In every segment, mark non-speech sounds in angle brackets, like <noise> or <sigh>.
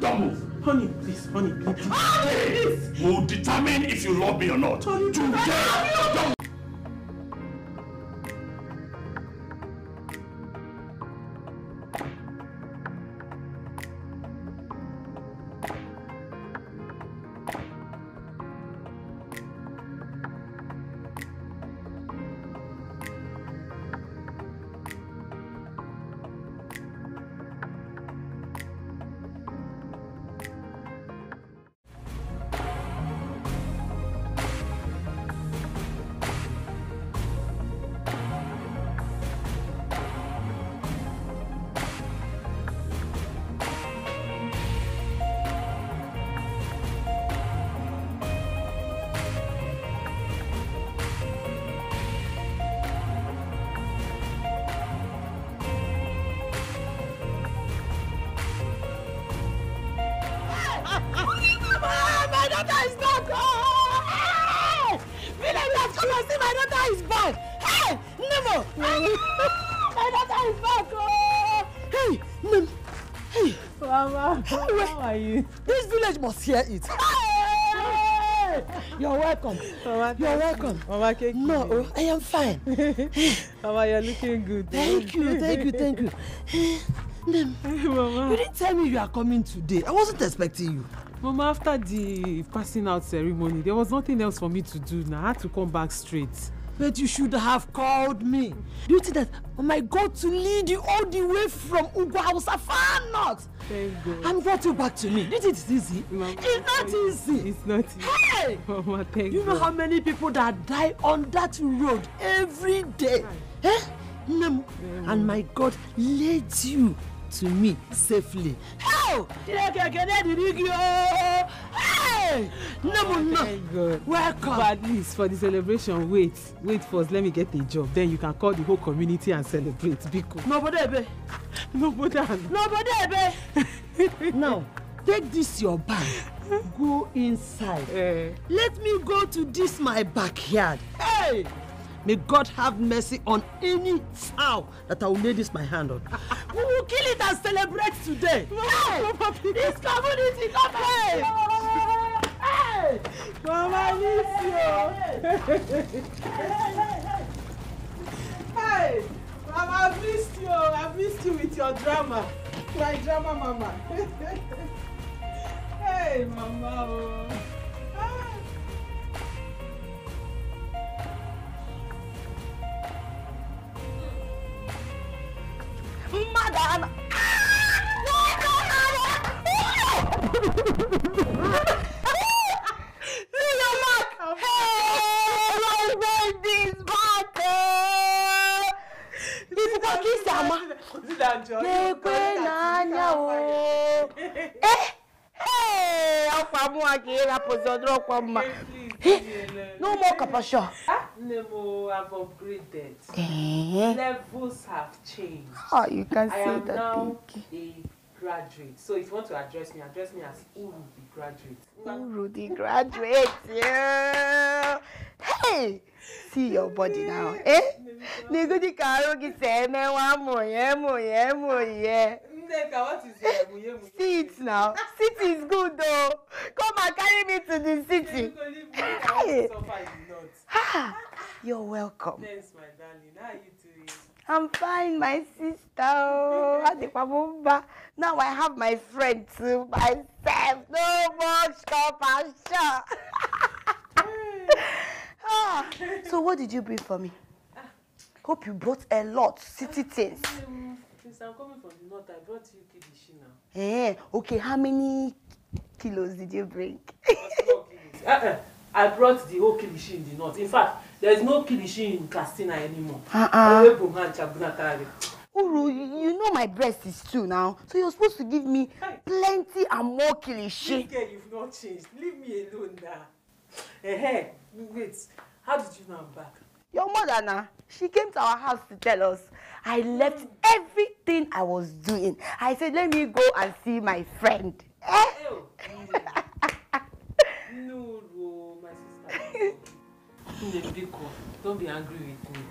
Don't move. Honey, please, honey, please. Honey! We'll determine if you love me or not. Honey! Don't hear it. Hey! You're welcome. Mama, You're welcome. you. Mama, cake. No, oh, I am fine. <laughs> Mama, you're looking good. Thank you, thank you, thank you. Eh, Nem, <laughs> you Mama. didn't tell me you are coming today. I wasn't expecting you. Mama, after the passing out ceremony, there was nothing else for me to do now. I had to come back straight. But you should have called me. Do you think that oh my God to lead you all the way from Ugwa Hausa far north Thank God. and brought you back to me? Do you think it's easy? Mama, it's not easy. It's not easy. Hey! Mama, thank You know God. how many people that die on that road every day? Eh? Nem. And my God led you to me safely. Hey! No, no. Welcome. But at least for the celebration, wait. Wait first. Let me get a job. Then you can call the whole community and celebrate. Biko. Nobody, ebe. Nobody. Nobody, ebe. now, take this your bag. Go inside. Eh. Let me go to this my backyard. Hey! May God have mercy on any fowl that I will lay this my hand on. we will kill it and celebrate today. Hey! This community, come hey! Hey! Mama, miss you. Hey, Mama, I missed you. I missed you with your drama. My drama, Mama. <laughs> hey, Mama. Oh. mmadụ anọ nwoke ọhara See your mark. Hey, my baby's back. Ifukwa kisi ama. N'ekwe n'anya o. Eh. Hey! Ọkwa mụ a ga-erapụzi ọdụrụ ọkwa mma. No more kapasha. Nemo, I've upgraded. Eh? Levels have changed. Oh, you can I say am that. now thank you. a graduate. So if you want to address me, address me as Uru, the graduate. Rudy graduate. Yeah. Hey, see your body now. Eh? Nigudi karo gi se me wa mo ye mo ye mo ye. Nneka, what is your muye muye? See it now. City is good though. Come and carry me to the city. Ah, you're welcome. Thanks, my darling. How are you doing? I'm fine, my sister. Oh. Now I have my friend to myself. No more compassion. <laughs> ah, so what did you bring for me? Hope you brought a lot, city things. Since I'm coming from the north, I brought you kilishi now. Eh, okay, how many kilos did you bring? Uh-uh. <laughs> I brought the whole kilishi in the north. In fact, there is no kilishi in Katsina anymore. Uh-uh. Uru, you know my breast is two now, so you're supposed to give me plenty and more kilishi. Girl, you've not changed. Leave me alone now. Eh, wait. How did you know I'm back? Your mother now, she came to our house to tell us. I left everything I was doing. I said, let me go and see my friend. Eh? <laughs> No, no, my sister. <laughs> Don't be angry with me.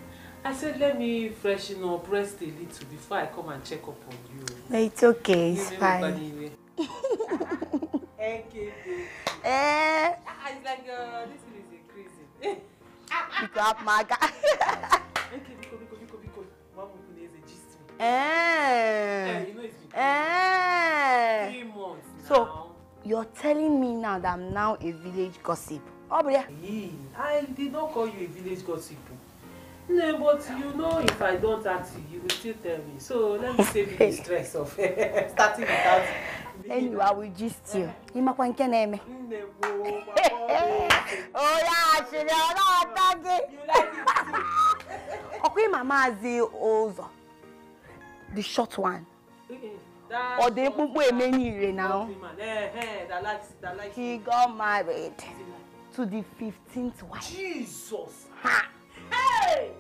I said, let me freshen up, rest a little before I come and check up on you. No, it's okay, it's <laughs> You fine. Baniwe. AKB. Eh, Ah, it's like uh, this is increasing. Pick up my guy. <laughs> You. So, you're telling me now that I'm now a village gossip. Oh, yeah. I did not call you a village gossip. No, but you know if I don't ask you, you will still tell me. So let me save you the <laughs> stress of <laughs> starting without. Anyway, I will gist you. You make one can name. <laughs> Oh yeah, she don't tag it. <laughs> Okay, Mama Ozo, the short one. Ọ̀dẹ̀ púpọ̀ èmẹ́yìn rẹ̀ now. He got married to the fifteenth wife. Jesus! Ha! Hey!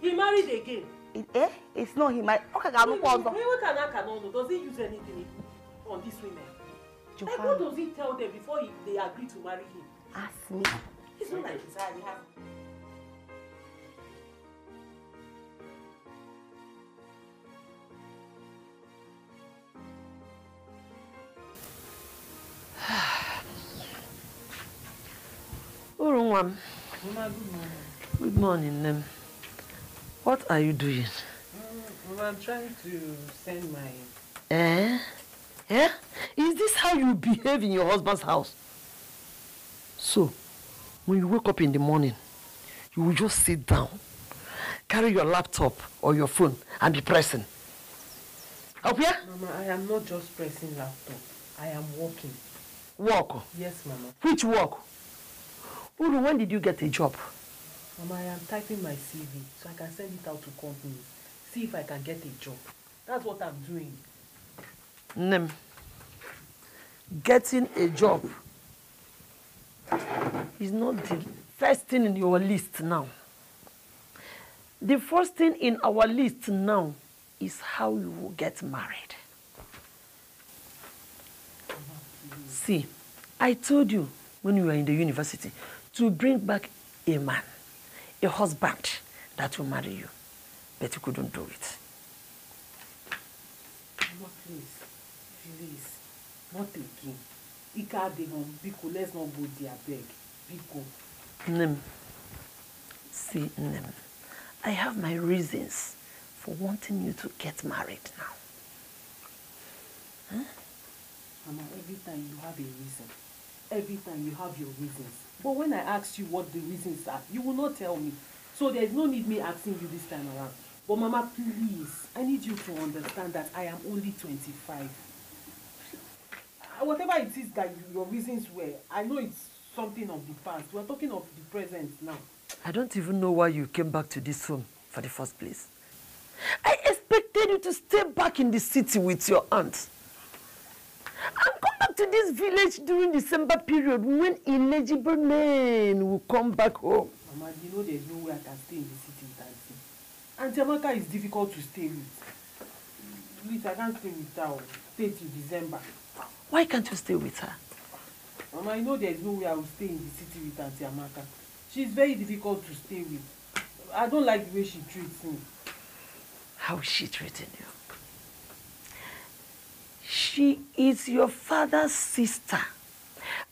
He married again. Eh? It's not him. Ọ ka ga-anụkwa ọzọ. He can aka n'ọnụ. Does he use anything on these women? Like what does he tell them before he, they agree to marry him? Ask me. It's not like eye he has. Uru nwa m, good morning. good morning, Nem. What are you doing? Mama, I'm trying to send my. Eh? Eh? Is this how you behave in your husband's house? So, when you wake up in the morning, you will just sit down, carry your laptop or your phone and be pressing. Up here? Mama, I am not just pressing laptop. I am working. Work. Yes, Mama. Which work? Uru, when did you get a job? Mama, I am typing my CV so I can send it out to companies. See if I can get a job. That's what I'm doing. Nem. Getting a job is not the first thing in your list now. The first thing in our list now is how you will get married. See, I told you when you were in the university to bring back a man, a husband that will marry you, but you couldn't do it. Mama, please. Please. Not again. Ika Devon, Biko, let's not go there, beg. Biko. Nem. See, Nem, I have my reasons for wanting you to get married now. Huh? Mama, every time you have a reason. Every time you have your reasons. But when I ask you what the reasons are, you will not tell me. So there's no need me asking you this time around. But Mama, please, I need you to understand that I am only 25. Uh, Whatever it is that you- your reasons were, I know it's something of the past. We're talking of the present now. I don't even know why you came back to this home for the first place. I expected you to stay back in the city with your aunt. Back to this village during December period when eligible men will come back home. Mama, you know there's no way I can stay in the city with Auntie. Auntie Amaka is difficult to stay with. Please, I can't stay with her. Stay till December. Why can't you stay with her? Mama, you know there's no way I will stay in the city with Auntie Amaka. She's very difficult to stay with. I don't like the way she treats me. How is she treating you? She is your father's sister.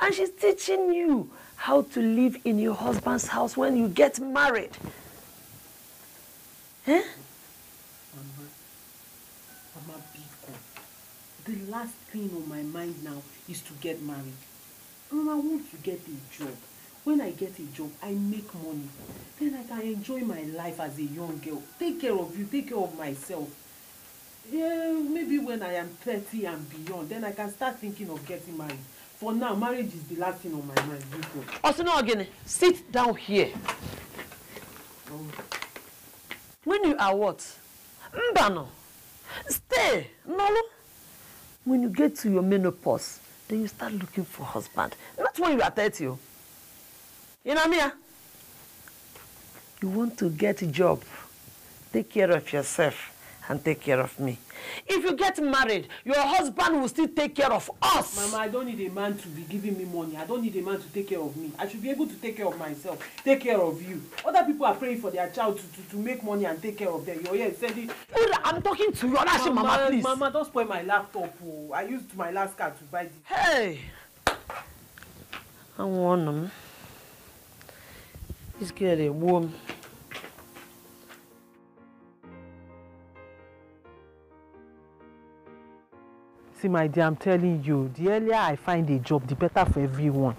And she's teaching you how to live in your husband's house when you get married. Eh? Mama, Mama Biko, the last thing on my mind now is to get married. Mama, I want to get a job. When I get a job, I make money. Then I can enjoy my life as a young girl. Take care of you, take care of myself. Yeah, maybe when I am 30 and beyond, then I can start thinking of getting married. For now, marriage is the last thing on my mind. Osino Ogene, sit down here. Um, When you are what? Mbano. Stay. Nolo. When you get to your menopause, then you start looking for husband. Not when you are 30. oh. You know me? ah? You want to get a job, take care of yourself, and take care of me. If you get married, your husband will still take care of us. Mama, I don't need a man to be giving me money. I don't need a man to take care of me. I should be able to take care of myself, take care of you. Other people are praying for their child to, to, to make money and take care of them. You're here sending. I'm talking to you. Mama, mama, please. Mama, don't spoil my laptop. Oh. I used my last card to buy this. Hey! I want them. This girl a woman. See, my dear, I'm telling you, the earlier I find a job, the better for everyone.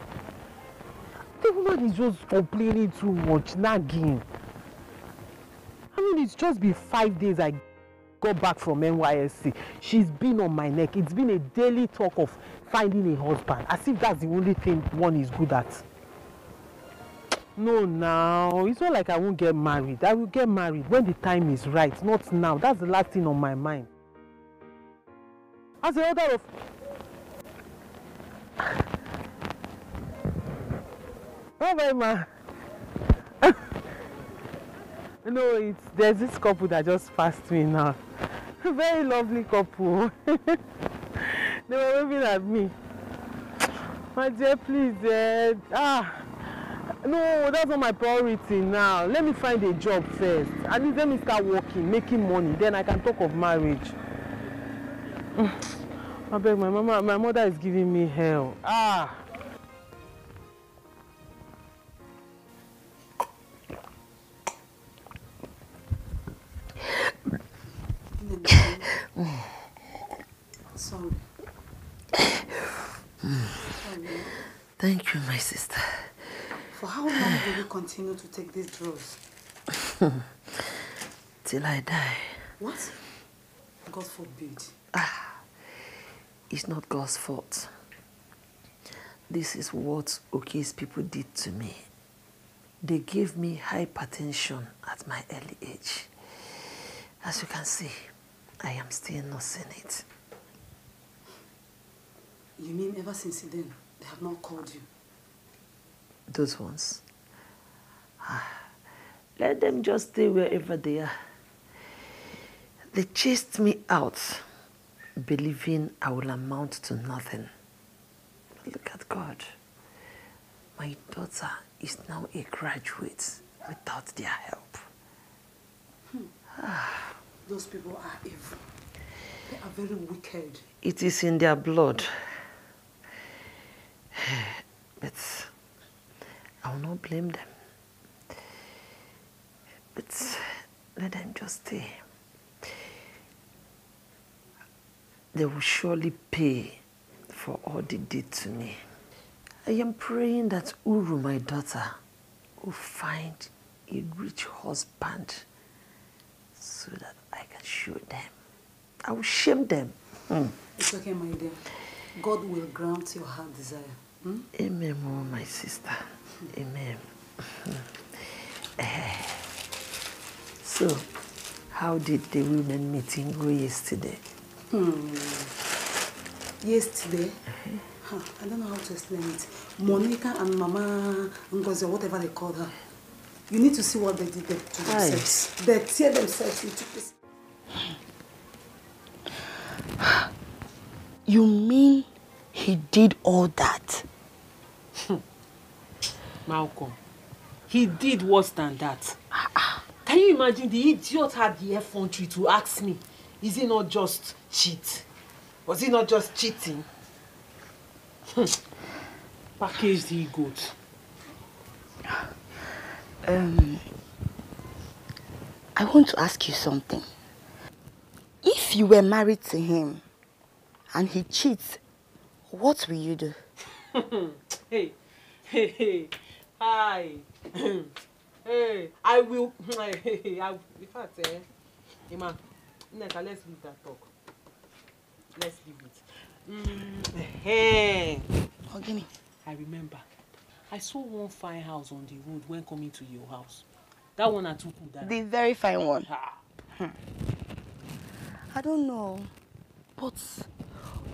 The woman is just complaining too much, nagging. I mean, it's just been five days I got back from NYSC. She's been on my neck. It's been a daily talk of finding a husband, as if that's the only thing one is good at. No, now, it's not like I won't get married. I will get married when the time is right, not now. That's the last thing on my mind. As a order of Oh my ma. <laughs> no, it's there's this couple that just passed me now. <laughs> Very lovely couple. <laughs> they were waving at me. My dear, please, uh, ah, no, that's not my priority now. Let me find a job first. At least let me start working, making money. Then I can talk of marriage. I beg my mama, my mother is giving me hell. Ah. Sorry. Thank you, my sister. For how long will you continue to take these drugs? <laughs> Till I die. What? God forbid. Ah, it's not God's fault. This is what Oki's people did to me. They gave me hypertension at my early age. As you can see, I am still not nursing it. You mean ever since then, they have not called you? Those ones. Ah, let them just stay wherever they are. They chased me out, believing I will amount to nothing. Look at God. My daughter is now a graduate without their help. Hmm. Ah. Those people are evil. They are very wicked. It is in their blood. But I will not blame them. But let them just stay. They will surely pay for all they did to me. I am praying that Uru, my daughter, will find a rich husband so that I can show them. I will shame them. Mm. It's okay, my dear. God will grant your heart desire. Hmm? Amen, oh, my sister. Amen. <laughs> Eh, so, how did the women meeting go yesterday? Hmm. Yesterday, uh-huh. huh, I don't know how to explain it. Monica and Mama Ngozi, or whatever they called her, you need to see what they did to Aye. themselves. They tear themselves into pieces. <sighs> You mean he did all that? <laughs> Malcolm, he did worse than that. Ah, ah. Can you imagine the idiot had the effrontery to ask me, is it not just cheat? Was it not just cheating? Hmm. Packaged he goat. Um, I want to ask you something. If you were married to him and he cheats, what will you do? <laughs> hey, hey, hey, hi. <clears throat> hey, I will. <laughs> Hey, I, in fact, eh, Emma, Nneka, let's leave that talk. Let's leave it. Mm, hey. Forgive me. I remember. I saw one fine house on the road when coming to your house. That one at Tuku that. The very fine one. Ah. I don't know, but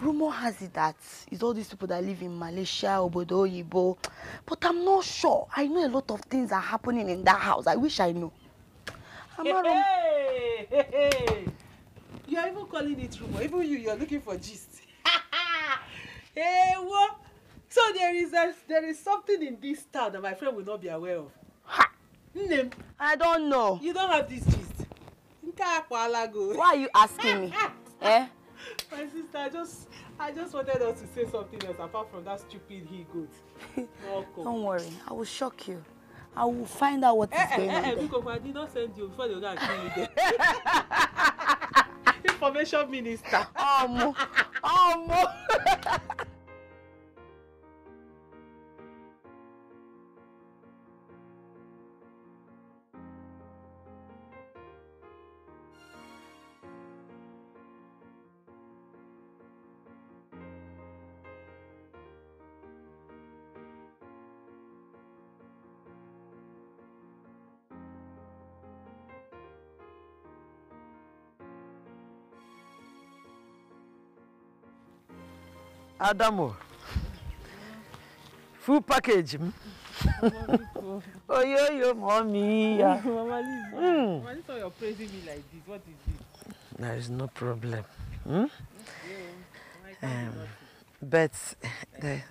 rumor has it that it's all these people that live in Malaysia, Obodo, Oyibo. But I'm not sure. I know a lot of things are happening in that house. I wish I knew. I'm Hey, not wrong. hey, hey, hey. calling it rumor? Even you, you're looking for gist. <laughs> hey, what? So there is a, there is something in this town that my friend will not be aware of. Ha! Name, I don't know. you don't have this gist. Why are you asking me? <laughs> eh? My sister, I just, I just wanted us to say something else apart from that stupid he goat. <laughs> Don't worry. I will shock you. I will find out what is Eh, going eh, on eh, because I did not send you before they and kill you there. information minister. Amo. Amo. <laughs> Adamo. Full package. mm. <laughs> Oyoyo mommy. yeah. <laughs> Mama Liz, Mm. Mama why you're praising me like this? What is it? There is no problem. Hmm? Yeah, can't do Um, but <laughs> the. Eh,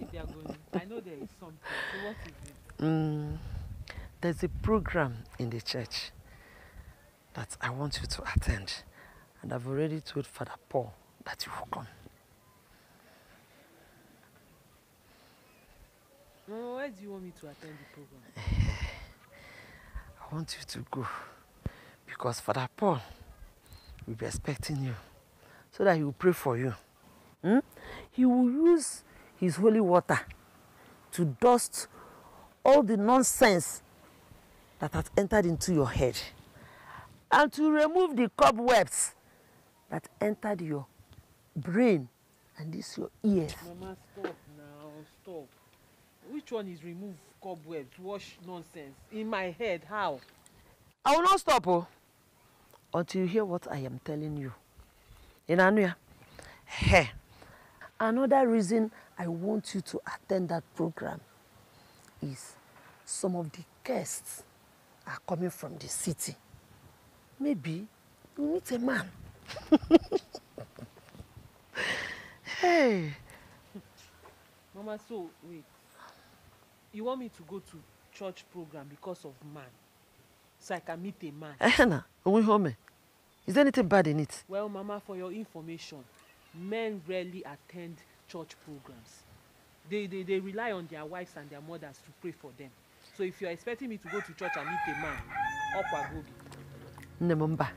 if they are going, I know there is something. So what is it? mm, there's a program in the church that I want you to attend. And I've already told Father Paul that you will come. Mama, why do you want me to attend the program? <sighs> I want you to go because Father Paul will be expecting you so that he will pray for you. Hmm? He will use his holy water to dust all the nonsense that has entered into your head and to remove the cobwebs that entered your brain and this your ears. Mama, stop now. Stop. Which one is remove cobwebs, wash nonsense? In my head, how? I will not stop oh, until you hear what I am telling you. In Anuya, hey, another reason I want you to attend that program is some of the guests are coming from the city. Maybe you meet a man. <laughs> hey, Mama, so wait. You want me to go to church program because of man? So I can meet a man? Ehena, onwe home. Is there anything bad in it? Well, Mama, for your information, men rarely attend church programs. They, they, they rely on their wives and their mothers to pray for them. So if you're expecting me to go to church and meet a man, Okwa Gobi. Nemomba,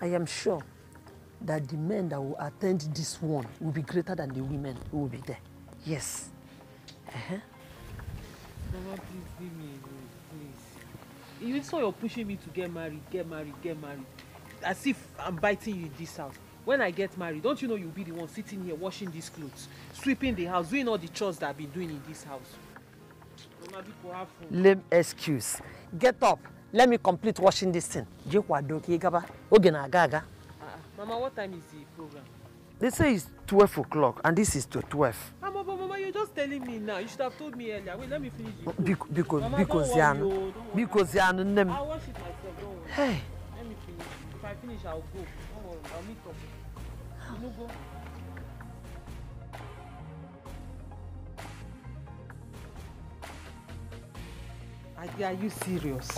I am sure that the men that will attend this one will be greater than the women who will be there. Yes. Uh-huh. Mama, please leave me alone, please. You saw you're pushing me to get married, get married, get married. As if I'm biting you in this house. When I get married, don't you know you'll be the one sitting here washing these clothes, sweeping the house, doing all the chores that I've been doing in this house. Mama, people have fun. Lame excuse. Get up. Let me complete washing this thing. Ah, ah. Mama, what time is the program? They say it's 12 o'clock and this is to 12. Ah, Mama, Mama, you're just telling me now. You should have told me earlier. Wait, let me finish food. Biko, biko, Mama, biko worry. Biko zianụ nne m. I'll wash it myself, don't worry. Hey. Let me finish. If I finish, I'll go. Don't worry, I'll meet up. You know, go. Adi, are you serious?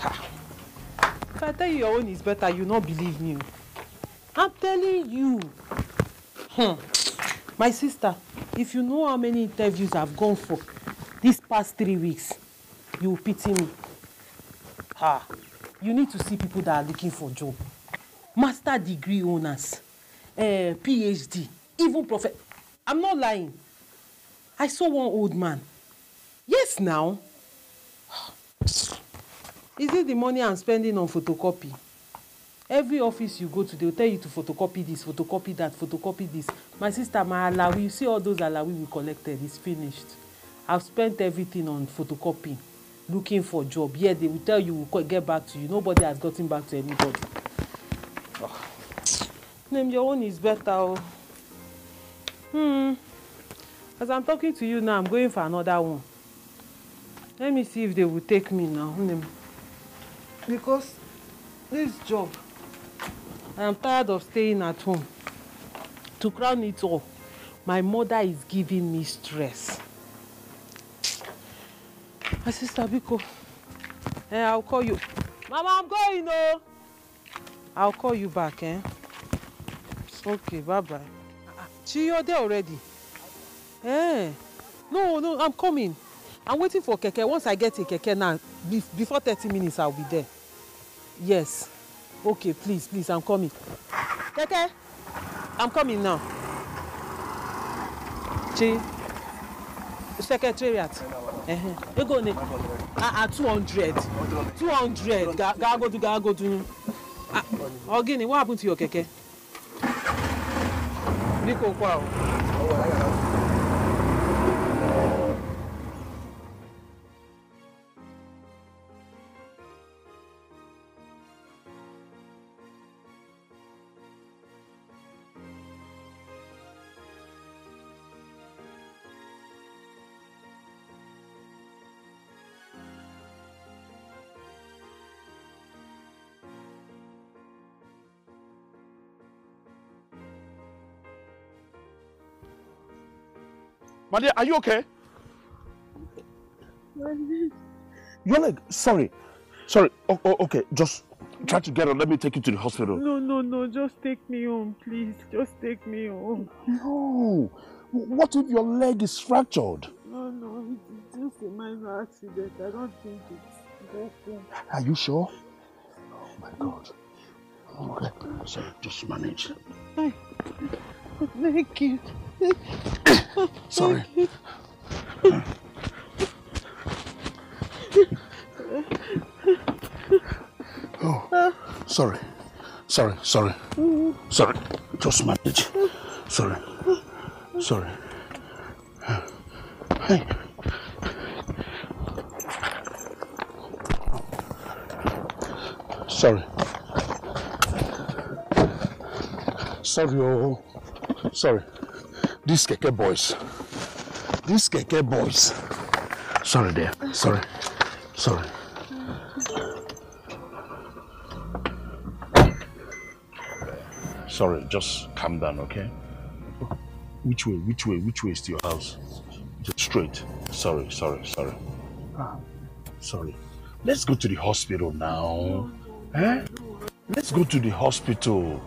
Ha. If I tell you your own is better, you not believe me. I'm telling you. Hmm. My sister, if you know how many interviews I've gone for these past three weeks, you will pity me. Ha. You need to see people that are looking for job. Master degree owners, uh, PhD, even prophet. I'm not lying. I saw one old man. Yes, now. <sighs> Is it the money I'm spending on photocopy? Every office you go to, they'll tell you to photocopy this, photocopy that, photocopy this. My sister, my alawi, you see all those alawi we collected, it's finished. I've spent everything on photocopy, looking for job. Yeah, they will tell you we'll get back to you. Nobody has gotten back to anybody. Oh. <sighs> Name your own is better. Oh. Hmm. As I'm talking to you now, I'm going for another one. Let me see if they will take me now. Name. Because this job, I am tired of staying at home. To crown it all, my mother is giving me stress. My sister Biko, eh, I'll call you. Mama, I'm going, oh. I'll call you back, eh? Okay, bye-bye. Chi, you're there already. Eh? No, no, I'm coming. I'm waiting for Keke. Once I get a Keke now, be before 30 minutes, I'll be there. Yes. Okay, please, please, I'm coming. Keke, I'm coming now. Chi, secretariat. Uh-huh. Ego ne? Ah, ah, 200. 200. Ga, ga go to, ga go to. Ah, Ogini, what happened to your Keke? Biko kwa o. My dear, are you okay? Your leg, sorry. Sorry. Oh, oh, okay, just try to get up. Let me take you to the hospital. No, no, no, just take me home, please. Just take me home. No. What if your leg is fractured? No, no, it's just a minor accident. I don't think it's broken. Are you sure? Oh my God. Oh, okay, sorry, just manage. Thank you. Sorry. Oh, sorry. Sorry, sorry. Sorry. Just manage. Sorry. Sorry. Hey. Sorry. Sorry, oh. Sorry. These keke boys. These keke boys. Sorry, dear. Sorry. Sorry. Sorry, just calm down, okay? Which way? Which way? Which way is to your house? Just straight. Sorry, sorry, sorry. Sorry. Let's go to the hospital now. Eh? Let's go to the hospital.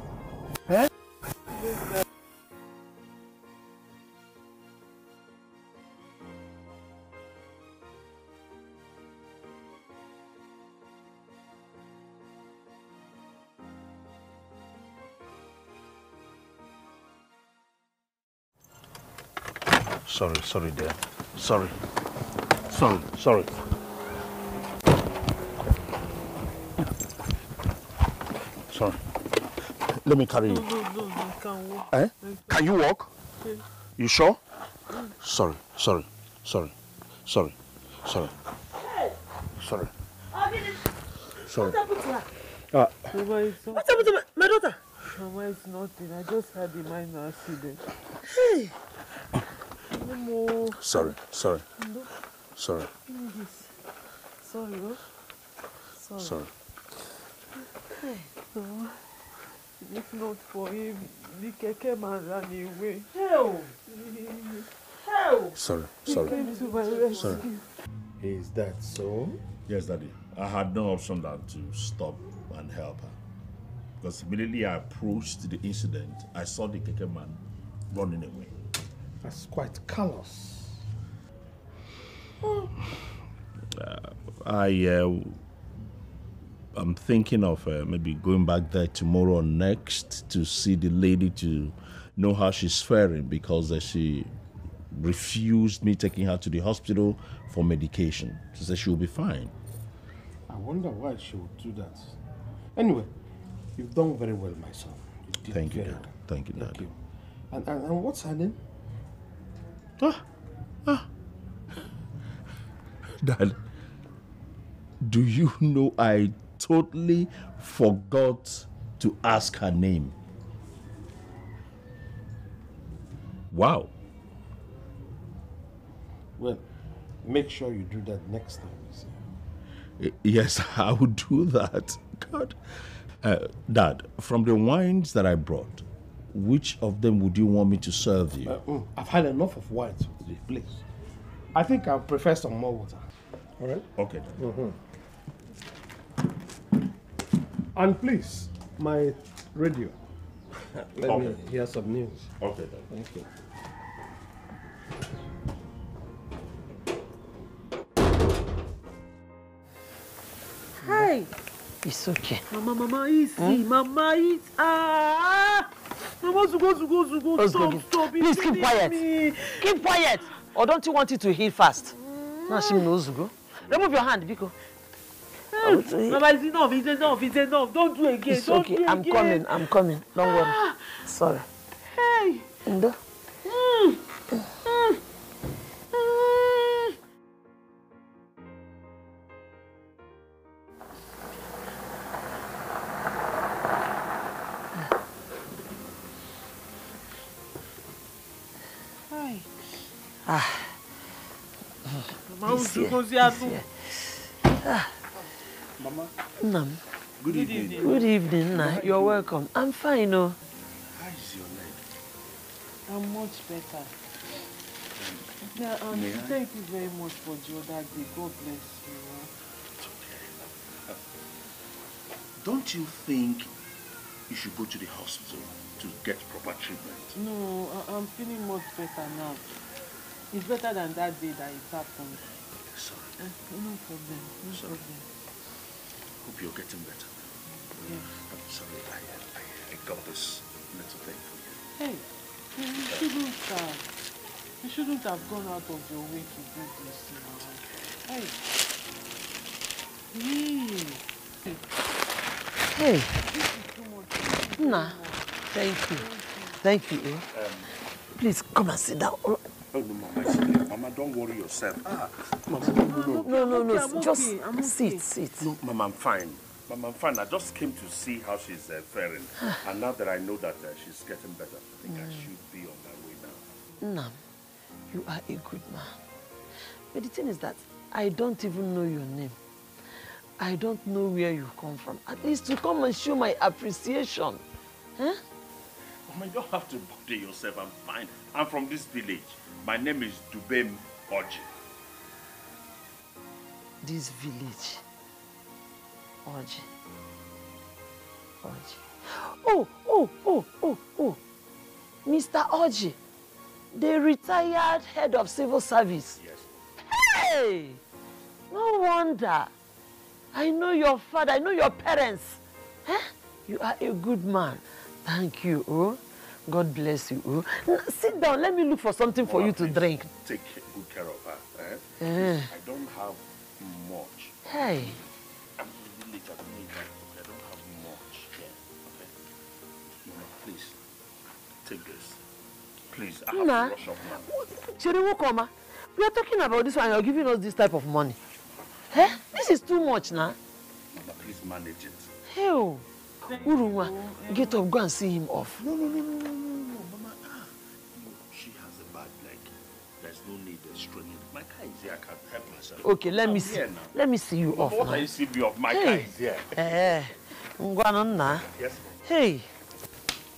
Sorry, sorry, dear. Sorry. Sorry, sorry. Sorry. Let me carry you. No, no, no, I can't walk. Eh? Can you walk? You sure? Sorry, sorry, sorry, sorry, sorry. Sorry. Sorry. Uh, Mama, it's not, What's happened to my, my daughter? Mama, it's nothing. I just had a minor accident. Hey, Mama, sorry, sorry, sorry, give me this. Sorry, oh. Sorry. sorry. If not for him, the keke man ran away. hell, hell. Sorry, He sorry. came to my rescue. Sorry. Is that so? Yes, Daddy. I had no option than to stop and help her. Because immediately I approached the incident, I saw the keke man running away. That's quite callous. I uh, I'm thinking of uh, maybe going back there tomorrow or next to see the lady to know how she's faring because uh, she refused me taking her to the hospital for medication. She said she will be fine. I wonder why she would do that. Anyway, you've done very well, my son. You Thank you, Dad. well. Thank you, Thank Dad. you. And, and, and what's her name? <laughs> Dad, do you know I totally forgot to ask her name? Wow. Well, make sure you do that next time you see her. Yes, <laughs> I would do that. God. Uh, Dad, from the wines that I brought, which of them would you want me to serve you? Uh, mm, I've had enough of wines today, please. I think I'll prefer some more water. All right? Okay. Mm-hmm. And please, my radio. <laughs> Let Okay. me hear some news. Okay, Dad. Thank you. Hey, It's okay. mama, mama, easy, mama, easy. Ah, mama, zugo, zugo, zugo. Let's go Stop, give- stop. Please it's keep quiet. me. Keep quiet. Or don't you want it to heal fast? Now she knows to go. Remove your hand, Biko. Hey, Mama, it's enough, it's enough, it's enough. Don't do again. It's don't okay. do I'm again. coming. I'm coming. Don't worry. Sorry. Hey. Ndo. Mm. Mama, This here, zugo, this ziadu. here. Ah. Mama, Nnam. good evening. Good evening, Nna. You're welcome. I'm fine, oh. How is your leg? I'm much better. Yeah, um, May I? thank you very much for the other day. God bless you. <laughs> Don't you think you should go to the hospital to get proper treatment? No, I, I'm feeling much better now. It's better than that day that it happened. Sorry. Uh, no problem. No problem. Hope you're getting better. Yeah. I'm sorry, I, I, I got this little thing for you. Hey, you you shouldn't have. You shouldn't have gone out of your way to do this now. Hey. Hey. Hey, This is too much. This is too Nna. much. Thank you. Thank you, eh? Please come and sit down. Oh, no, Mama, it's okay. Mama, don't worry yourself. Ah, Mama, no, no, no. No, no, no. okay, I'm Just okay, I'm sit, okay. sit. No, Mama, I'm fine. Mama, I'm fine. I just came to see how she's uh, faring. <sighs> and now that I know that uh, she's getting better, I think I should be on my way now. Nnam, you are a good man. But the thing is that I don't even know your name. I don't know where you come from. At least to come and show my appreciation. Huh? Mama, you don't have to bother yourself. I'm fine. I'm from this village. My name is Dubem Oji. This village. Oji. Oji. Oh, oh, oh, oh, oh. Mr. Oji, the retired head of civil service. Yes. Hey! No wonder. I know your father, I know your parents. Huh? You are a good man. Thank you, oh. God bless you, oh. Now, sit down, let me look for something for you to drink. Take good care of her. Eh? Eh. I don't have much. Hey, I'm village. I don't. Okay, I don't have much. Yeah. Okay. Mama, please. Take this. Please. I have Nna. to rush off now. Chere Wokoma, we are talking about this one, you're giving us this type of money. Eh? This is too much now. Mama, please manage it. Hell, Urunwa, get up, go and see him off. No, no, no, no, no, no, no, Mama. Ah, no, she has a bad leg. There's no need of straining. My car is here. I can help myself. Okay, let I'm me see. now. Let me see you off What now. are you seeing me of? My car Hey. is here. Eh, ngwanu nna. Yes, Hey,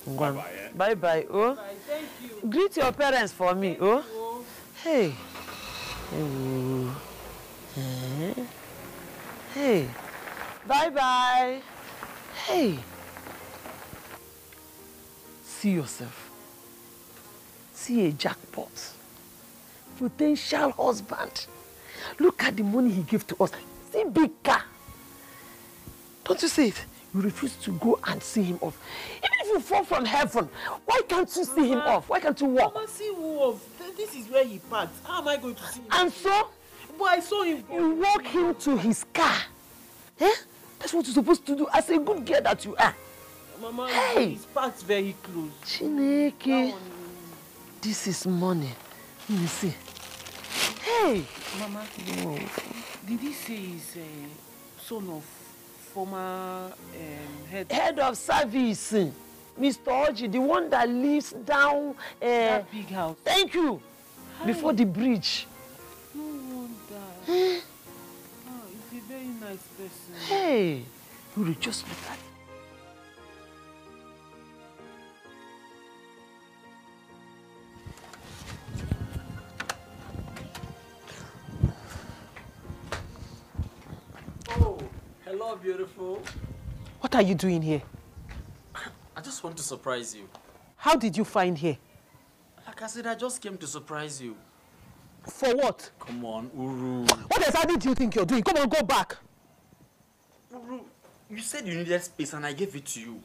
ngwanu. Bye-bye, eh? Bye bye, oh. Bye, thank you. Greet your parents for me, oh. Oh. Hey. Oh. Eh. Hey. Bye bye. Hey. See yourself. See a jackpot. Potential husband. Look at the money he gave to us. See big car. Don't you see it? You refuse to go and see him off. Even if you fall from heaven, why can't you see him off? Why can't you walk? Mama, see who off. This is where he parked. How am I going to see him? And so, But I saw him. you walk him to his car. Eh? That's what you're supposed to do as a good girl that you are. Mama, Hey. he's parked very close. Chineke, this is money. Let me see. Hey! Mama, did he say he's a son of former um, head Head of service, Mr. Oji, the one that lives down. Uh, that big house? thank you. Before the bridge. No wonder nice person. Hey, you will just look at Oh, Hello, beautiful. What are you doing here? <coughs> I just want to surprise you. How did you find here? Like I said, I just came to surprise you. For what? Come on, Uru. What exactly do you think you're doing? Come on, go back. Uru, you said you needed space and I gave it to you.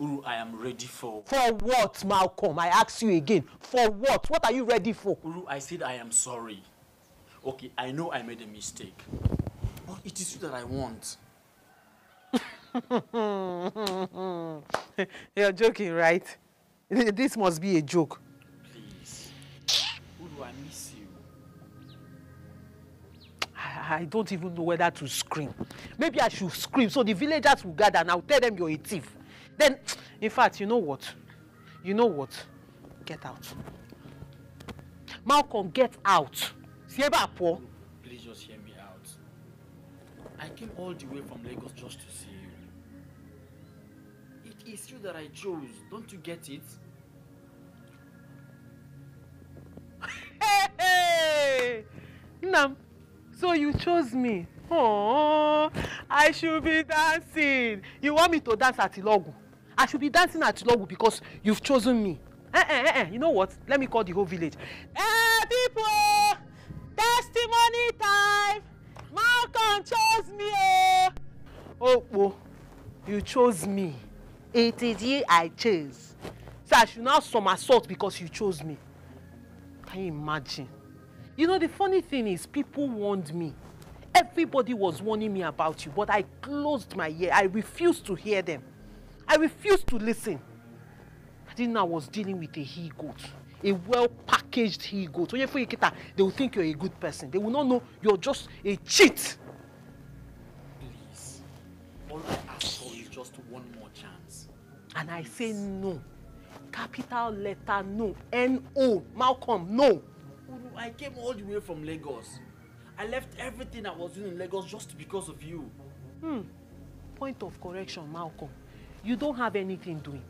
Uru, I am ready for. For what, Malcolm? I ask you again. For what? What are you ready for? Uru, I said I am sorry. Okay, I know I made a mistake. But it is you that I want. <laughs> You're joking, right? <laughs> This must be a joke. I, don't even know whether to scream. Maybe I should scream so the villagers will gather and I'll tell them you're a thief. Then, <tsk> in fact, you know what? You know what? Get out. Malcolm, get out. Sieba po. Please just hear me out. I came all the way from Lagos just to see you. It is you that I chose. Don't you get it? <laughs> Hey! Nam, so you chose me. Oh, I should be dancing. You want me to dance at Ilogu? I should be dancing at Ilogu because you've chosen me. Eh, eh, eh, eh. You know what? Let me call the whole village. Hey, people! Testimony time! Malcolm chose me. Oh, oh, oh. you chose me. It is you I chose. So I should now somersault because you chose me. Can you imagine? You know, the funny thing is, people warned me. Everybody was warning me about you, but I closed my ear. I refused to hear them. I refused to listen. I didn't know I was dealing with a he goat, a well-packaged he goat. When you they will think you're a good person. They will not know you're just a cheat. Please. All I ask for is just one more chance. And I say no. Capital letter no. N-O. Malcolm, no. I came all the way from Lagos. I left everything I was doing in Lagos just because of you. Hmm. Point of correction, Malcolm. You don't have anything doing.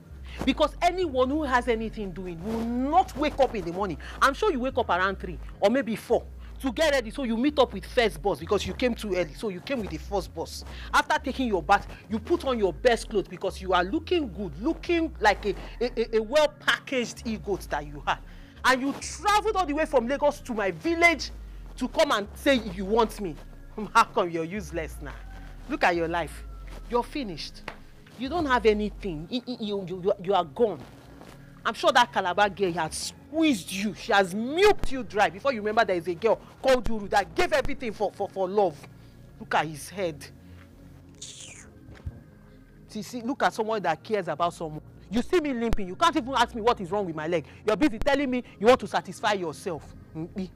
Because anyone who has anything doing will not wake up in the morning. I'm sure you wake up around 3 or maybe 4 to get ready so you meet up with first boss because you came too early so you came with the first boss after taking your bath you put on your best clothes because you are looking good looking like a a, a well packaged e-goat that you are and you travelled all the way from lagos to my village to come and say you want me. <laughs> How come you're useless now? Look at your life. You're finished. You don't have anything. You, you, you, you are gone. I'm sure that calabar girl has squeezed you. She has milked you dry. Before you remember there is a girl called uru that gave everything for for for love. Look at his head. See see look at someone that cares about someone you see me limping. You can't even ask me what is wrong with my leg. You're busy telling me you want to satisfy yourself. Nkpi.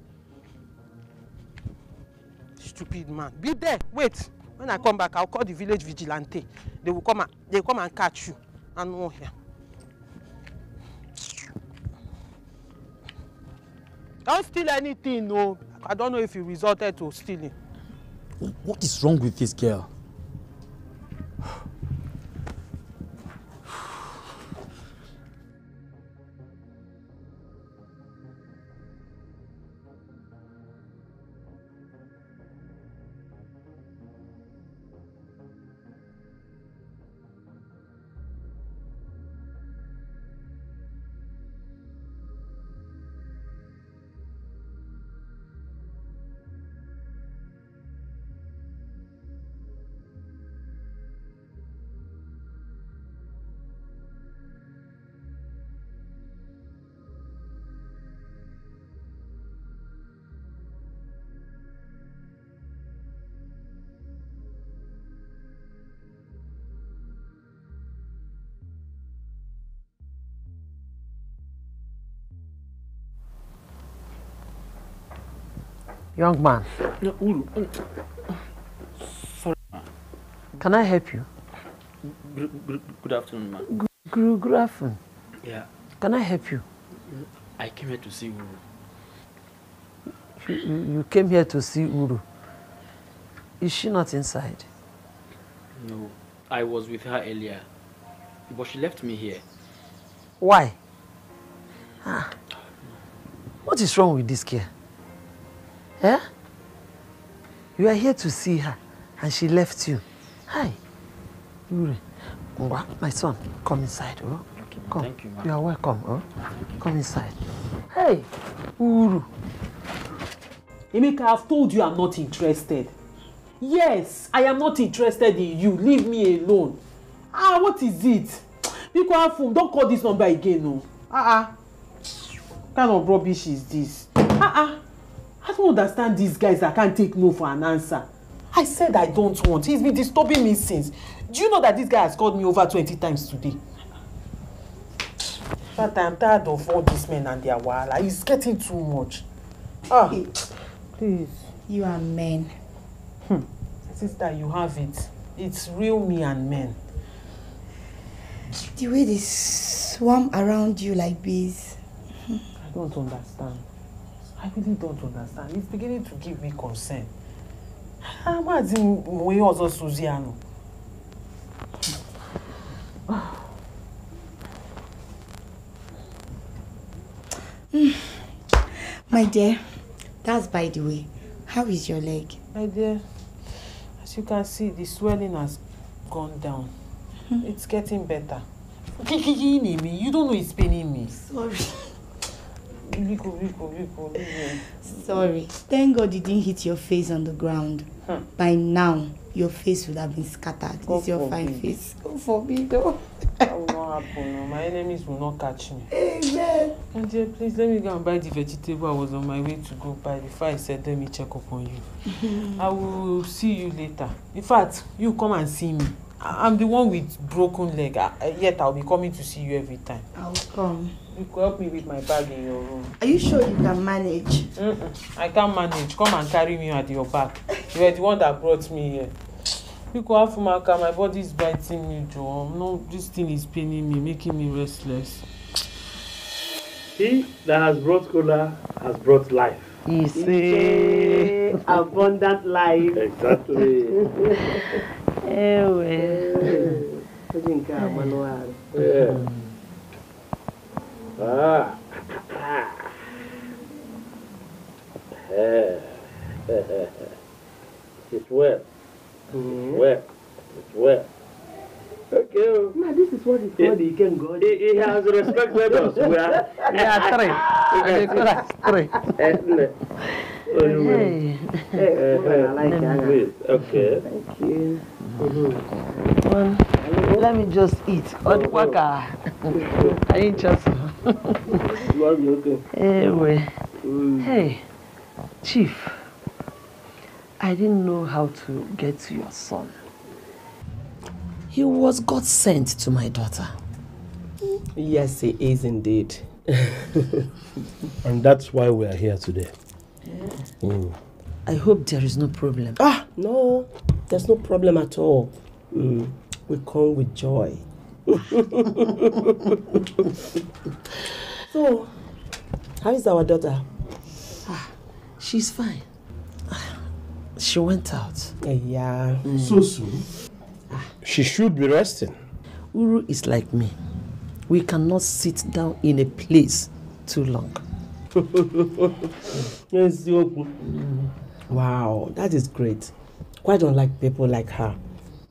stupid man. Be there. Wait. When i come back i'll call the village vigilante. They will come and they will come and catch you. And no here. don't steal anything o i don't know if you resorted to stealing. What is wrong with this girl? Young man No, Uru. can i help you. Good, afternoon, ma. Good, good afternoon. Yeah, can i help you. I came here to see Uru. you you you came here to see uru is she not inside. No, I was with her earlier, but she left me here. why. ah what is wrong with this girl. Eh? you are here to see her and she left you. Hi. Ure. Ngwa, my son, come inside. Oh. Come. Thank you, ma. You are welcome. Oh. Come inside. Hey, Uru. Emeka, I've told you I'm not interested. Yes, I am not interested in you. Leave me alone. Ah, what is it? Biko Afum, don't call this number again, no. Ah ah. What kind of rubbish is this? Ah ah. I don't understand these guys that can't take no for an answer. I said I don't want. He's been disturbing me since. Do you know that this guy has called me over 20 times today? But I'm tired of all these men and their wahala. It's getting too much. Ah, please. You are men. Sister, you have it. It's real me and men. The way they swarm around you like bees. I don't understand. I really don't understand. It's beginning to give me concern. Amazi mwe ọzọ Suziano. My dear, that's by the way. How is your leg? My dear, as you can see, the swelling has gone down. It's getting better. Kiki. You don't know it's paining me. Sorry. <laughs> Biko, biko, biko. Sorry. Thank God you didn't hit your face on the ground. Hmm. By now, your face would have been scattered. God It's your fine forbid. face. God forbid, though. That will not happen. My enemies will not catch me. Amen. My dear, please let me go and buy the vegetable I was on my way to go buy before I said let me check up on you. <laughs> I will see you later. In fact, you come and see me. I'm the one with broken leg. I, I- yet I'll be coming to see you every time. I'll come. You could help me with my bag in your room. Are you sure you can manage? Mm-mm. I can't manage. Come and carry me at your back. You were the one that brought me here. You could have Fumaka. My body is biting me, Joe. No, this thing is paining me, making me restless. He that has brought cola has brought life. You see. Abundant life. Exactly. <laughs> Eu, é. Vou brincar, é. Manuara. É. Ah. É. It's wet. It's wet. It's wet. Okay. Now this is what is called the Iken God. He, he has respected us. We are. <laughs> Yeah, three. I declare three. Ne- Oh, you will. Hey. Hey, I like eh, Okay. Thank you. One. Let me just eat. Odwaka. <laughs> I ain't just. You are okay. Ewe. Mm. Hey, Chief. I didn't know how to get to your son. He was God sent to my daughter. Yes, he is indeed. <laughs> And that's why we are here today. Mm. I hope there is no problem. Ah, no, there's no problem at all. Mm. We come with joy. <laughs> so, how is our daughter? Ah, She's fine. She went out. Eh, yeah. So soon? She should be resting. Uru is like me. We cannot sit down in a place too long. <laughs> Yes, Wow, that is great. Quite unlike people like her.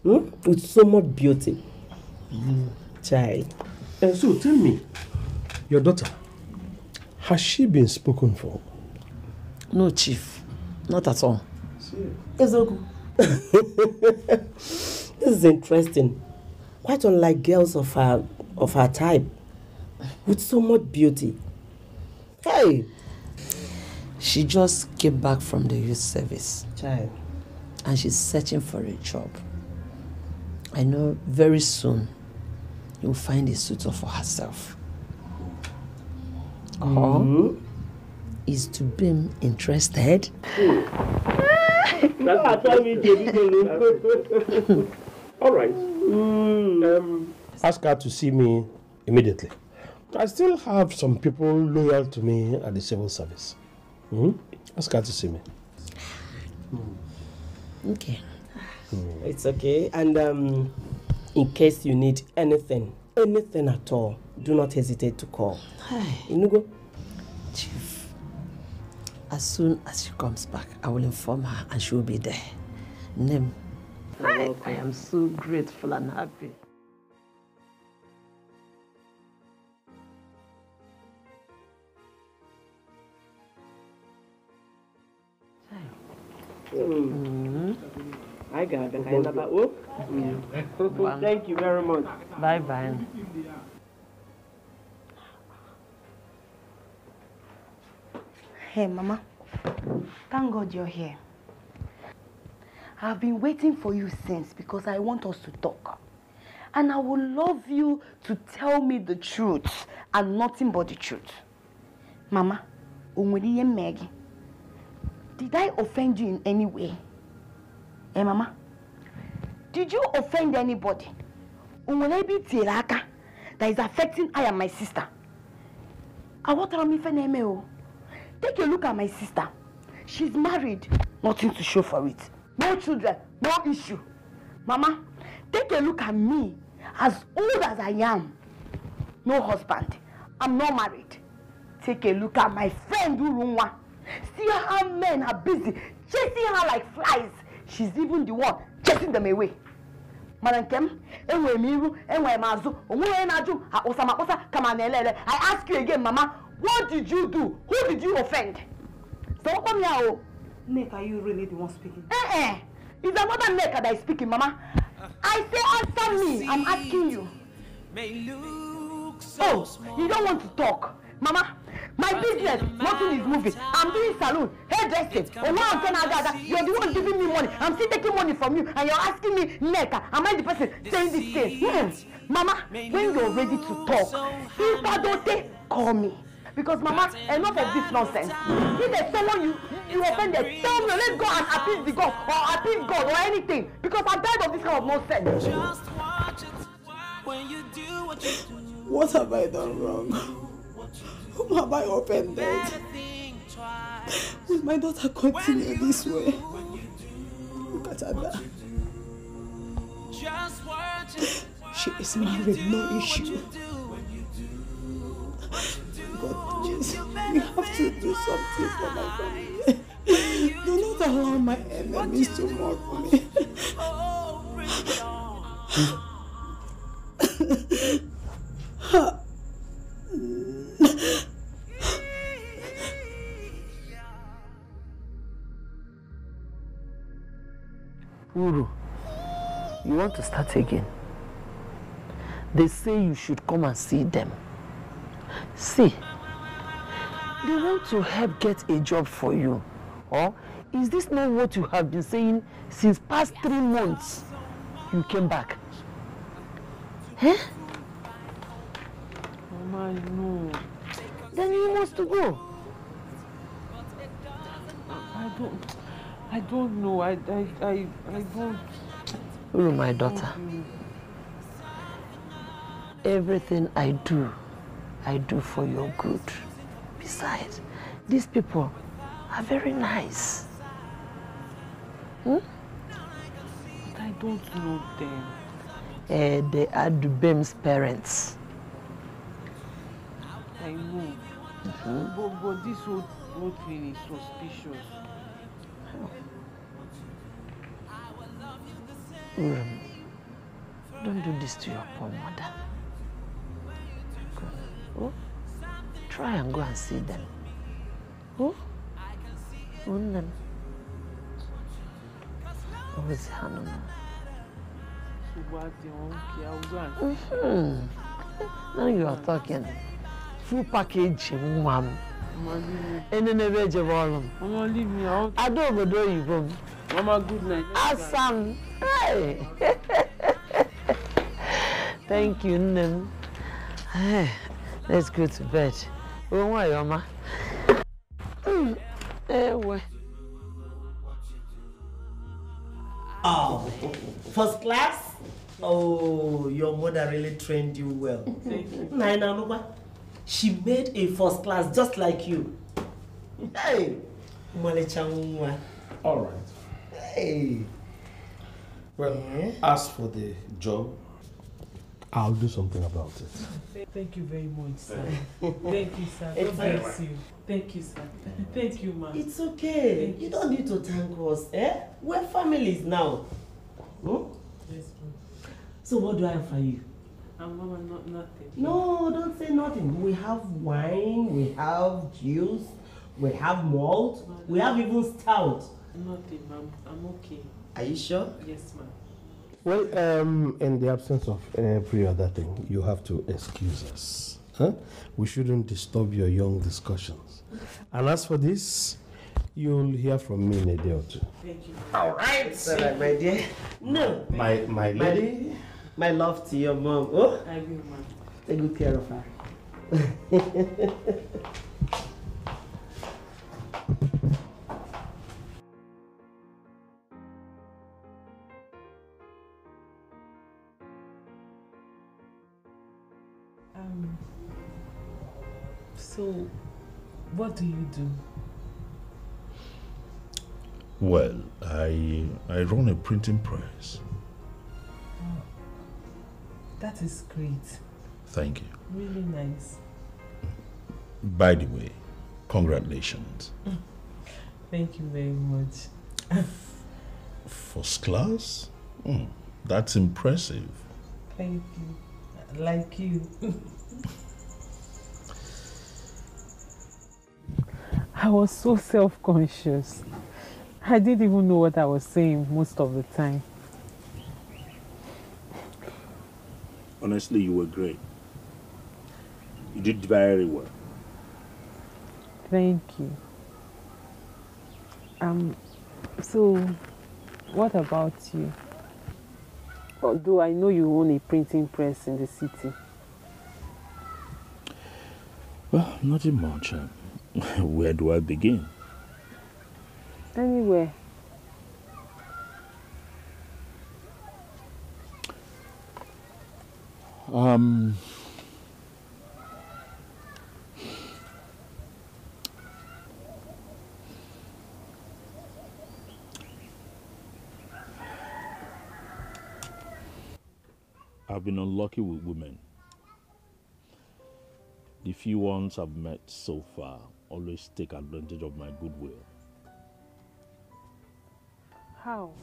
Hmm? With so much beauty. Child. And so tell me, your daughter, has she been spoken for? No, Chief. Not at all. Ezoku. <laughs> this is interesting. Quite unlike girls of her of her type. With so much beauty. Hey! She just came back from the youth service Child. and she's searching for a job. I know very soon you'll find a suitor for herself. Or mm-hmm. is to be interested? <laughs> <laughs> All right. Um, ask her to see me immediately. I still have some people loyal to me at the civil service. Hmm? Ask her to see me. Okay. It's okay. And um, in case you need anything, anything at all, do not hesitate to call. Inugo? Chief, as soon as she comes back, I will inform her and she will be there. Name, I, I am so grateful and happy. Mm. I got it. Kain na ba? Thank you very much. Bye bye. Hey, Mama. Thank God you're here. I've been waiting for you since because I want us to talk. And I would love you to tell me the truth and nothing but the truth. Mama, did I offend you in any way? Eh, Mama? Did you offend anybody? That is affecting I and my sister. I want to. Take a look at my sister. She's married. Nothing to show for it. No children, no issue. Mama, take a look at me. As old as I am. No husband. I'm not married. Take a look at my friend Urunwa. See how men are busy chasing her like flies. She's even the one chasing them away. Mana nke m, enwere m iru, enwere m azụ, onweghị onye. I ask you again, Mama, what did you do? Who did you offend? So come here, oh. Nick, are you really the one speaking? Eh eh. It's another Nneka that is speaking, Mama. I say answer me. I'm asking you. Oh, you don't want to talk. Mama, my business, nothing is moving. I'm doing salon, hairdressing. Oh, wow, I'm Aga. You're the one giving me money. I'm still taking money from you, and you're asking me, Nneka, am I the person saying this thing? Yes. Mama, when you're ready to talk, if I don't take, call me. Because Mama, enough of this nonsense. If there's someone you you offended, tell me, let's go and appease the God or appease God or anything. Because I'm tired of this kind of nonsense. What have I done wrong? Whom have I offended? Will my daughter continue this way? Look at Ada. She is married, no issue. God, Jesus, we have to do something for my family. <laughs> Do not allow my enemies to mock me. Uru, you want to start again? They say you should come and see them. See, they want to help get a job for you. Or is this not what you have been saying since past three months you came back? Eh? Mama, no. Then you must to go. I don't. I don't know. I I I, I don't. Uru, my daughter. Everything I do, I do for your good. Besides, these people are very nice. Hmm? But I don't know them. Eh, they are Dubem's parents. I know. But, but this whole, whole thing is suspicious. Don't do this to your poor mother. Oh, try and go and see them. Who? Unnem. What was it, Hanuma? So what they won't care, I'll go and see. Mm-hmm. Now you are talking. Full package, mom. Mama, leave me. Ene na ebe ejebe ọrụ m. Ada obodo oyibo m. Mama, good night. Asam. Hey. <laughs> Thank you, nne m. Hey, let's go to bed. O nwayọ ọma. Mm, Ewe. Oh, first class? Oh, your mother really trained you well. Thank you. Naina Nuba, she made a first class just like you. Hey, Malechanwa. All right. Hey. Well, as for the job, I'll do something about it. Thank you very much, sir. Thank you, sir. It's God bless you. Thank you, sir. Thank you, ma. It's okay. Thank you don't need to thank us, eh? We're families now. Hmm? Yes, ma'am. So what do I have for you? And Mama, not nothing. No, don't say nothing. We have wine, we have juice, we have malt, we have even stout. Nothing, ma'am. I'm okay. Are you sure? Yes, ma'am. Well, um, in the absence of every other thing, you have to excuse us. Huh? We shouldn't disturb your young discussions. And as for this, you'll hear from me in a day or two. Thank you. All right. It's all right, my dear. No. My my lady. My, my love to your mom. Oh, I will, ma'am. take good care of her. <laughs> So, what do you do? Well, I I run a printing press. That is great. Thank you. Really nice. By the way, congratulations. Thank you very much. <laughs> First class? Hmm, that's impressive. Thank you. Like you. <laughs> I was so self conscious. I didn't even know what I was saying most of the time. Honestly, you were great. You did very well. Thank you. Um, so what about you? Although I know you own a printing press in the city. Well, nothing much. uh, <laughs> Where do I begin? Anywhere. Um, I've been unlucky with women. The few ones I've met so far always take advantage of my goodwill. How?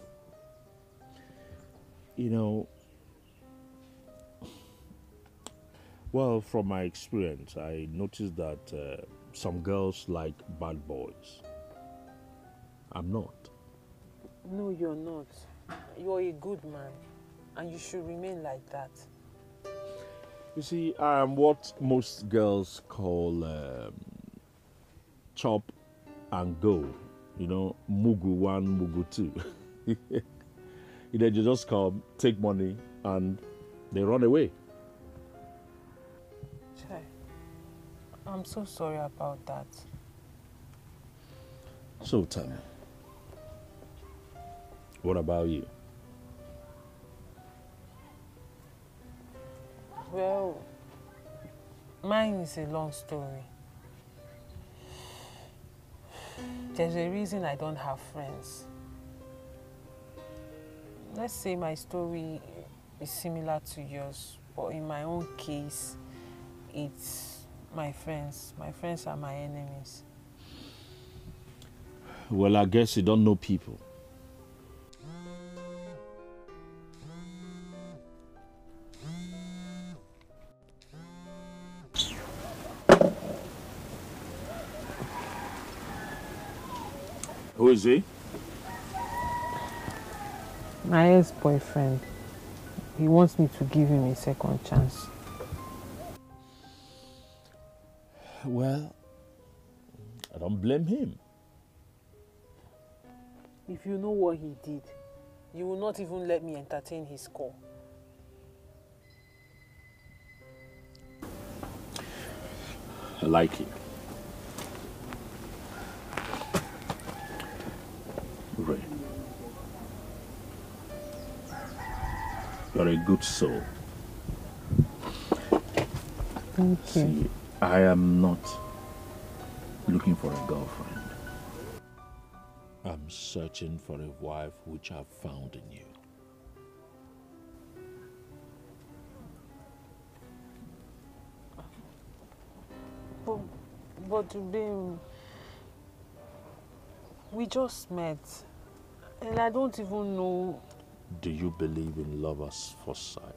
You know, well, from my experience, I noticed that uh, some girls like bad boys. I'm not. No, you're not. You're a good man, and you should remain like that. You see, I'm what most girls call um, chop and go. You know, mugu one, mugu two. <laughs> you they just come, take money, and they run away. Chai, I'm so sorry about that. So tell me, what about you? Well, mine is a long story. There's a reason I don't have friends. Let's say my story is similar to yours, but in my own case, it's my friends. My friends are my enemies. Well, I guess you don't know people. Who is he? My ex-boyfriend. He wants me to give him a second chance. Well, I don't blame him. If you know what he did, you will not even let me entertain his call. I like it. You're a good soul. Thank you. See, I am not looking for a girlfriend. I'm searching for a wife which I've found in you. But, but babe, we just met, and I don't even know Do you believe in love at first sight?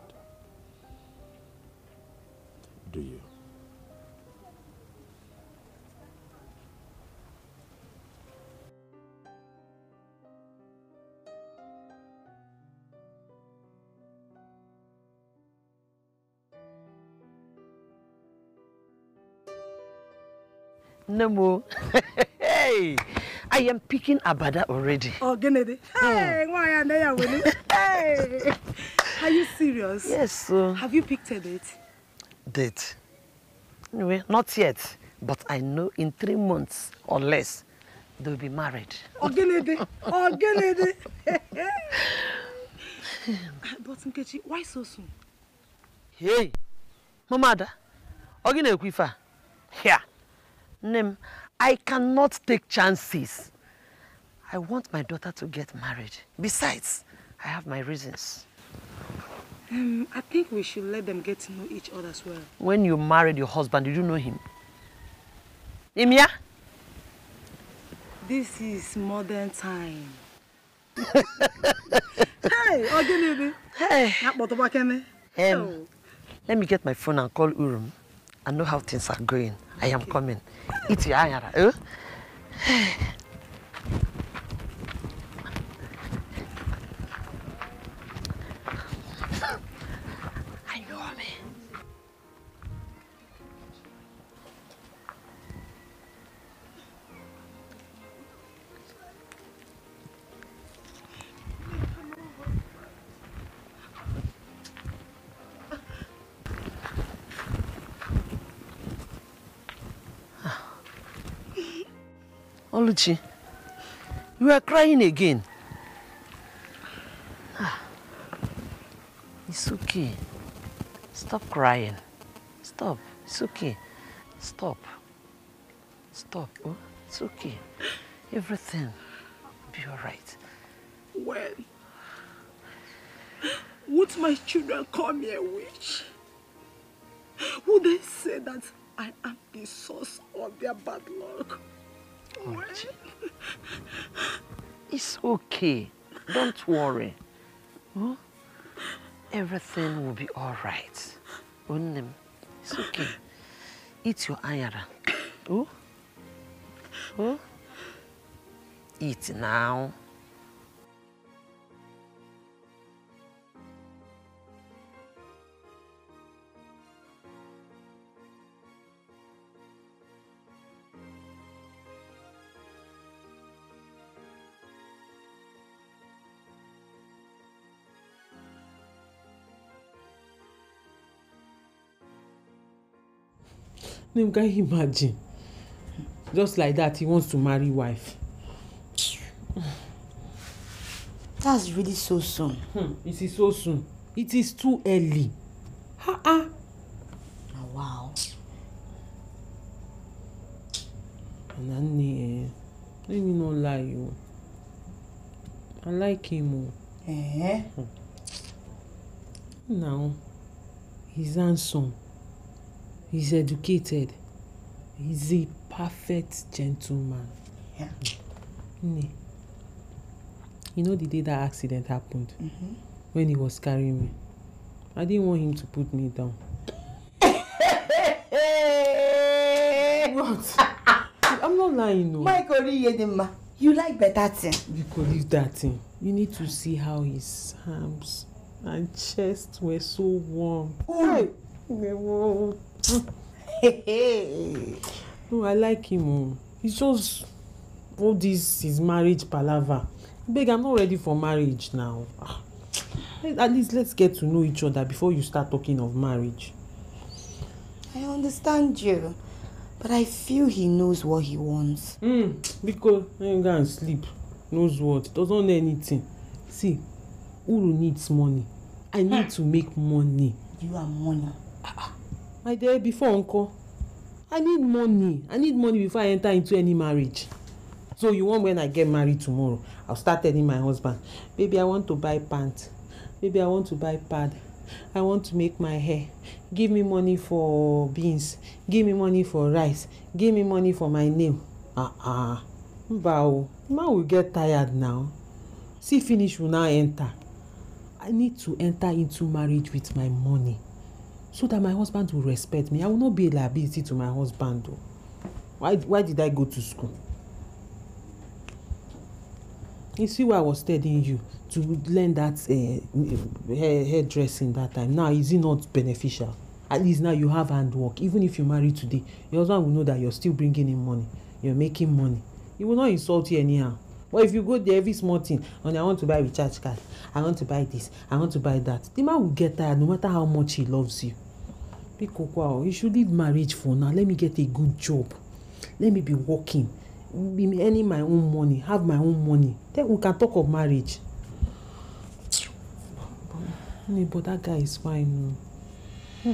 Do you? Nemo. <laughs> hey, I am picking Abada already. Oh, Kennedy. Hey, why are they winning? Hey, are you serious? Yes, sir. Have you picked a date? Date. Anyway, not yet, but I know in three months or less they'll be married. Oh, Kennedy. Oh, Kennedy. <laughs> but Nkechi, why so soon? Hey, Mama Ada, ọ gị na-ekwu ife a? Here, m, I cannot take chances. I want my daughter to get married. Besides, I have my reasons. Um, I think we should let them get to know each other as well. When you married your husband, did you know him? Imia? This is modern time. <laughs> hey, oh, Kennedy. Hey. Um, let me get my phone and call Urum and know how things are going. I am coming. Eat your ayara, eh? <sighs> Oluchi, you are crying again. Ah, It's okay. Stop crying. Stop. It's okay. Stop. Stop. Oh, it's okay. Everything will be all right. Well, would my children call me a witch? Would they say that I am the source of their bad luck? Oluchi, It's okay. Don't worry. Huh? Everything will be all right. Only, it's okay. Eat your ayara. Oh? Oh? Eat now. Name, can you imagine? Just like that, he wants to marry wife. That's really so soon. Hmm, it is so soon. It is too early. Ha ah. Oh, wow. Anani, eh, let me not lie you. I like him. Eh? Now, he's handsome. He's educated. He's a perfect gentleman. Yeah. Nne, you know the day that accident happened? Mhm. When he was carrying me. I didn't want him to put me down. <laughs> what? I'm not lying, no. Michael Oriyedema, you like better thing. You could leave that thing. You need to see how his arms and chest were so warm. Hey, they were- No, <laughs> I like him. Oh. It's just all this his marriage palaver. Beg, I'm not ready for marriage now. Ah. At least let's get to know each other before you start talking of marriage. I understand you, but I feel he knows what he wants. Mm, because when you go and sleep, knows what, doesn't know anything. See, Uru needs money. I need to make money. You are money. My dear, before uncle, I need money. I need money before I enter into any marriage. So you want when I get married tomorrow, I'll start telling my husband, baby, I want to buy pants. Baby, I want to buy pad. I want to make my hair. Give me money for beans. Give me money for rice. Give me money for my nail. Uh-uh. Mba o, man will get tired now. See finish will now enter. I need to enter into marriage with my money so that my husband will respect me. I will not be a liability to my husband though. Why, why did I go to school? You see why I was telling you to learn that uh, hair, hairdressing that time. Now, is it not beneficial? At least now you have handwork. Even if you marry today, your husband will know that you're still bringing in money. You're making money. He will not insult you anyhow. But if you go there every small thing, and I want to buy recharge card, I want to buy this, I want to buy that, the man will get tired no matter how much he loves you. Pikokwa, you should leave marriage for now. Let me get a good job. Let me be working, be earning my own money, have my own money. Then we can talk of marriage. But, but that guy is fine. Hmm.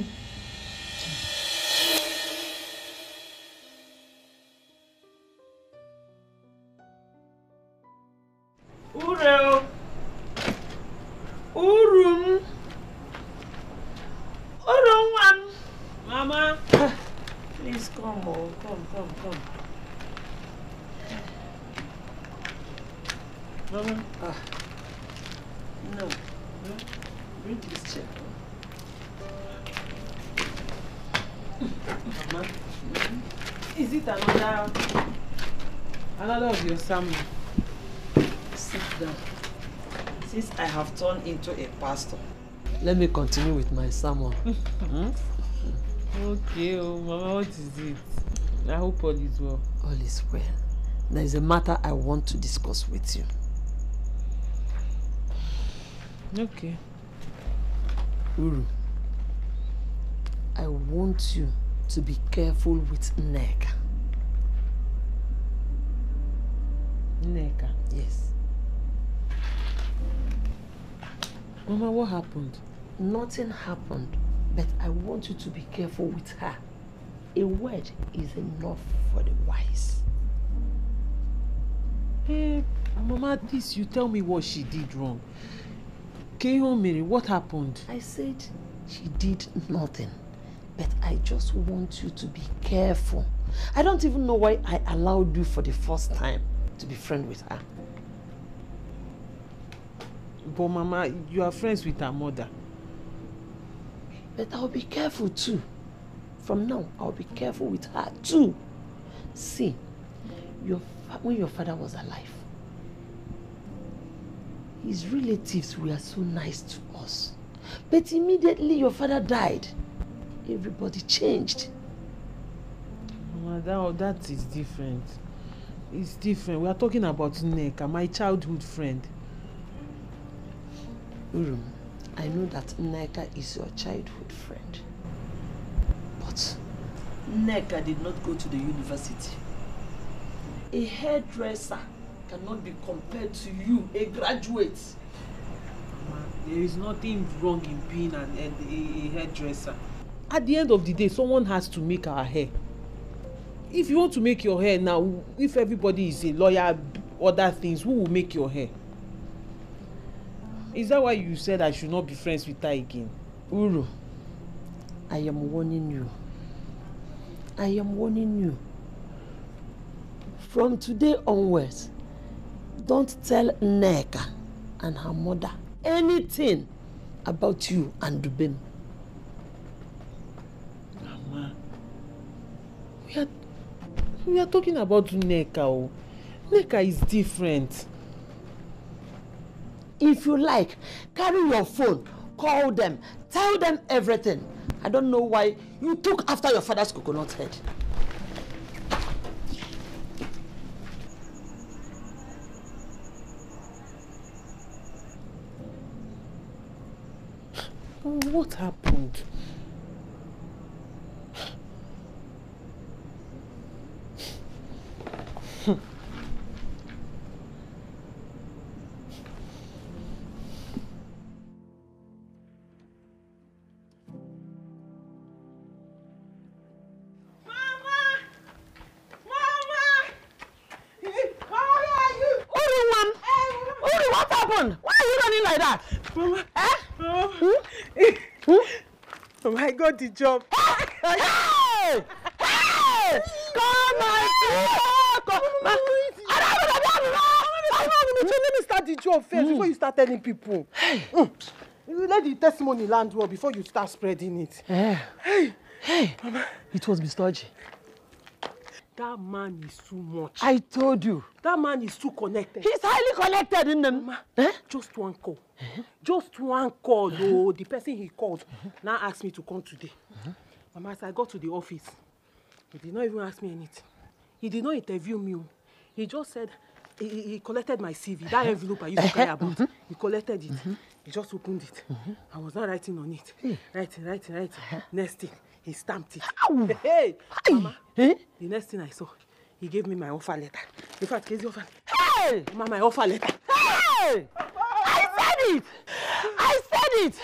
Another sermon? Sit down. Since I have turned into a pastor, Let me continue with my sermon. <laughs> Hmm? Okay, oh Mama, what is it? I hope all is well. All is well. There is a matter I want to discuss with you. Okay. Uru, I want you to be careful with Nneka. Nneka. Yes. Mama, what happened? Nothing happened, but I want you to be careful with her. A word is enough for the wise. Hey, Mama, least you tell me what she did wrong. Keho Mary, what happened? I said she did nothing, but I just want you to be careful. I don't even know why I allowed you for the first time to be friend with her. But Mama, you are friends with her mother. But I'll be careful too. From now, I'll be careful with her too. See, your when your father was alive, his relatives were so nice to us. But immediately your father died, everybody changed. Mama, that, that is different. It's different. We are talking about Nneka, my childhood friend. Uru, I know that Nneka is your childhood friend. But Nneka did not go to the university. a hairdresser cannot be compared to you, a graduate. Mama, there is nothing wrong in being an, a, a hairdresser. At the end of the day, someone has to make our hair. If you want to make your hair now, if everybody is a lawyer, other things, who will make your hair? Is that why you said I should not be friends with her again? Uru, I am warning you. I am warning you. From today onwards, don't tell Nneka and her mother anything about you and Dubem. Mama, we are, we are talking about Nneka. Oh. Nneka is different. If you like, carry your phone, call them, tell them everything. I don't know why you took after your father's coconut head. What happened? That? Mama, Eh? Mama, Mama, I got the job. Hey! Hey! Come on! Come on! let me start the job first before you start telling people. Mm. You let the testimony land well before you start spreading it. Eh. Hey, Hey, it was Mr. Oji. That man is too much. I told you. That man is too connected. He's highly connected in them. Mama, just one call. Just one call, though. The person he called now asked me to come today. Mama, as I got to the office, he did not even ask me anything. He did not interview me. oh. He just said he, he collected my CV, that envelope I used to carry about. He collected it. He just opened it. I was not writing on it. Writing, writing, writing. Next thing, he stamped it. Hey, Mama, the next thing I saw, he gave me my offer letter. In fact, the offer. Hey! Mama, my offer letter. Hey! I said it! I said it!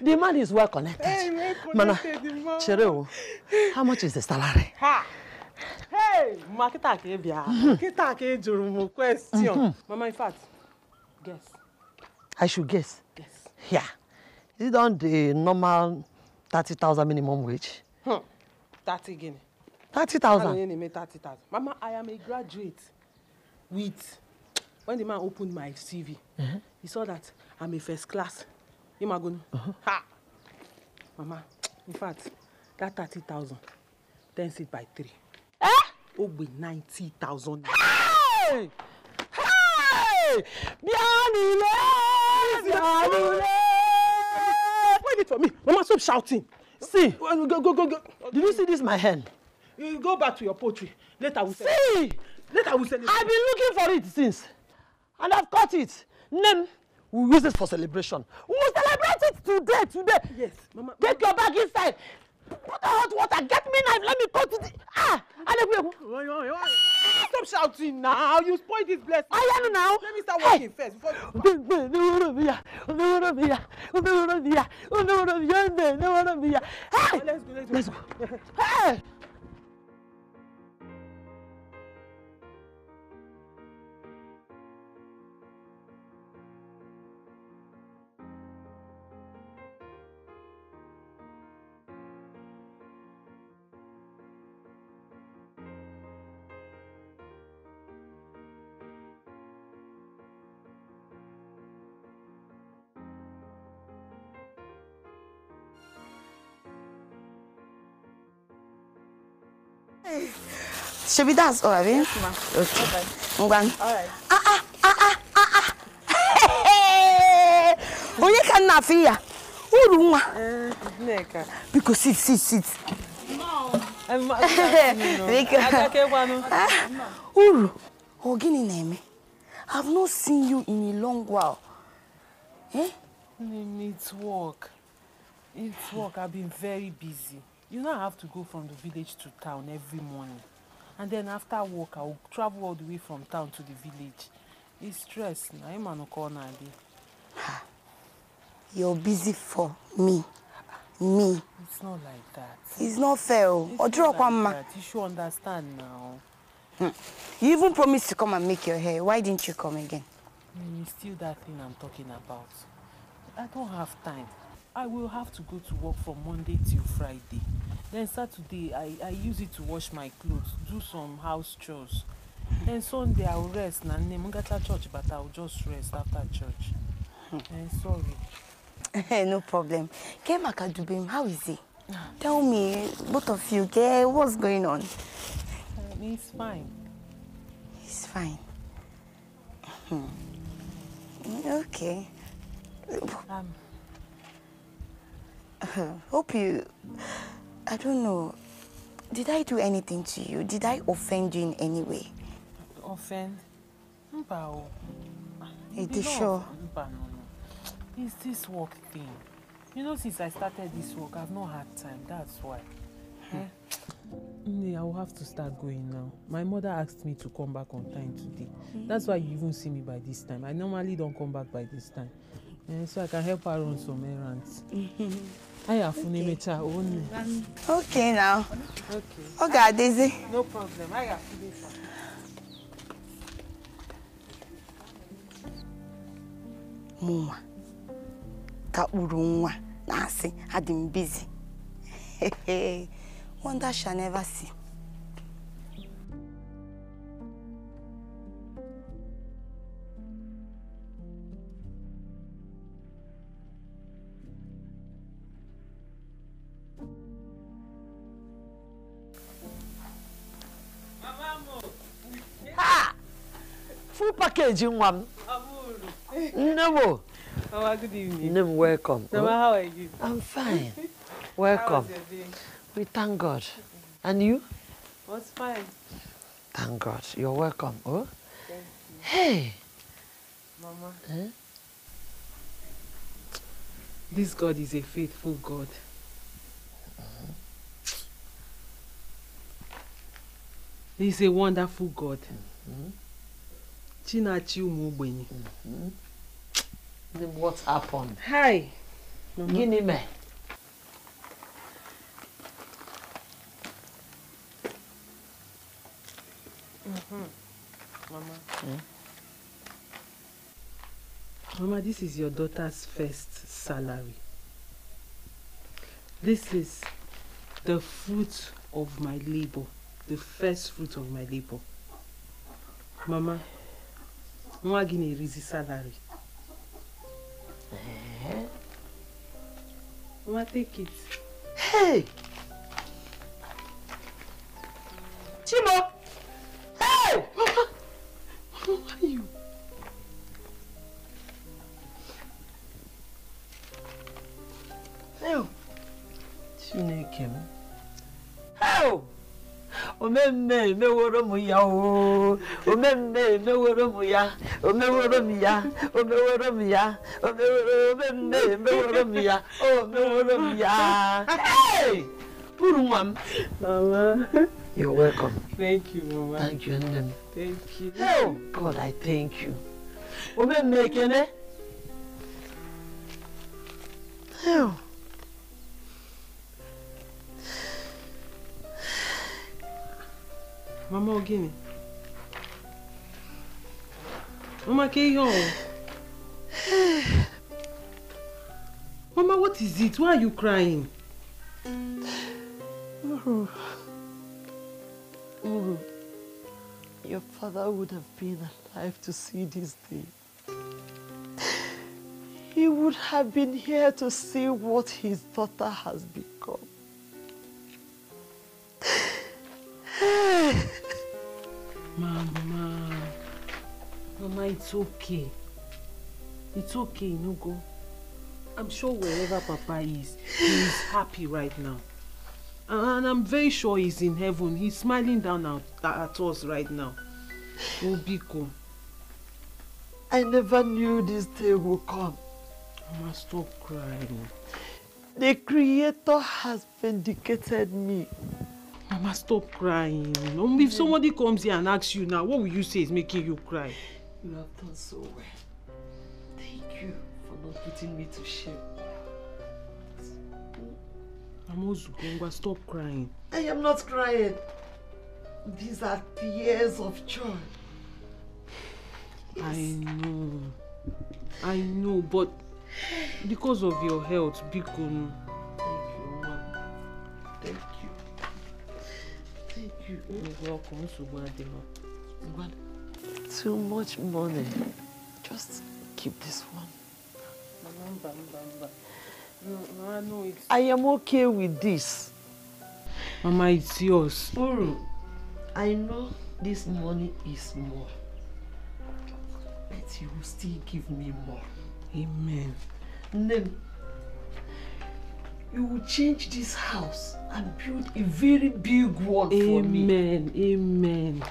The man is well connected. Hey, well Mana, connected, the man. Chereo, how much is the salary? Ha! Hey, ma kita ka ị bịa. Kita ka ị jụrụ m question. Mama, in fact, guess. I should guess. Guess. Yeah. Is it on the normal 30,000 minimum wage? 30 guinea. 30,000? Onye na-eme 30,000. Mama, I am a graduate with, when the man opened my CV, he saw that I'm a first class. Imagunu. Ha! Mama, in fact, that 30,000, times it by three. Eh? Ogbe 90,000. Hey! Hey! Bianile! Bianile! Wait it for me. Mama, stop shouting. See. Go, go, go, go. Did you see this my hand? You go back to your poetry. Later we'll See! Later we'll celebrate. I've been looking for it since. And I've caught it. Name, we'll use it for celebration. We'll celebrate it today, today. Yes, Mama. Take your bag inside. Put the hot water. Get me knife. Let me cut it. Ah! Alekwe. Stop shouting now. You spoiled this blessing. I am now. Let me start working first. Before you... Hey! Let's go. Let's go. Hey! Shebi that's all, abi? Yes, ma. Okay. All right. Ah, ah, ah, ah, ah, ah. Onye ka nna afị ya? Uru nwa. Nneka. Biko sit, sit, sit. <laughs> Ah, Uru, ọ gịnị na-eme? I've not seen you in a long while. Eh? It's work. It's work. I've been very busy. You know I have to go from the village to town every morning. And then after work, I will travel all the way from town to the village. It's stress. Na him and corner dey. You're busy for me. Me. It's not like that. It's not fair. o. It's Ọjọ́ not ọkwa like that. You should understand now. Hmm. You even promised to come and make your hair. Why didn't you come again? Mm, It's still that thing I'm talking about. I don't have time. I will have to go to work from Monday till Friday. Then Saturday, I, I use it to wash my clothes, do some house chores. Then Sunday, I'll rest. Na nne m gacha church, but I'll just rest after church. Eh, sorry. no problem. Ke Makadubim, how is he? Tell me, both of you, Ke, what's going on? Um, It's fine. He's fine. Hmm. Okay. Um, Hope you. I don't know. Did I do anything to you? Did I offend you in any way? offend? Mba o. It You is sure. No, no. It's this work thing. You know, since I started this work, I've not had time. That's why. Nne, I will have to start going now. My mother asked me to come back on time today. That's why you even see me by this time. I normally don't come back by this time. Eh, so I can help her run some errands. <laughs> anyị afụ n'emecha onye okay now. Ọ ga-adịzi no problem anyị afụ n'emecha mụnwa takpuru nwa na-asị adị m bizi <laughs> wonder shall never see. Full package nwa m. Nne m o. Mama, good evening. M welcome. Mama, how are you? I'm fine. <laughs> Welcome. was your day? We thank God. And you? Was fine. Thank God. You're welcome. Oh? You. Hey. Mama. Eh? This God is a faithful God. He's a wonderful God. Ụmụ ogbenye. What happened? Hi. Mm-hmm. Gịnị mee? Mm-hmm. Mama. Mm. Mama, this is your daughter's first salary. This is the fruit of my labor, the first fruit of my labor. Mama, nwa gị na-erizi salary. Mama, take it. Hey! Chimo! Hey! Mama, Mama, why you? Ew. Chineke m. Ew. Omemme meworo m ya o. Omemme meworo m ya. Omeworo m ya. Omeworo m ya. Omeworo omemme meworo m ya. O meworo m ya. Hey! Uru nwa m. Mama. You're welcome. Thank you, Mama. Thank you, nne. Thank you. Oh, God, I thank you. Omemme ekene. Ew. Mama, ọ gịnị? Mama, ihe? Mama, what is it? Why are you crying? Uru. Uru. Your father would have been alive to see this day. He would have been here to see what his daughter has become. Mama, Mama, it's okay. It's okay, Nugo. I'm sure wherever Papa is, he is happy right now. And I'm very sure he's in heaven. He's smiling down at, at us right now. Obiko, I never knew this day would come. Mama, stop crying. The Creator has vindicated me. Mama, stop crying. If somebody comes here and asks you now, what will you say is making you cry? You have done so well. Thank you for not putting me to shame. Mama Ozugongwa, stop crying. I am not crying. These are tears of joy. I know. I know, but because of your health, Biko, Thank you, Mom. Thank you. Thank you. you're welcome. Ngwan, Too much money. Just keep this one. No, no, it's... I am okay with this. Mama, it's yours. Uru, I know this money is small. But you will still give me more. Amen. Name, you will change this house and build a very big one for me. Amen. Amen.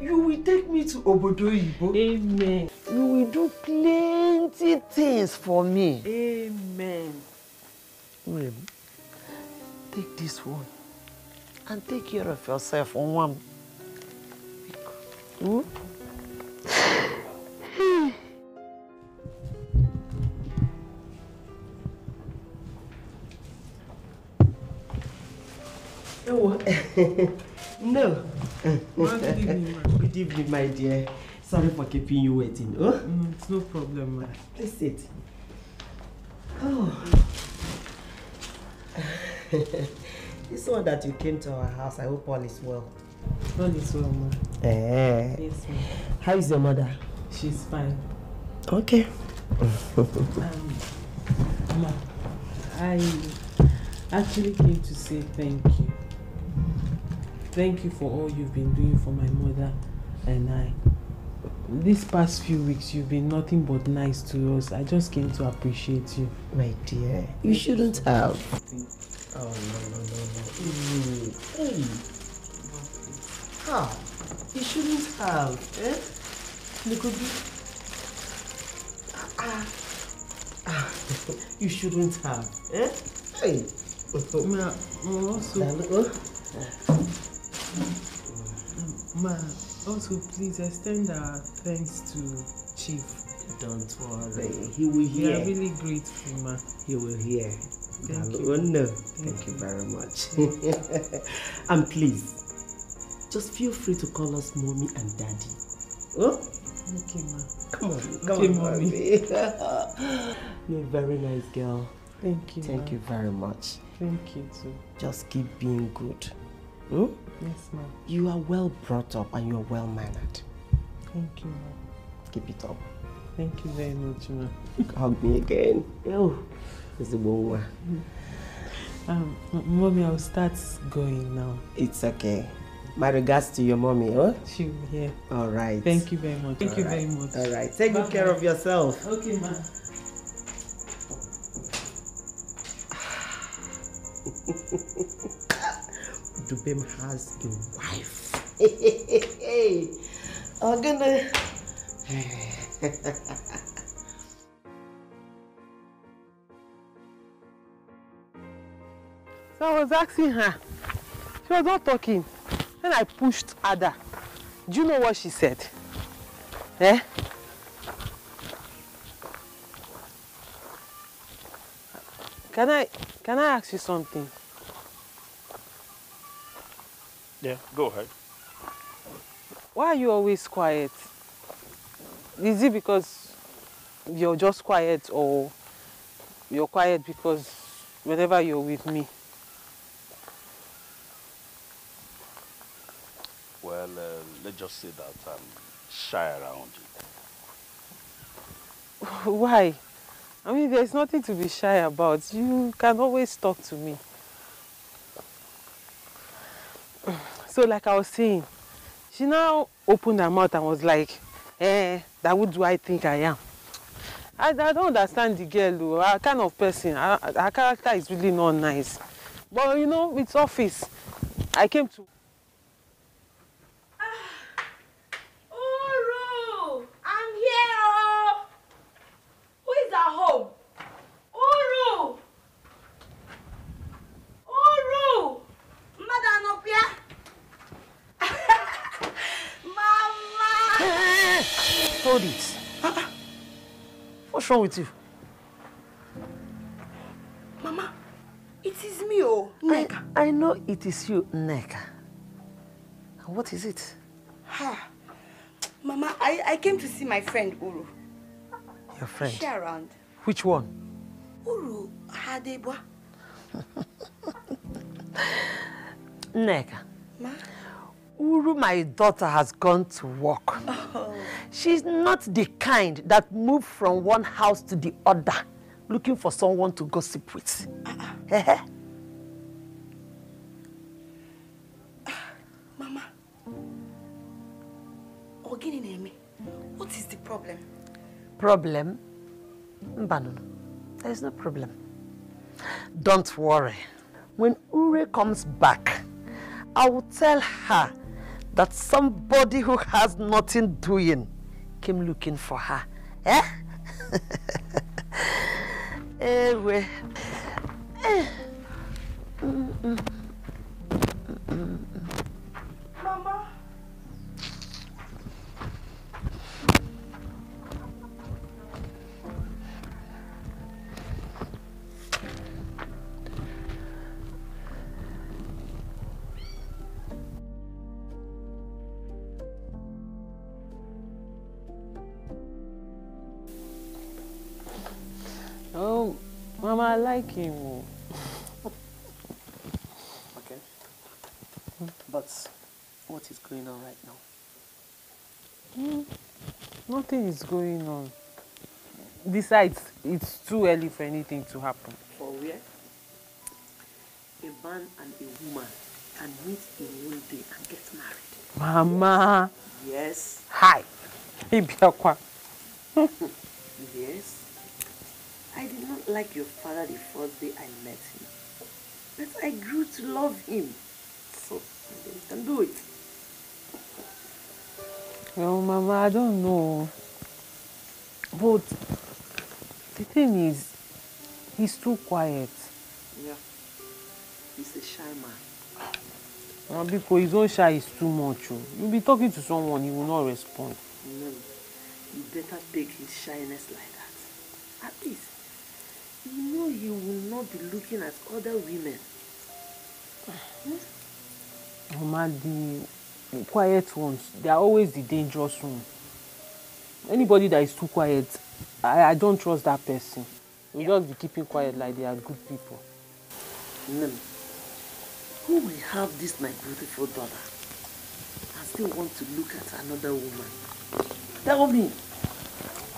You will take me to Obodo Ibo. Amen. You will do plenty things for me. Amen. Name, take this one and take care of yourself on one. Hmm? <sighs> Oh, <laughs> no. <laughs> Good evening, my dear. Sorry for keeping you waiting. Oh, Mm, it's no problem, ma. please sit. Oh. <laughs> this one that you came to our house, I hope all is well. All is well, ma. Eh. Yes, ma. How is your mother? She's fine. Okay. Um, ma, I actually came to say thank you. Thank you for all you've been doing for my mother and I. These past few weeks, you've been nothing but nice to us. I just came to appreciate you. My dear, you shouldn't have. Oh, no, no, no, no. Hey. How? You shouldn't have. Eh? Nikobi. Ah. ah. <laughs> you shouldn't have. Eh? Hey. Ma, also. Ma, also please extend our thanks to Chief. Don't worry, he will hear. We are really grateful, ma. He will hear. Thank Dalo- you. Oh, no. Thank Thank, you very much. <laughs> and please, just feel free to call us mommy and daddy. Oh? Okay, ma. Come on, come Okay, on, mommy. mommy. <laughs> You're a very nice girl. Thank you, Thank ma. you very much. Thank you too. Just keep being good. Hmm? Yes, ma. You are well brought up and you're well mannered. Thank you, ma. Keep it up. Thank you very much, ma. Hug me again. Oh, it's a one. Um, mommy, I'll start going now. It's okay. My regards to your mommy, huh? She will hear. All right. Thank you very much. Thank you All very much. All right. Take good Bye-bye. care of yourself. Okay, ma. <laughs> Dubem has a wife. I'm gonna. So I was asking her. She was not talking. Then I pushed Ada. Do you know what she said? Eh? Can I can I ask you something? Yeah, go ahead. Why are you always quiet? Is it because you're just quiet or you're quiet because whenever you're with me? Well, uh, let's just say that I'm shy around you. <laughs> Why? I mean, there's nothing to be shy about. You can always talk to me. So, like I was saying, she now opened her mouth and was like, eh, that who do I think I am? I, I don't understand the girl, though. Her kind of person, her, her character is really not nice. But, you know, it's office. I came to Uru! I'm here! oh. Who is at home? Uru! Uru! Madam Opia! Mama! Hold it. Ah, ah. What's wrong with you? Mama, it is me, oh, I, I know it is you, Neka. And What is it? Ha. Mama, I, I came to see my friend Uru. Your friend. She around? Which one? Uru Hadebwa. <laughs> Neka. Ma? Uru, my daughter, has gone to work. Oh. She's not the kind that move from one house to the other looking for someone to gossip with. Eh, <sighs> Mama. Ogini what is the problem? problem? Mbanono, there is no problem. Don't worry. When Ure comes back, I will tell her that somebody who has nothing doing came looking for her. Eh? <laughs> Anyway. Eh. Mm, mm. Mm, I like him. Okay. But what is going on right now? Hmm, Nothing is going on. Besides, it's too early for anything to happen. For where? A man and a woman can meet in one day and get married. Mama. Yes. Hi. Ibiakwa. <laughs> yes. I did not like your father the first day I met him. But I grew to love him. So, you can do it. Well, Mama, I don't know. But the thing is, he's too quiet. Yeah. He's a shy man. Uh, because his own shy is too much. Oh. You'll be talking to someone, he will not respond. No, you better take his shyness like that. At least, you know he will not be looking at other women. <sighs> Mama, the quiet ones, they are always the dangerous ones. Anybody that is too quiet, I, I don't trust that person. We just be keeping quiet like they are good people. Nem, who will have this my beautiful daughter and still want to look at another woman? Tell me.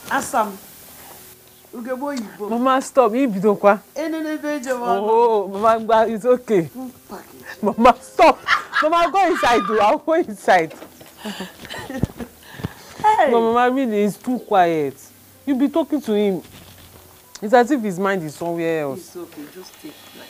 Asam. Ugebo Igbo. Mama, stop. Ibidokwa. Enenebe Jawano. Oh, Mama, Mama, it's okay. Mama, stop. Mama, go inside. Do I'll go inside. Hey. But Mama, really, is too quiet. You be talking to him. It's as if his mind is somewhere else. It's okay, just take like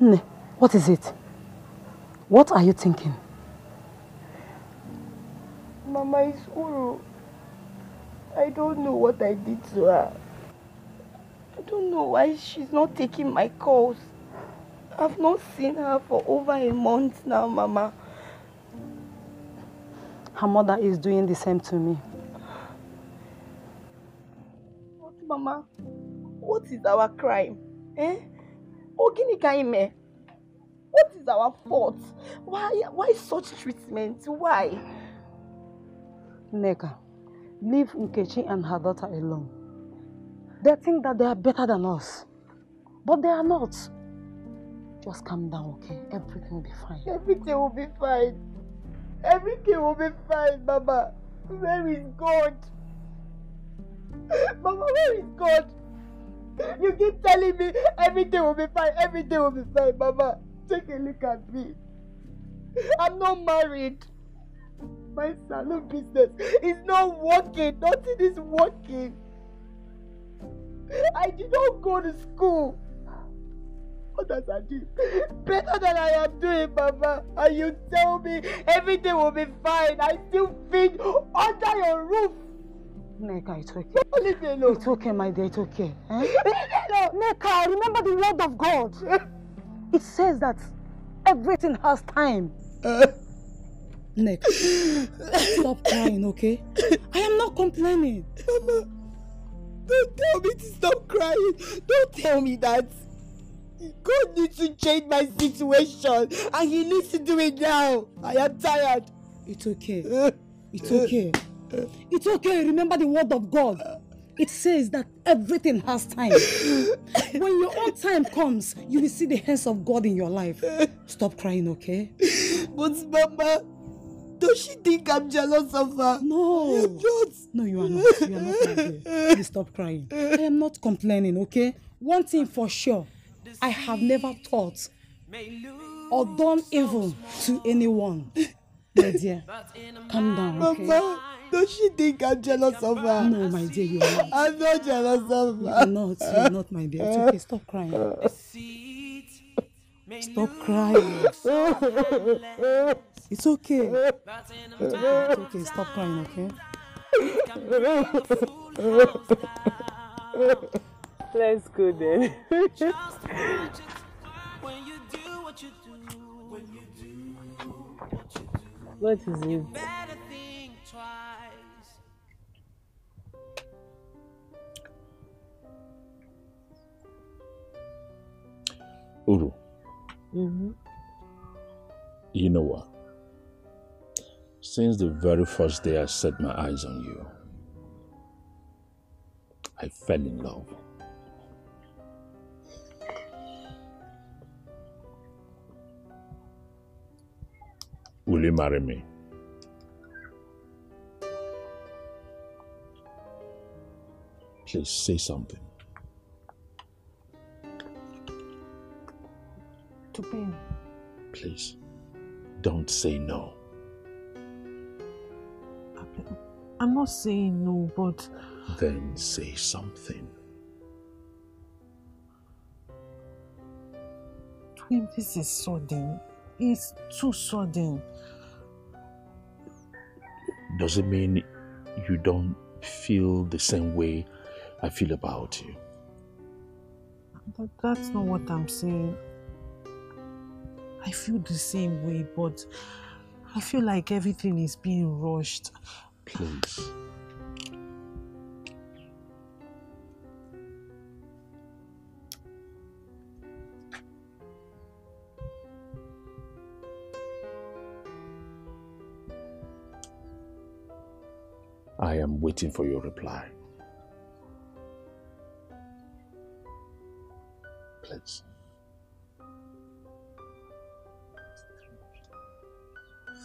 Nne, what is it? What are you thinking? Mama, is Uru. I don't know what I did to her. I don't know why she's not taking my calls. I've not seen her for over a month now, Mama. Her mother is doing the same to me. What, Mama? What is our crime? Eh? Ogini Kaime. What is our fault? Why, why such treatment? Why? Neka, leave Nkechi and her daughter alone. They think that they are better than us. But they are not. Just calm down, okay? Everything will be fine. Everything will be fine. Everything will be fine, Mama. Where is God? Mama, where is God? You keep telling me everything will be fine, everything will be fine, Mama. Take a look at me. I'm not married. My salon business is not working. Nothing is working. I did not go to school. What does I do? Better than I am doing, Mama. And you tell me everything will be fine. I still feed under your roof. Neka, it's okay. Leave me alone. It's okay, my dear, it's okay. Eh? Leave me alone. Neka, remember the word of God. <laughs> It says that everything has time. Nick, stop crying, okay? I am not complaining. Mama, don't tell me to stop crying. Don't tell me that. God needs to change my situation and He needs to do it now. I am tired. It's okay. It's okay. It's okay. Remember the word of God. It says that everything has time. <laughs> when your own time comes, you will see the hands of God in your life. Stop crying, okay? But Mama, does she think I'm jealous of her? No. Not. No, you are not. You are not dear. Please stop crying. I am not complaining, okay? One thing for sure, I have never thought or done evil to anyone. My dear, calm down, okay? Mama, does she think I'm jealous of her? No, my dear, you are not. I'm not jealous of You her. are not. You are not, my dear. It's okay. Stop crying. Stop crying. It's okay. It's okay. It's okay. Stop crying, okay? Let's go then. what is it? Uru. Mm-hmm. You know what? Since the very first day I set my eyes on you, I fell in love. Will you marry me? Please say something. To. Please. Don't say no. I'm not saying no, but Then say something. Twin, this is sudden. It's too sudden. Does it mean you don't feel the same way I feel about you? But that's not what I'm saying. I feel the same way, but I feel like everything is being rushed. Please. I am waiting for your reply.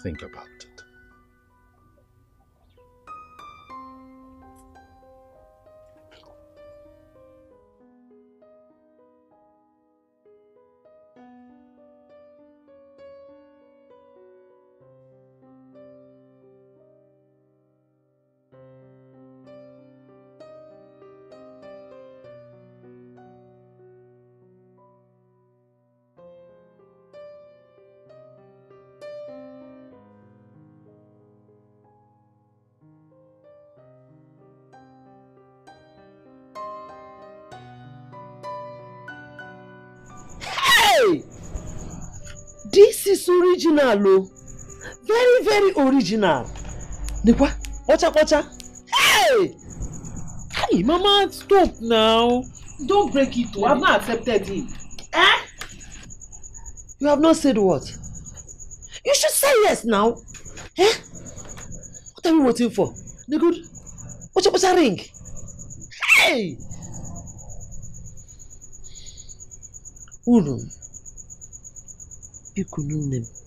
Think about original, oh. Very, very original. Ocha, ocha. Hey! Hey, Mama, stop now. Don't break it. Oh. I've not accepted it. Eh? You have not said what? You should say yes now. Eh? What are we waiting for? The good. Ocha ring. Hey! Unu. Biko nne m.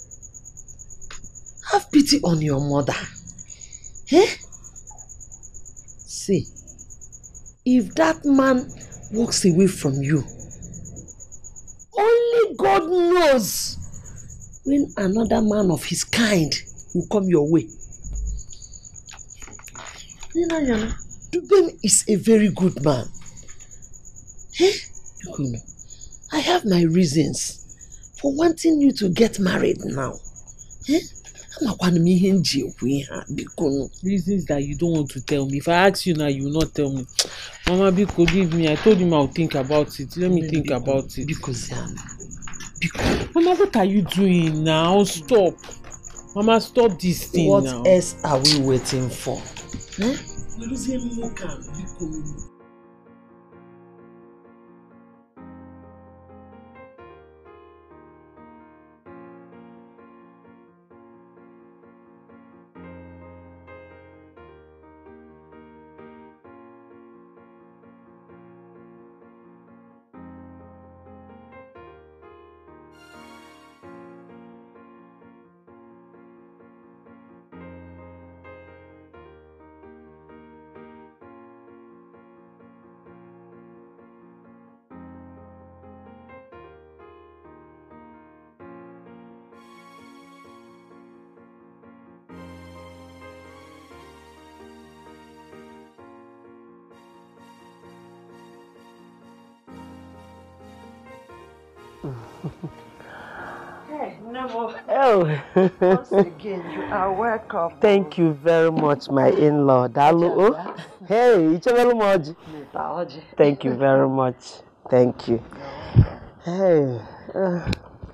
Have pity on your mother. Eh? See, if that man walks away from you, only God knows when another man of his kind will come your way. Nenanyana, Dubem is a very good man. Eh? Biko, I have my reasons for wanting you to get married now. Eh? Amakwana m ihe m ji ekwu ihe a biko nụ. Reasons that you don't want to tell me. If I ask you now, you will not tell me. Mama, Biko, give me. I told him I'll think about it. Let me think about it. Biko, Ziana. Biko. Mama, what are you doing now? Stop. Mama, stop this thing What now. else are we waiting for? Eh? Oh. Once again, you are welcome. Thank you very much, my in-law. Dalu. oh. Hey. Taoji. Thank you very much. Thank you. Hey,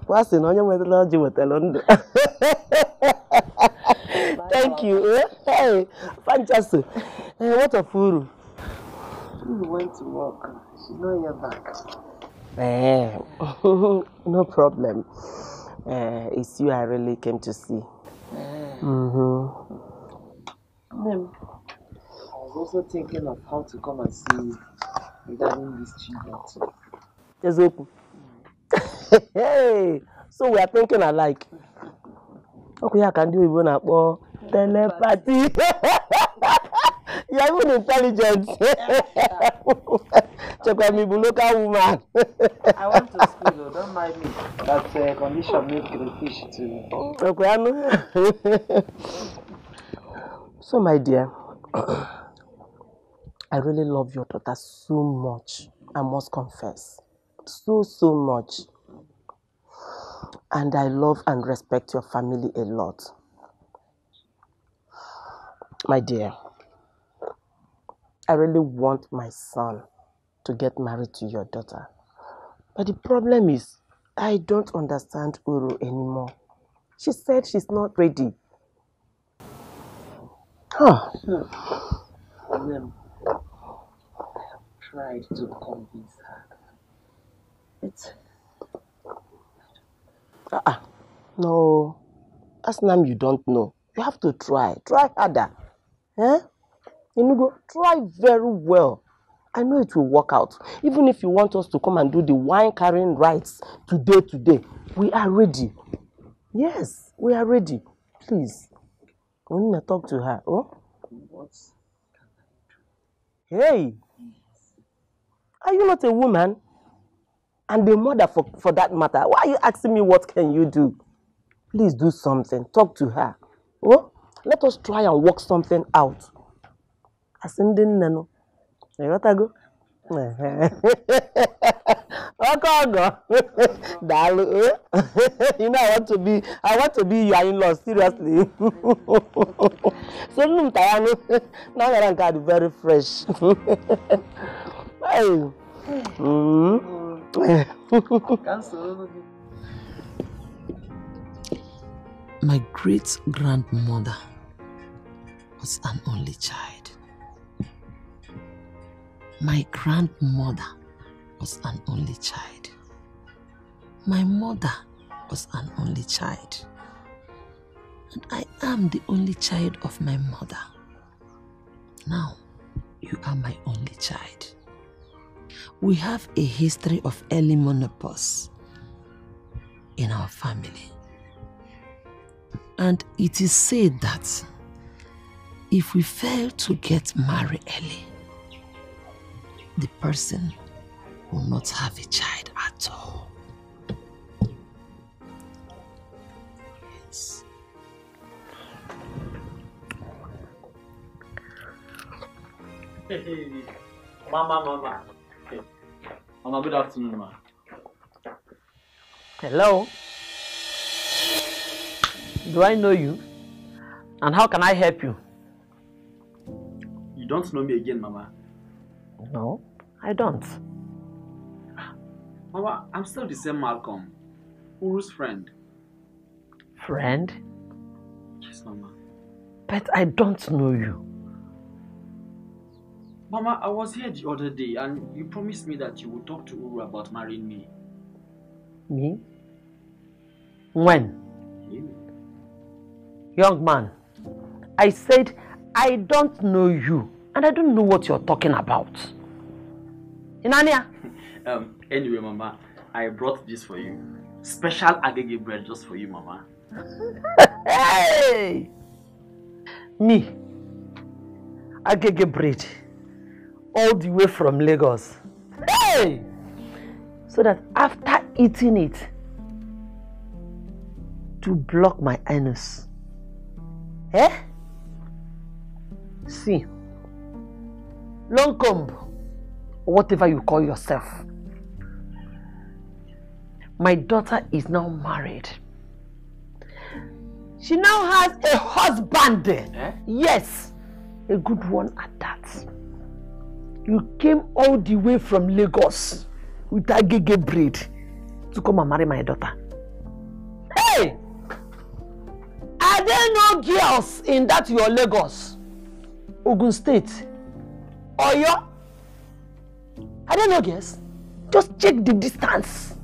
kwa sị na onye nwetara ọjị wetara ndụ. Thank you. Hey, fantastic. Hey, what of uru? Uru went to work. She's not here back. Eh, <laughs> no problem. Uh, it's you I really came to see. Mm-hmm. Ma'am, I was also thinking of how to come and see you regarding this children too. Eziokwu. <laughs> hey, so we are thinking alike. Ọkụ ya ka ndị oyibo na-akpọ telepathy. <laughs> you are even intelligent. Chekwa mi bụ local woman. <laughs> I want to school though, don't mind me. That uh, condition make crayfish to. Chekwa anụ. So my dear, I really love your daughter so much. I must confess. So, so much. And I love and respect your family a lot. My dear, I really want my son to get married to your daughter. But the problem is, I don't understand Uru anymore. She said she's not ready. Huh. Well, I tried to convince her. It's Uh-uh. No. Asnam, you don't know. You have to try. Try harder. Eh? You know, go try very well. I know it will work out. Even if you want us to come and do the wine carrying rites today, today, we are ready. Yes, we are ready. Please. We need to talk to her. Oh? what? Hey! Are you not a woman? And a mother for, for that matter. Why are you asking me what can you do? Please do something. Talk to her. Oh? Let us try and work something out. Asị ndị nne nụ. Ịghọtago? Ọkọ ọgọ. Daalụ. You know I want to be I want to be your in-law seriously. so nnu m tara nụ. Na ọnyara nke a dị very fresh. <laughs> My great grandmother was an only child. My grandmother was an only child. My mother was an only child. And I am the only child of my mother. Now, you are my only child. We have a history of early menopause in our family. And it is said that if we fail to get married early, the person will not have a child at all. Yes. Hey, mama, mama. Hey. Mama, good afternoon, ma. Hello? Do I know you? And how can I help you? You don't know me again, mama. No, I don't. Mama, I'm still the same Malcolm, Uru's friend. Friend? Yes, mama. But I don't know you. Mama, I was here the other day and you promised me that you would talk to Uru about marrying me. Me? When? You. Young man, I said I don't know you and I don't know what you're talking about. Inania? Um, anyway, mama, I brought this for you. Special agege bread just for you, mama. Hey! Me, agege bread, all the way from Lagos. Hey! So that after eating it, to block my anus. Eh? See, long comb, whatever you call yourself. My daughter is now married. She now has a husband. Eh? Yes, a good one at that. You came all the way from Lagos with agege bread to come and marry my daughter. Hey! Are there no girls in that your Lagos, Ogun State, Oyo? Are there no girls? Just check the distance.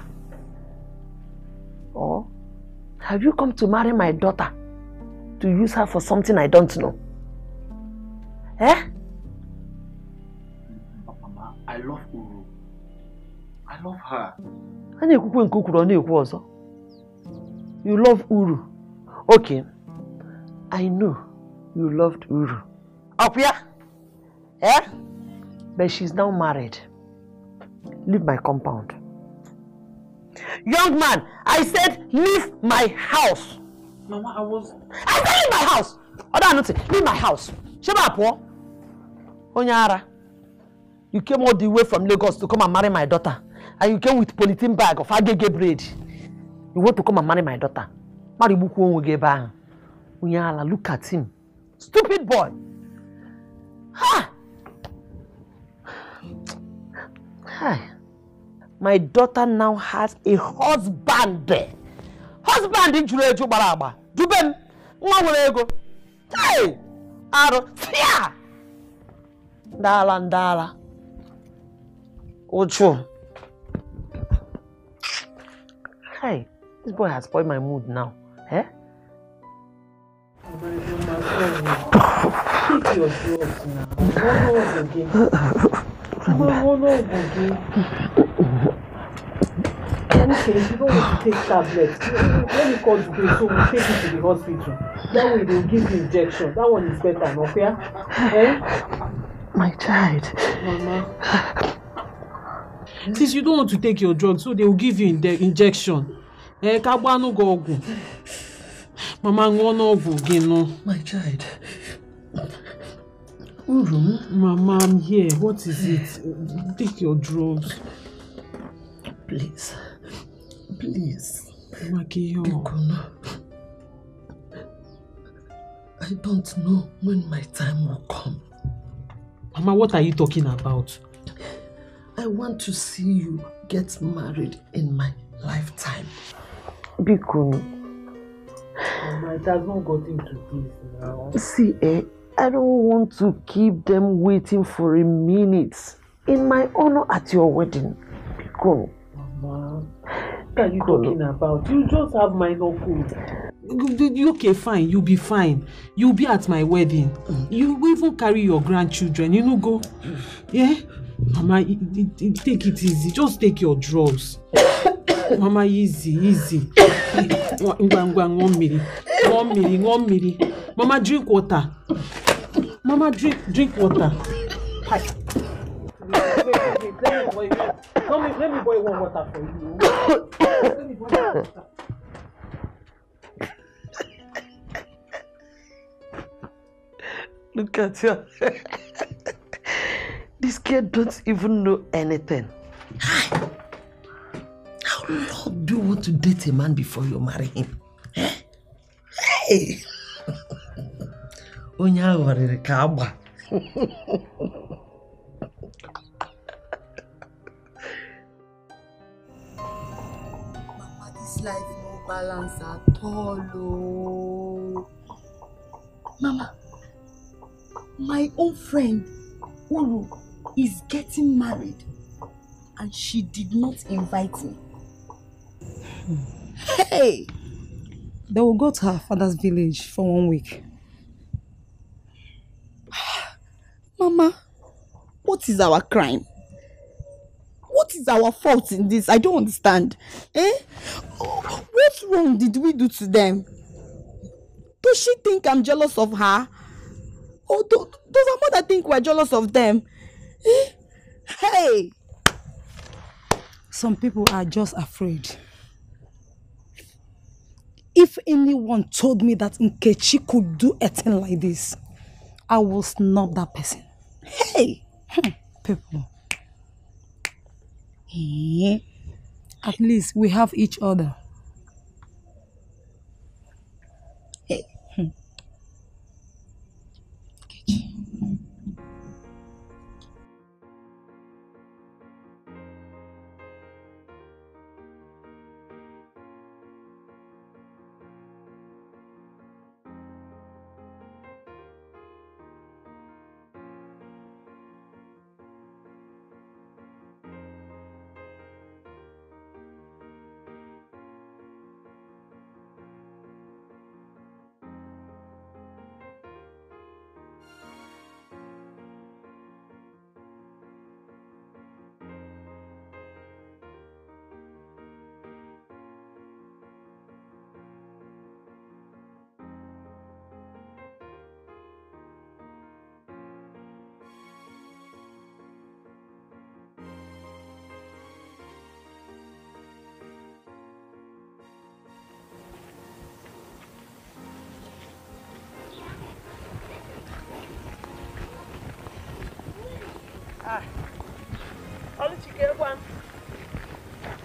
Or have you come to marry my daughter to use her for something I don't know? Eh? Mama, I love Uru. I love her. A na-ekwukwe nke o kwuru ọ na-ekwu ọzọ. You love Uru. Okay. I know you loved Uru. Up here? Eh? But she's now married. Leave my compound. Young man, I said leave my house. Mama, I was. I said leave my house. Other nothing. Leave my house. Sheba po. Onyara. You came all the way from Lagos to come and marry my daughter. And you came with polythene bag of agege bread. You want to come and marry my daughter. Marry buku onwe gị ebe ahụ. Onyara, look at him. Stupid boy. Ha! Hi. My daughter now has a husband. Husband juru eju gbara agba. Dube m. Nwa nwere ego. Hey! Arụ. Fia! Ndala ndala. Uchu. Hey, this boy has spoiled my mood now. Eh? Take your drugs now. One of again. One of again. Okay, if you don't want to take tablets, let me call today so we take you to the hospital. That way they'll give you injection. That one is better, no fair? Eh? My child. Mama. Since you don't want to take your drugs, so they will give you in injection. Eh, ka gbanu gị ọgwụ. Mama ṅụọ n'ọgwụ gị nụ. My child. Uru Mama, I'm here. What is it? Take your drugs. Please. Please. Makiyo. Bikono. I don't know when my time will come. Mama, what are you talking about? I want to see you get married in my lifetime. Bikono. Mama, it has not got into this now. See, eh, I don't want to keep them waiting for a minute in my honor at your wedding. Bikono. Mama, what are you talking about? You just have minor cold. Okay, fine. You'll be fine. You'll be at my wedding. You even carry your grandchildren. You know, go. Yeah? Mama, take it easy. Just take your drugs. <coughs> Mama, easy, easy. <coughs> Ngwa ṅụọ mmiri. Ṅụọ mmiri, ṅụọ mmiri. Mama, drink water. Mama, drink drink water. Hi. Let me boil, let me, let me boil one water for you. <coughs> Let me boil one water. Look at you. this kid don't even know anything. Hi. How long do you want to date a man before you marry him? Eh? Hey! Onye aghọrịrị ka agba. <laughs> life no balance at all. Oh. Mama, my own friend, Uru, is getting married and she did not invite me. Hey! They will go to her father's village for one week. <sighs> Mama, what is our crime? What is our fault in this? I don't understand. Eh? What wrong did we do to them? Does she think I'm jealous of her? Or do, does her mother think we're jealous of them? Eh? Hey! Some people are just afraid. If anyone told me that Nkechi could do a thing like this, I will snub that person. Hey! Hmm, People. Eh? At least we have each other. Hey. Hmm. Ah.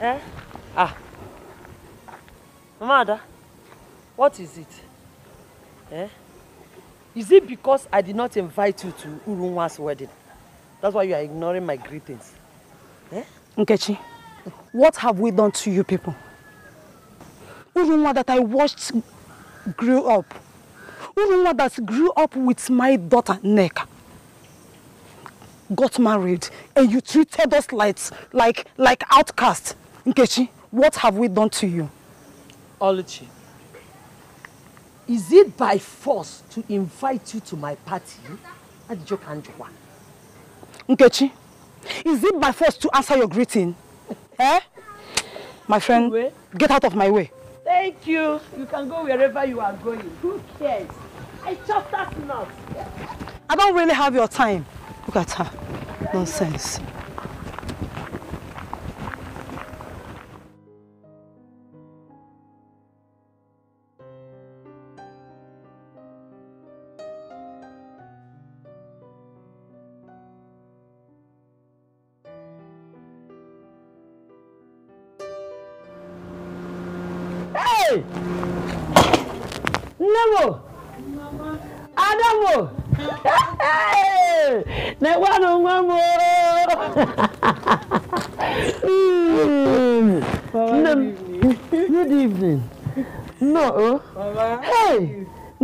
Eh? Ah. Mama Ada, what is it? Eh? Is it because I did not invite you to Urunwa's wedding? That's why you are ignoring my greetings. Eh? Nkechi, what have we done to you people? Urunwa that I watched grew up. Urunwa that grew up with my daughter Neka. Got married and you treated us like, like, like outcasts. Nkechi, what have we done to you? Oluchi, is it by force to invite you to my party? Nkechi, is it by force to answer your greeting? <laughs> eh? My friend, get out of my way. Thank you. You can go wherever you are going. Who cares? I just that not. I don't really have your time. Look at her. Nonsense.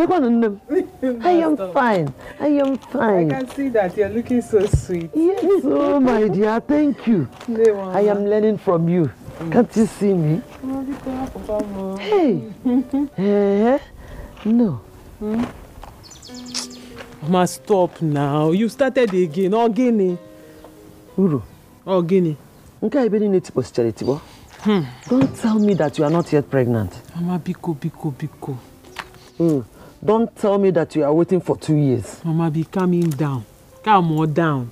<laughs> I am fine. I am I fine. can see that you're looking so sweet. Yes, oh my <laughs> dear, thank you. I am learning from you. Can't you see me? Hey! <laughs> Eh? No. Mama, stop now. You started again. Ogini. Uru. Ogini. Nke a ebe niile tikpọsichara etikpọ. Don't tell me that you are not yet pregnant. Mama, biko, biko, biko. Mm. Don't tell me that you are waiting for two years. Mama, be calming down. Calm more down.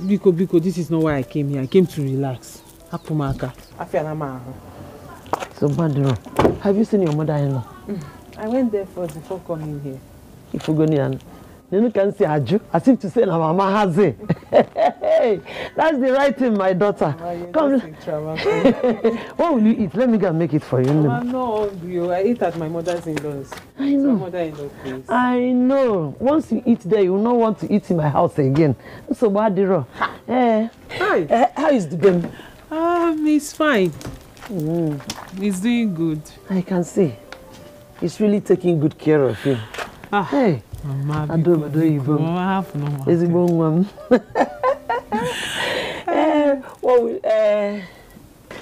Biko, biko, this is not why I came here. I came to relax. Apumaka. Afianama. So, Badro, have you seen your mother-in-law? I went there first before coming here. Ifugonian. Nenu can say Aju, as if to say na mama. Hey, <laughs> that's the right thing, my daughter. Come. <laughs> what will you eat? Let me go and make it for you. Oh, I'm not hungry. oh. I ate at my mother's in-laws. I know. My mother-in-law place. I know. Once you eat there, you will not want to eat in my house again. So, Badiro. Eh, Hi. eh, how is the baby? Um, he's fine. He's doing good. I can see. He's really taking good care of you. Ah, Hey, Mama, half no more. ezigbo nwa <laughs> m. Eh, eh,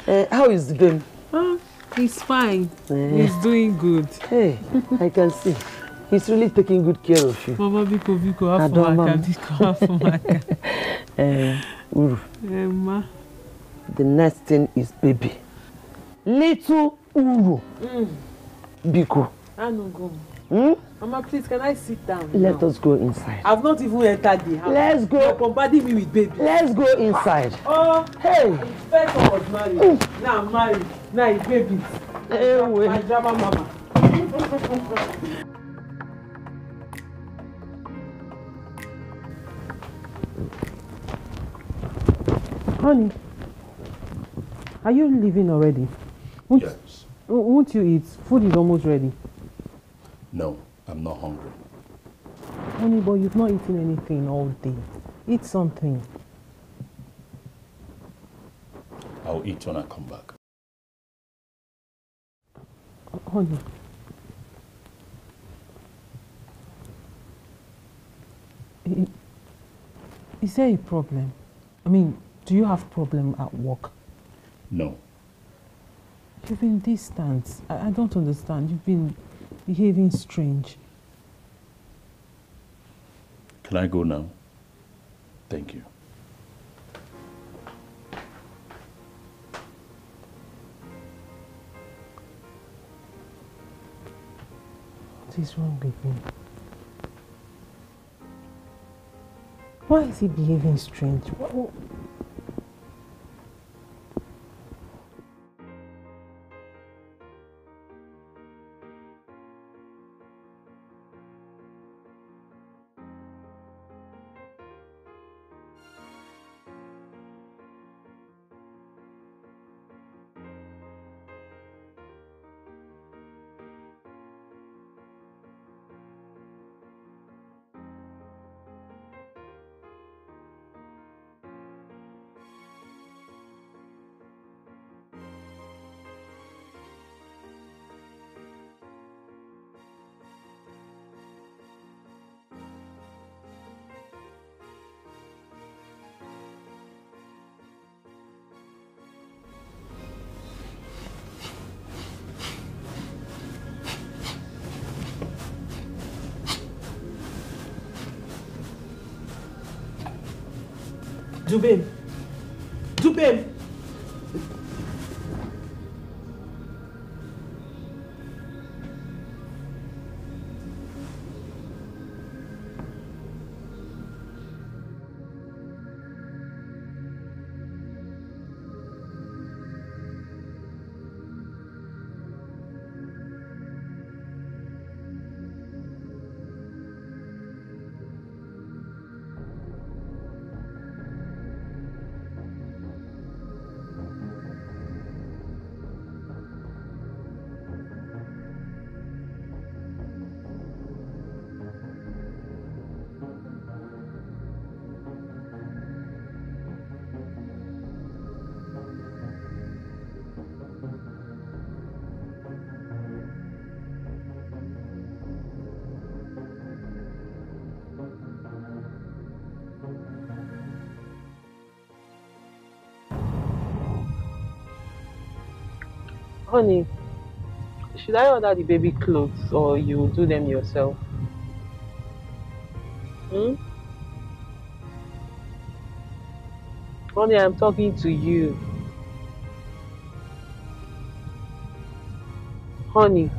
eh, how is the baby? Oh, he's fine. Eh. He's doing good. Hey, I can see. He's really taking good care of you. Mama, biko, biko, half Adoma maka, m. biko, half maka. Eh, Uru, Emma. the next thing is baby. Little Uru. Biko. Anugo. Hmm? Mama, please, can I sit down? Let now? us go inside. I've not even entered the house. Let's go. You're bombarding me with baby. Let's go inside. Oh, Hey. first I was married. Now I'm married. Now it's baby. Eh, My drama mama. Honey, are you leaving already? Won't, Yes. won't you eat? Food is almost ready. No, I'm not hungry. Honey, but you've not eaten anything all day. Eat something. I'll eat when I come back. Honey. Is there a problem? I mean, do you have problem at work? No. You've been distant. I, I don't understand. You've been behaving strange. Can I go now? Thank you. What is wrong with me? Why is he behaving strange? What, what- o Honey, should I order the baby clothes or you do them yourself? Hmm? Honey, I'm talking to you. Honey.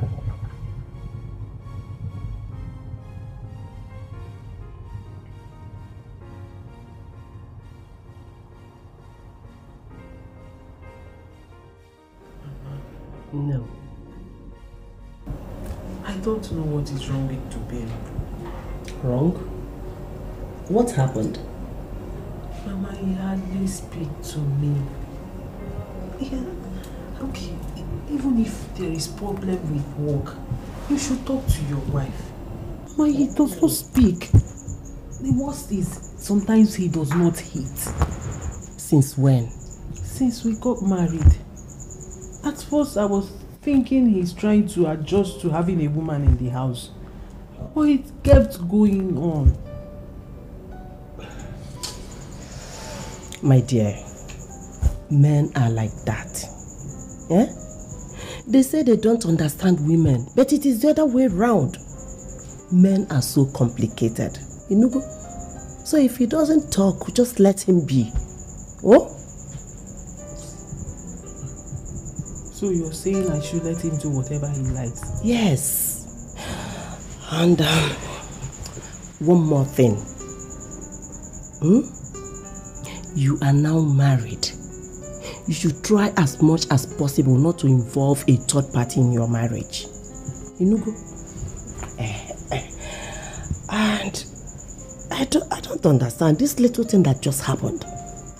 What is wrong with Dubem. Wrong? What happened? Mama, he hardly speak to me. Yeah, okay. Even if there is problem with work, you should talk to your wife. Mama, he does not speak. The worst is sometimes he does not eat. Since when? Since we got married. At first, I was thinking he's trying to adjust to having a woman in the house. But it kept going on. My dear, men are like that. Eh? They say they don't understand women, but it is the other way round. Men are so complicated. You know? So if he doesn't talk, just let him be. Oh? So you're saying I should let him do whatever he likes? Yes. And um, one more thing. Hmm? You are now married. You should try as much as possible not to involve a third party in your marriage. You know, go. Eh, eh. And I don't, I don't understand this little thing that just happened.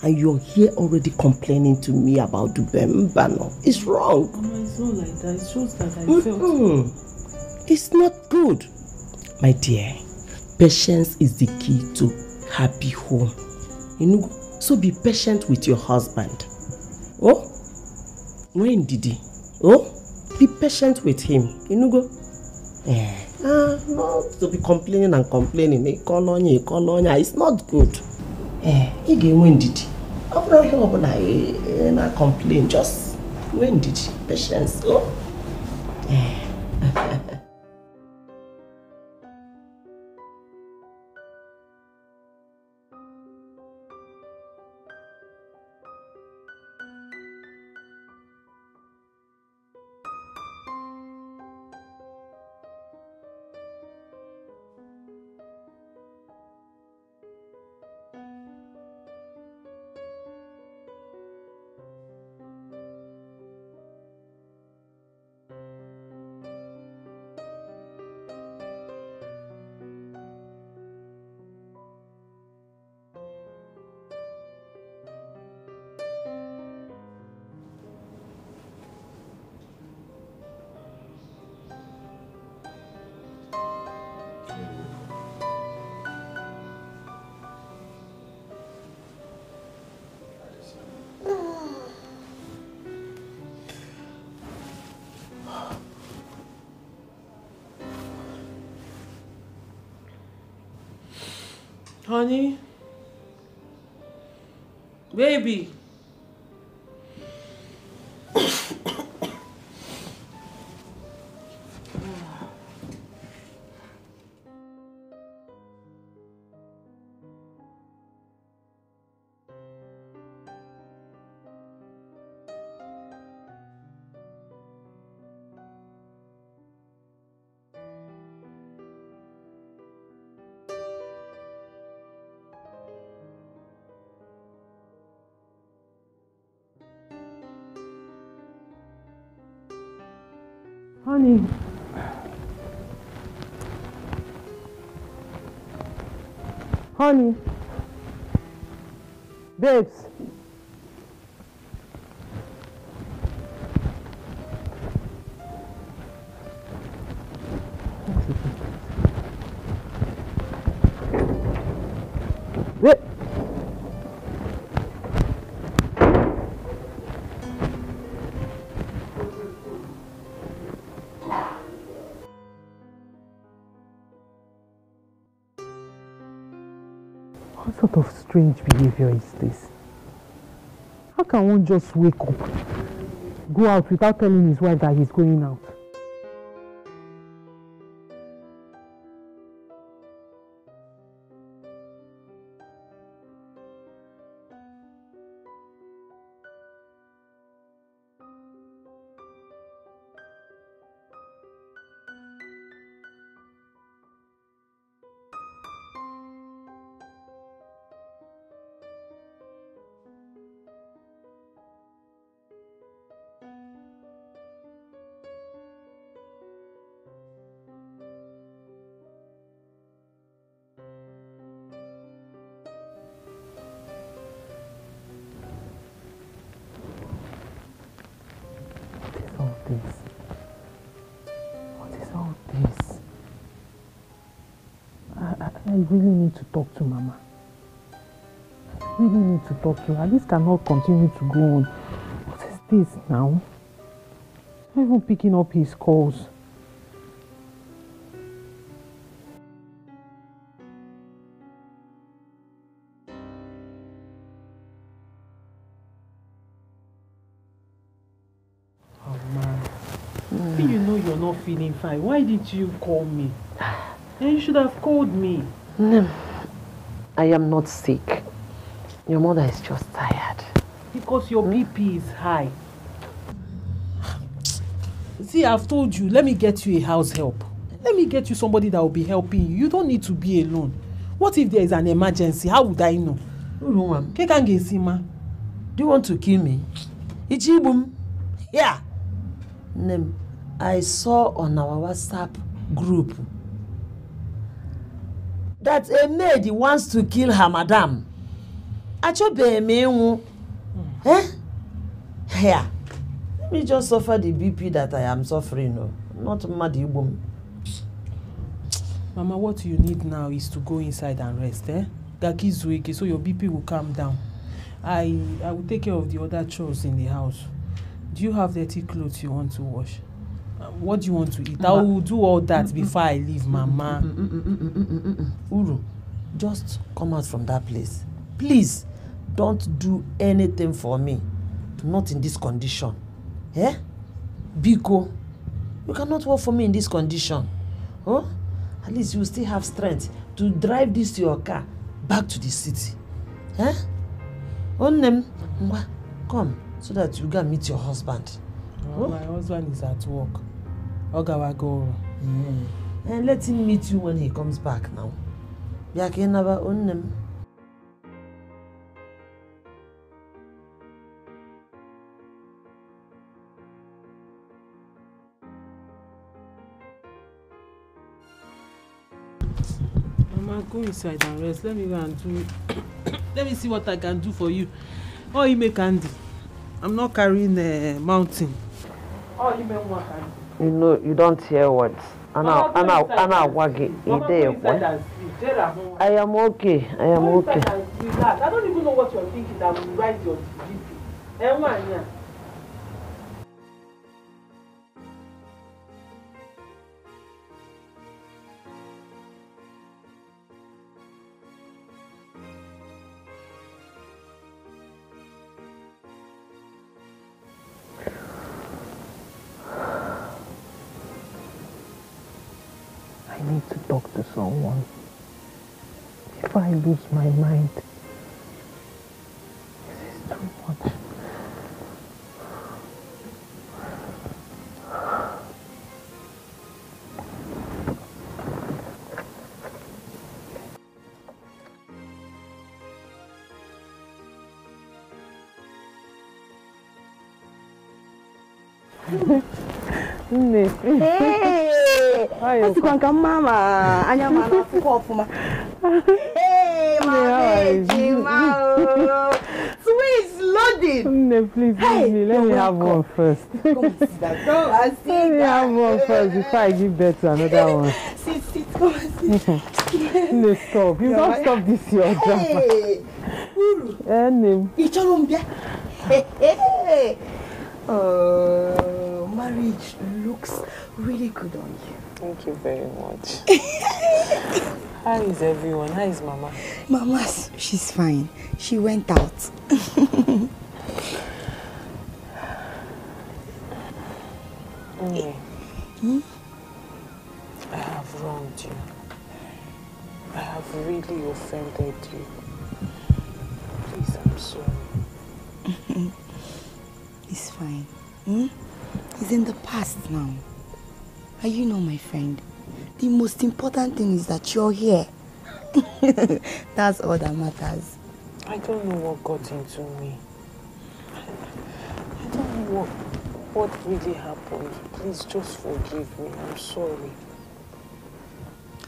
And you're here already complaining to me about Dubem Bano. It's wrong. Mama, it's not like that. It's just that I felt... Mm-mm. It's not good. My dear, patience is the key to happy home. You know, so be patient with your husband. Oh? When did he? Oh? Be patient with him. You know, go. Eh. Ah, not to be complaining and complaining. It's not good. ee ị ga-enwe ndidi. Ọ bụrụ ihe ọ bụla na complain just nwee ndidi patience o ee eh. <laughs> Honey? Honey. Honey. Babes. Strange behavior is this? How can one just wake up, go out without telling his wife that he's going out? Really need to talk to Mama. I really need to talk to her. This cannot continue to go on. What is this now? Not even picking up his calls. Oh feeling fine, why did you call me? And you should have called me. Nem, I am not sick. Your mother is just tired. Because your BP is high. See, I've told you, let me get you a house help. Let me get you somebody that will be helping you. You don't need to be alone. What if there is an emergency? How would I know? Uruwam, Kekangesima. do you want to kill me? Ichibum, here. Nem, I saw on our WhatsApp group that a maid wants to kill her madam. Achobe emenwu. Eh? Here. Let me just suffer the BP that I am suffering. No. Not mmadụ igbo m. Mama, what you need now is to go inside and rest, eh? Gaki Zueke, so your BP will calm down. I I will take care of the other chores in the house. Do you have dirty clothes you want to wash? What do you want to eat? I will do all that before I leave, Mama. Uru, just come out from that place. Please, don't do anything for me. Not in this condition. Eh? Biko, you cannot work for me in this condition. Huh? At least you still have strength to drive this to your car back to the city. Eh? Ngwa, come so that you can meet your husband. Oh, my husband is at work. Ogawagoro. Mm. And let him meet you when he comes back now. Bịa ka ị naba onne m. Mama, go inside and rest. Let me go and do. <coughs> Let me see what I can do for you. Oh, you make candy. I'm not carrying a mountain. Oh, you make one candy. You know, you don't hear words. Ana, ana, ana agwa gị, inside ekwe. I am okay, I am okay. I don't even know what you're thinking that will rise your BP. I lose my mind? This is too much. nne ee o sikwa ka mma ma anya ma n'akwụkwọ Hey, mama ejima o. Sweet loading. Nne, please Hey, leave me. <laughs> Let me have one first. Come sit down. Come and sit Let me have one first before I give birth to another <laughs> one. Sit, sit, come and sit. <laughs> Nne, stop. You don't stop this your drama. Hey, Uru. Eh, m bịa? Hey, hey. Oh, marriage looks really good on you. Thank you very much. <laughs> How is everyone? How is Mama? Mama, she's fine. She went out. Nne, <laughs> Hmm? I have wronged you. I have really offended you. Please, I'm sorry. <laughs> It's fine. Hmm? It's in the past now. Are you not my friend? The most important thing is that you're here. <laughs> That's all that matters. I don't know what got into me. I don't know what, what really happened. Please just forgive me. I'm sorry.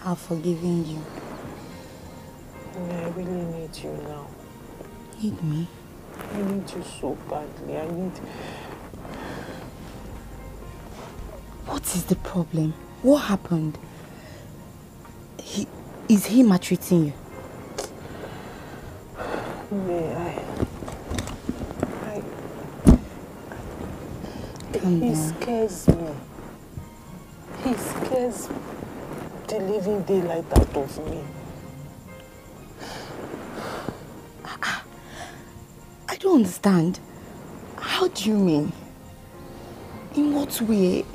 I've forgiven you. I really need you now. Need me? I need you so badly. I need... What is the problem? What happened? He, is he maltreating you? Nne, I... I... Calm he down. scares me. He scares the living daylight out of me. I don't understand. How do you mean? In what way?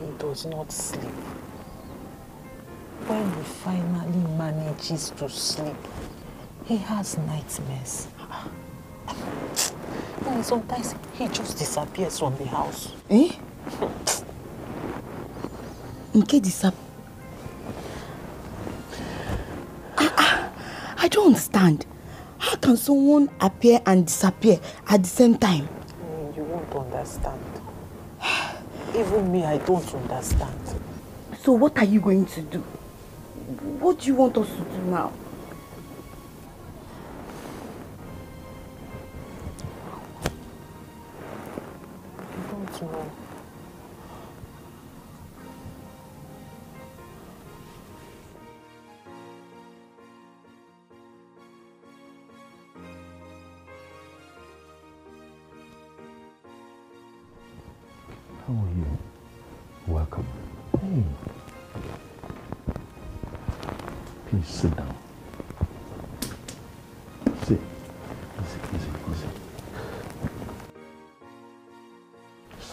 He does not sleep. When he finally manages to sleep, he has nightmares. And sometimes he just disappears from the house. Eh? Nke disap... Ah, ah, I don't understand. How can someone appear and disappear at the same time? Mm, You won't understand. <sighs> Even me, I don't understand. So what are you going to do? What do you want us to do now?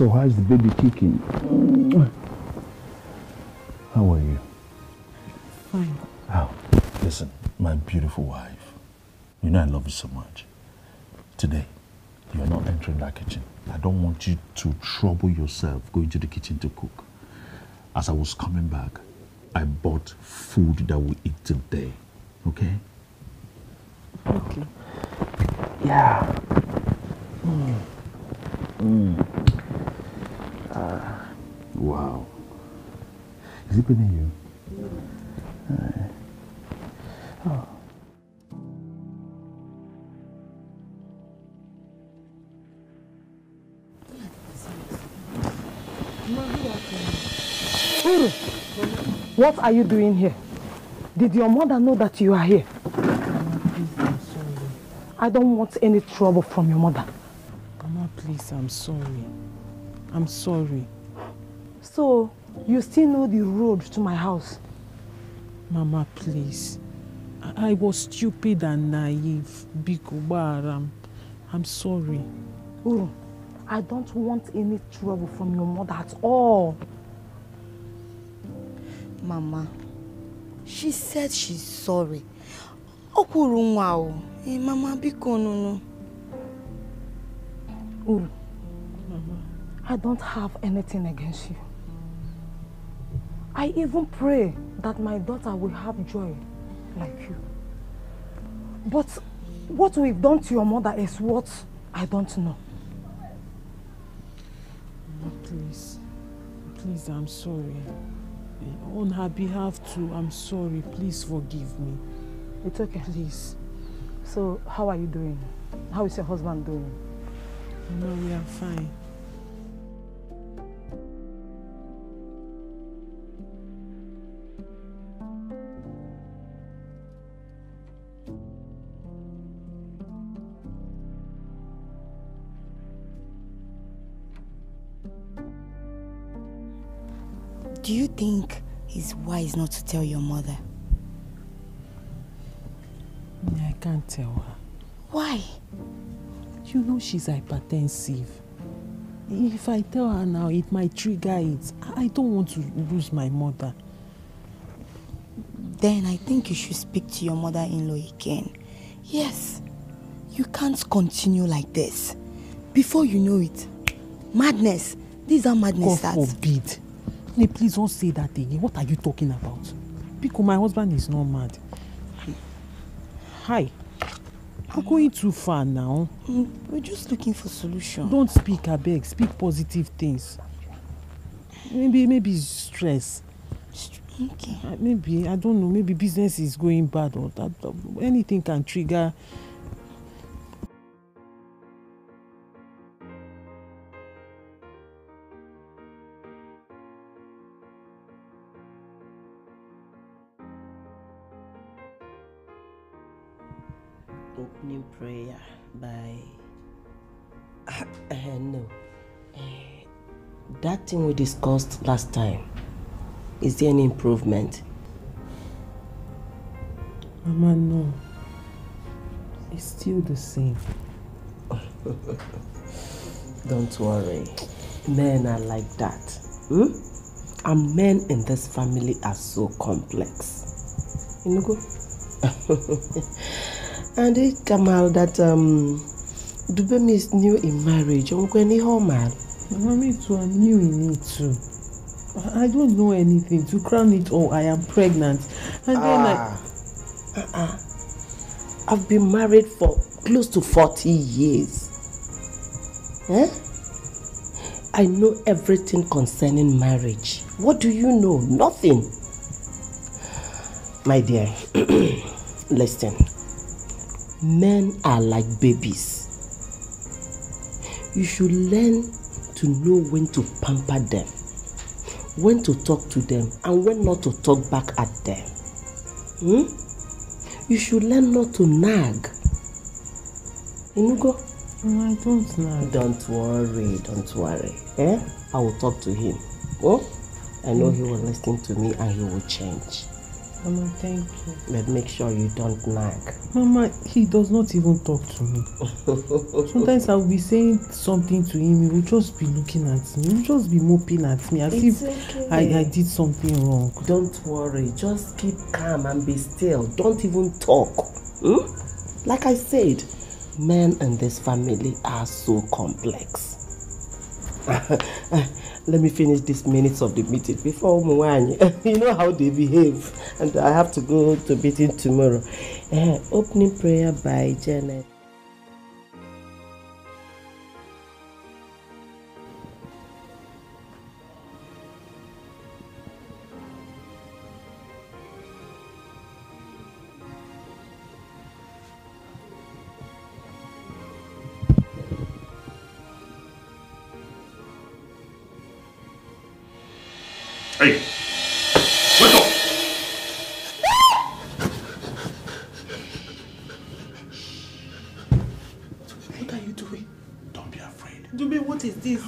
So how's the baby kicking? How are you? Fine. Oh, listen, my beautiful wife. You know I love you so much. Today, you're not entering that kitchen. I don't want you to trouble yourself going to the kitchen to cook. As I was coming back, I bought food that we eat today. Okay? Okay. Yeah. Mm. Mm. Ah, wow. Is it paining you? Uh, oh. Uru, what are you doing here? Did your mother know that you are here? I don't want any trouble from your mother. Mama, please, I'm sorry. I'm sorry. So, you still know the road to my house? Mama, please. I, I was stupid and naive. Biko Baram. I'm sorry. Uru, I don't want any trouble from your mother at all. Mama, she said she's sorry. Ọ kwuru nwa o. Eh, Mama, biko nunu. Uru, I don't have anything against you. I even pray that my daughter will have joy like you. But what we've done to your mother is what I don't know. Please, please, I'm sorry. On her behalf too, I'm sorry. Please forgive me. It's okay. Please. So, how are you doing? How is your husband doing? No, we are fine. Do you think it's wise not to tell your mother? I can't tell her. Why? You know she's hypertensive. If I tell her now, it might trigger it. I don't want to lose my mother. Then I think you should speak to your mother-in-law again. Yes, you can't continue like this. Before you know it, madness. These are madness God starts. forbid. Honey, please don't say that again. What are you talking about? Because my husband is not mad. Hi. You're going too far now. We're just looking for solution. Don't speak, I beg. Speak positive things. Maybe, maybe stress. Okay. Uh, Maybe, I don't know. Maybe business is going bad or that. Anything can trigger. Prayer by. Uh, <laughs> no. Uh, that thing we discussed last time. Is there any improvement? Mama, no. It's still the same. <laughs> Don't worry. Men are like that. Hmm? And men in this family are so complex. You know, go. <laughs> and it come out that um, Dubemi is new in marriage. Unkweni Homal. Mama, me too. I'm new in it too. I don't know anything. To crown it all, I am pregnant. And then I. Ah. Uh-uh. I've been married for close to 40 years. Eh? I know everything concerning marriage. What do you know? Nothing. My dear, <clears throat> listen. Men are like babies. You should learn to know when to pamper them, when to talk to them, and when not to talk back at them. Hmm? You should learn not to nag. Inugo? No, I don't nag. Don't worry, don't worry. Eh? I will talk to him. Oh? I know he will listen to me and he will change. Mama, thank you. But make sure you don't nag. Mama, he does not even talk to me. <laughs> Sometimes I'll be saying something to him, he will just be looking at me, he will just be moping at me as It's if okay. I, I did something wrong. Don't worry, just keep calm and be still. Don't even talk. Hmm? Like I said, men in this family are so complex. <laughs> Let me finish these minutes of the meeting before Umuwanyi. <laughs> you know how they behave. And I have to go to meeting tomorrow. Eh, opening prayer by Janet. Hey! What are you doing? Don't be afraid. Dube, what is this?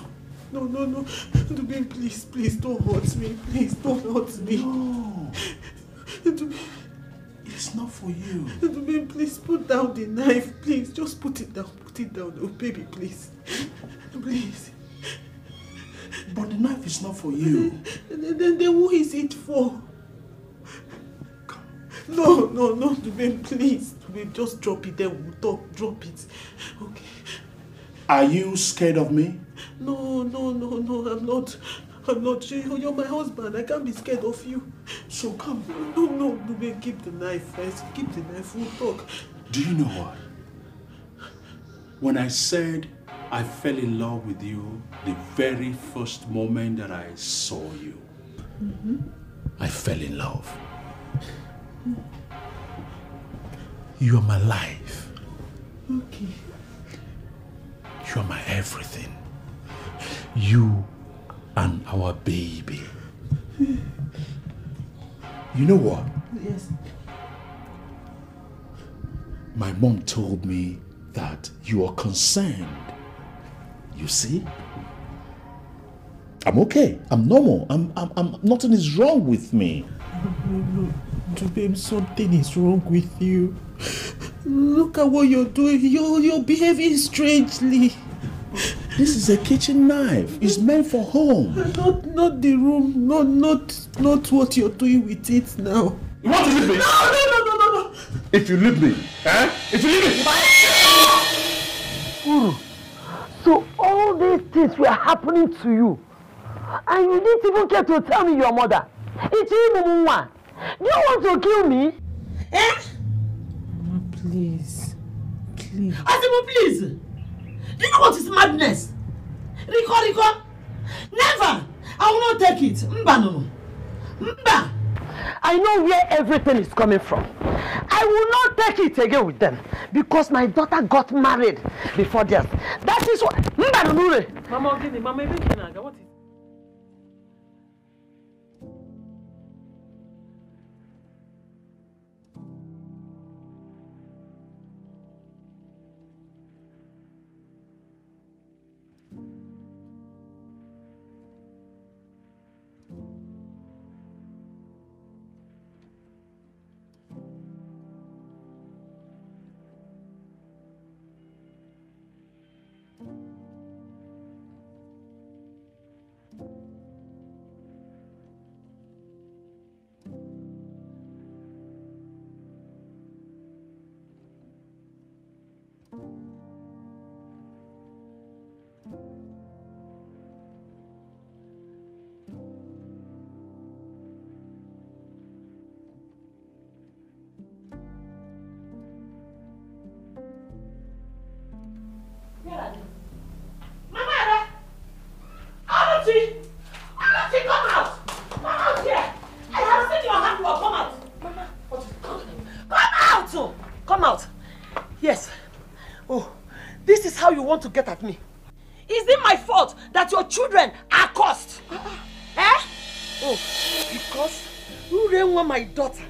No, no, no. Dube, please, please, don't hurt me. Please, don't hurt me. No. Dube, It's not for you. Dube, please put down the knife. Please, just put it down. Put it down. Oh, baby, please. Please. But the knife is not for you. Then, then, then who is it for? No, no, no, Dube, please. Dube, just drop it. Then we'll talk. Drop it. Okay. Are you scared of me? No, no, no, no, I'm not. I'm not. You- You're my husband. I can't be scared of you. So come. No, no, Dube, keep the knife first. Keep the knife. We'll talk. Do you know what? When I said I fell in love with you the very first moment that I saw you, mm-hmm. I fell in love. You are my life. Okay. You are my everything. You and our baby. You know what? Yes. My mom told me that you are concerned. You see? I'm okay. I'm normal. I'm, I'm, I'm nothing is wrong with me. No, no, Dubem, something is wrong with you. Look at what you're doing. You're, you're behaving strangely. This is a kitchen knife. It's meant for home. Not, not the room. Not, not, not what you're doing with it now. You want to leave me? No, no, no, no, no, no. If you leave me, eh? If you leave me. Uru, so all these things were happening to you, and you didn't even care to tell me your mother. It's you, Mumwa. Do you want to kill me? Eh? Mama, please. Please. Asimo, please. Do you know what is madness? Rico, Rico. Never. I will not take it. Mba, no. Mba. I know where everything is coming from. I will not take it again with them because my daughter got married before theirs. That is what. Mama, gini, Mama, even gini, what is want to get at me. Is it my fault that your children are cursed? eh? Oh, because Urenwa, my daughter,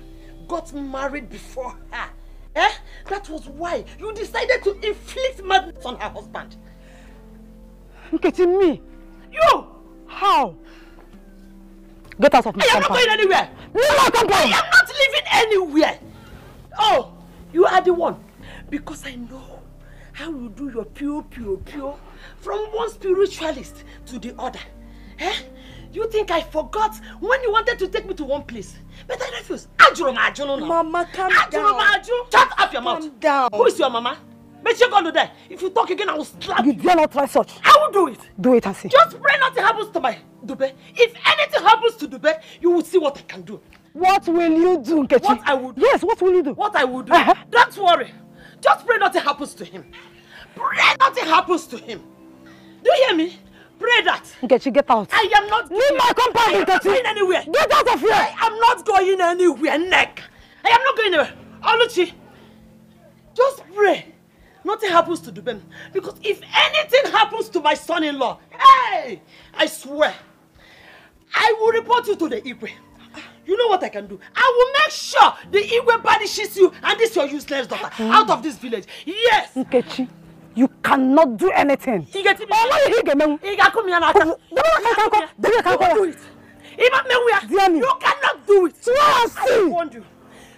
got married before her. Eh? That was why you decided to inflict madness on her husband. Nkechi, me? You! How? Get out of my I am not going anywhere. Leave my compound. I am not leaving anywhere. Oh, you are the one. Because I know how you do your pure, pure, pure from one spiritualist to the other. Eh? You think I forgot when you wanted to take me to one place? But I refuse. Ajuru ma ajunu no. Mama, calm Ajuru down. ma aju. Shut up your mouth. Calm down. Who is your mama? Make sure go to there. If you talk again, I will slap You You dare not try such. I will do it. Do it and see. Just pray nothing happens to my Dube. If anything happens to Dube, you will see what I can do. What will you do, Nkechi? What I will do. Yes, what will you do? What I will do. Uh-huh. Don't worry. Just pray nothing happens to him. Pray nothing happens to him. Do you hear me? Pray that. Nkechi, get out. I am not. Leave my compound, I am not Nkechi. going anywhere. Get out of here. I am not going anywhere, neck. I am not going anywhere. Oluchi, just pray. Nothing happens to Dubem. Because if anything happens to my son-in-law, hey, I swear, I will report you to the Igwe. You know what I can do? I will make sure the Igwe banishes you and this your useless daughter out of this village. Yes. Nkechi, you cannot do anything. You do cannot do it. I warned you.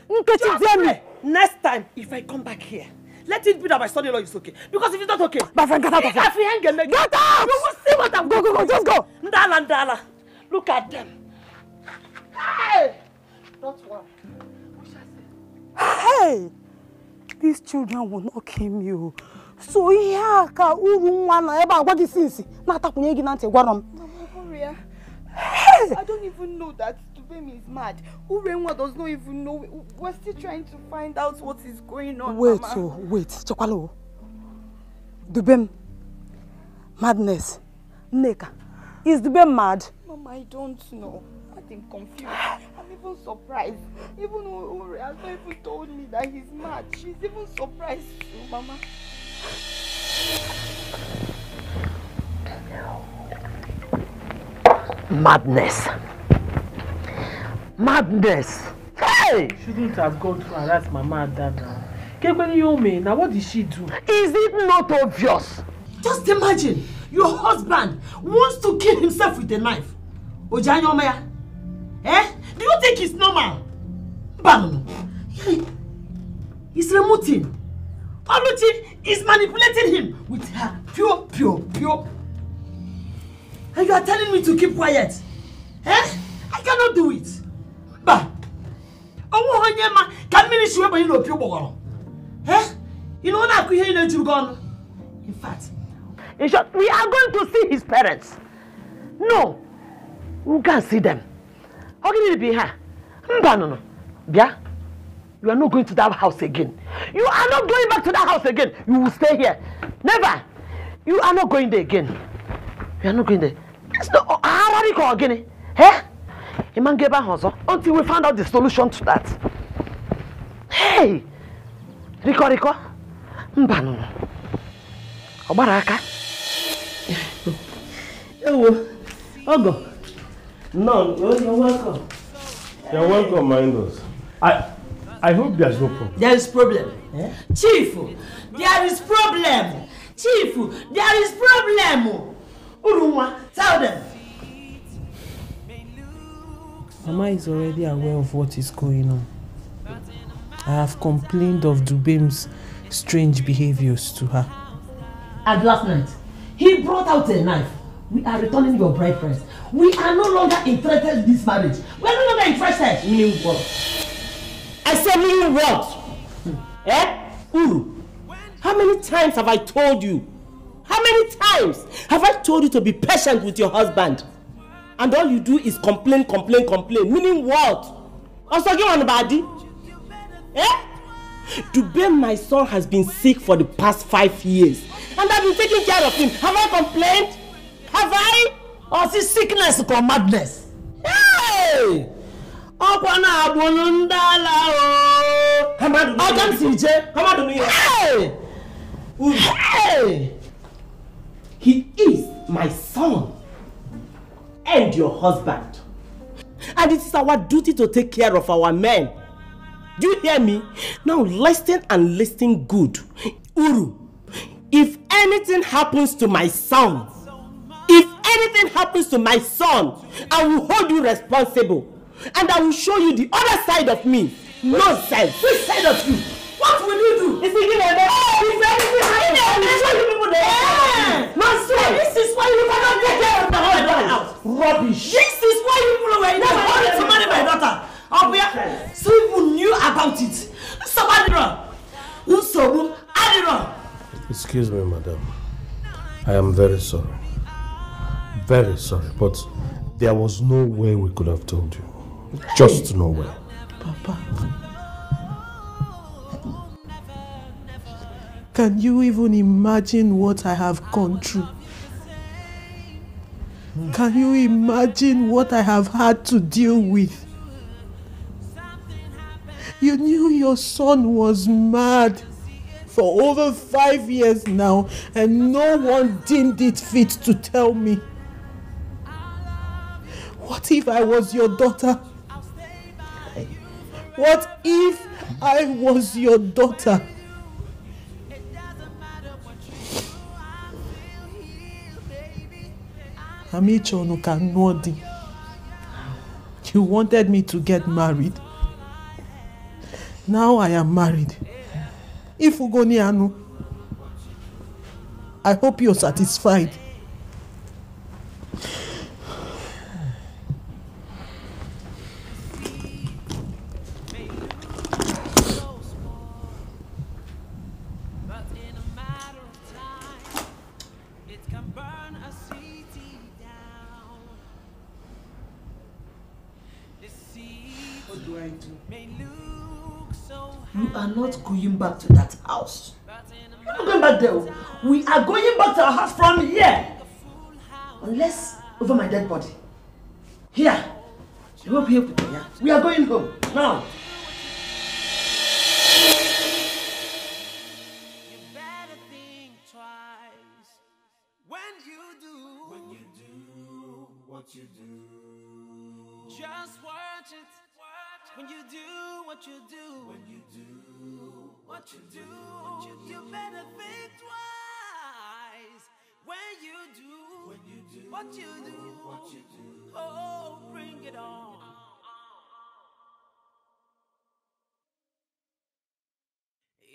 Nkechi, dear me. Next time, if I come back here, let it be that my son-in-law is okay. Because if it's not okay, My friend, get out of here. Get out! You will see what I'm Go, go, go, just go. Ndala, ndala. Look at them. Hey! Don't worry. Hey! These children will not kill me. o. So ihe a ka uru nwa na ebe a gwa gị sinsi na-atakwunye gị na ntị gwara m. I don't even know that Dubem is mad. Urenwa does not even know. We're still trying to find out what is going on. Wait, Mama. oh, wait. Chokwalo. Dubem. Madness. Neka. Is Dubem mad? Mama, I don't know. I'm confused. I'm even surprised. Even Ure has not even told me that he's mad. She's even surprised too, Mama. Madness. Madness. Hey! Shouldn't have gone to harass Mama at that now. Kekweni Yome, now what did she do? Is it not obvious? Just imagine, your husband wants to kill himself with a knife. Ojanyomeya. Eh? Do you think it's normal? Banunu. He's remoting. Oluchi is manipulating him with her pure, pure, pure. And you are telling me to keep quiet. Eh? I cannot do it. Ba. Ọnwụ onye ma ka mmiri si webanye n'opi ụgbọgọrọ. Eh? You know na-akụ ihe ị na-ejuru gị ọnụ. In fact, In short, we are going to see his parents. No, we can see them. Can it be here? Mba, no, no. Bia, you are not going to that house again. You are not going back to that house again. You will stay here. Never. You are not going there again. You are not going there. It's not Harari ko again. Eh? Iman gave her until we found out the solution to that. Hey! Riko, Riko. Mba, no. Ọ gbara aka. Ewo, Ogo. None, you're, welcome. You're welcome, Minders. I, I hope there's no problem. There is problem. Eh? Chief, there is problem. Chief, there is problem. Urunwa, tell them. Mama is already aware of what is going on. I have complained of Dubem's strange behaviors to her. And last night, he brought out a knife. We are returning your bride price. We are no longer interested in this marriage. We are no longer interested. Meaning what? I said meaning what? Eh? Uru, how many times have I told you? How many times have I told you to be patient with your husband? And all you do is complain, complain, complain. Meaning what? On body. Eh? Dubem, my son, has been sick for the past five years. And I've been taking care of him. Have I complained? Have I? Or is sickness or madness? Hey! Ọkwa na-agbụlụ ndị ala. Ọka m si je. Hey! Hey! He is my son and your husband. And it is our duty to take care of our men. Do you hear me? Now listen and listen good. Uru, if anything happens to my son, if anything happens to my son, I will hold you responsible. And I will show you the other side of me. Nonsense. Which side of you? What will you do? Is it gonna If anything happens, I will show you people the Nonsense. This is why you cannot take care of the whole house. Rubbish. This is why you people were in the hurry to marry my daughter. Obia, so people knew about it. Somebody wrong. Nsogbu adịrọ. Excuse me, madam. I am very sorry. Very sorry, but there was no way we could have told you. Just nowhere. Papa. Can you even imagine what I have gone through? Can you imagine what I have had to deal with? You knew your son was mad for over five years now, and no one deemed it fit to tell me. What if I was your daughter? What if I was your daughter? You wanted me to get married. Now I am married. Ifugoni Anu. I hope you're satisfied. Not going back to that house. You're not going back there. Oh. We are going back to our house from here. Unless over my dead body. Here. You won't be able to yeah? We are going home. Now. you do. Just watch it. When you do what you do. When you do what you do. What you, do. you better think twice. When you do. When you do what you do. What you do. Oh, bring it on.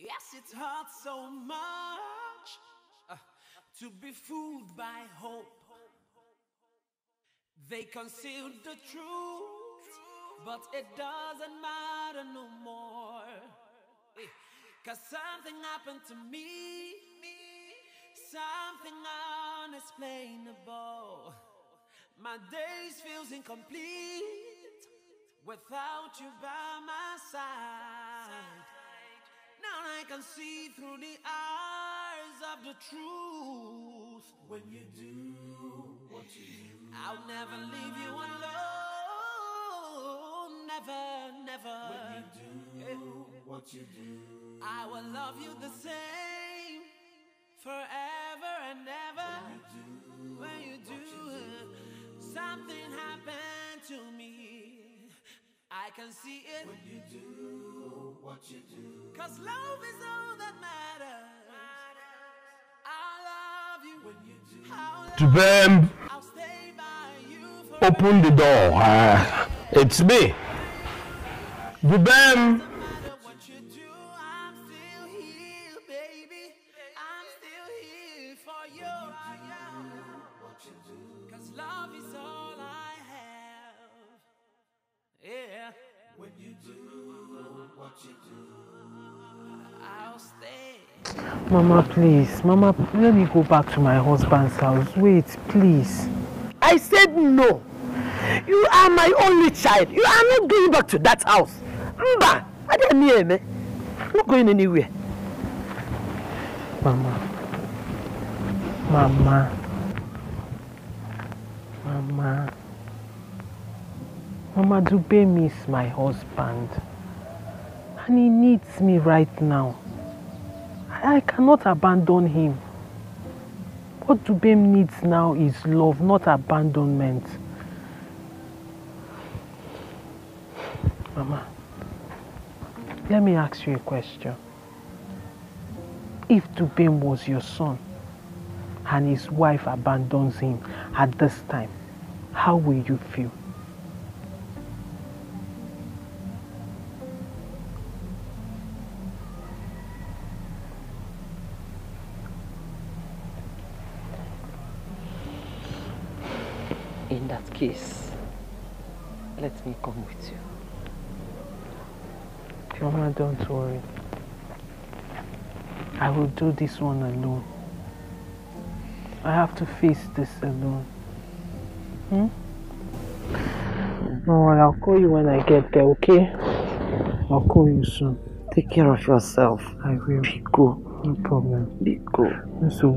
Yes, it hurts so much uh, to be fooled by hope. They concealed the truth, but it doesn't matter no more. Eh, Cause something happened to me, something unexplainable. My days feels incomplete without you by my side. Now I can see through the eyes of the truth. When you do what you do. I'll never leave you alone. Never, never. When you do what you do. I will love you the same. Forever and ever. When you do, when you do something happened to me. I can see it. When you do what you do. Cause love is all that matters. I love you. When you do. To them, open the door. Uh, it's me. Dubem. Mama, please. Mama, let me go back to my husband's house. Wait, please. I said no. You are my only child. You are not going back to that house. Mba, I didn't hear me. Not going anywhere. Mama. Mama. Mama. Mama Dube miss my husband. And he needs me right now. I, I cannot abandon him. What Dube needs now is love, not abandonment. Mama, let me ask you a question. If Dubem was your son and his wife abandons him at this time, how will you feel? Case, let me come with you. Mama, don't worry. I will do this one alone. I have to face this alone. Hmm? No, I'll call you when I get there, okay? I'll call you soon. Take care of yourself. I will. Be good. No problem. Be good. It's so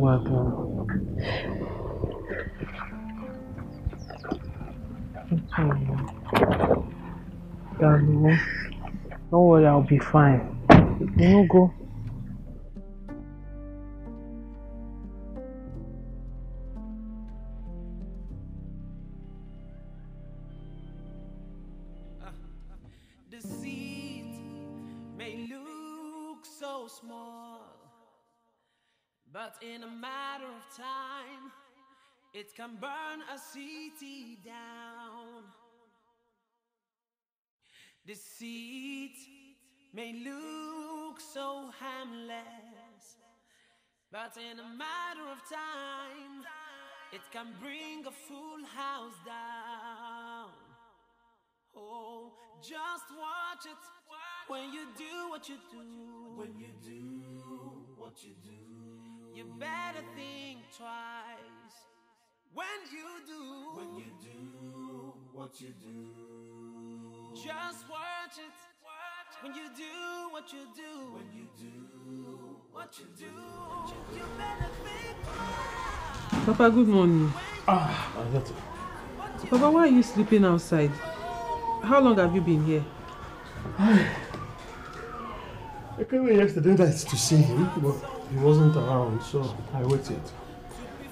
welcome. Darling, don't worry, I'll be fine. You go. But in a matter of time, it can burn a city down. Deceit may look so harmless, but in a matter of time, it can bring a full house down. Oh, just watch it when you do what you do. When you do what you do, you better think twice. When you do, when you do what you do, just watch watch it. When you do what you do, when you do what you do, you better think Papa, good morning. Ah, I got it. Papa, why are you sleeping outside? How long have you been here? <sighs> I came in yesterday night to see him, but he wasn't around, so I waited.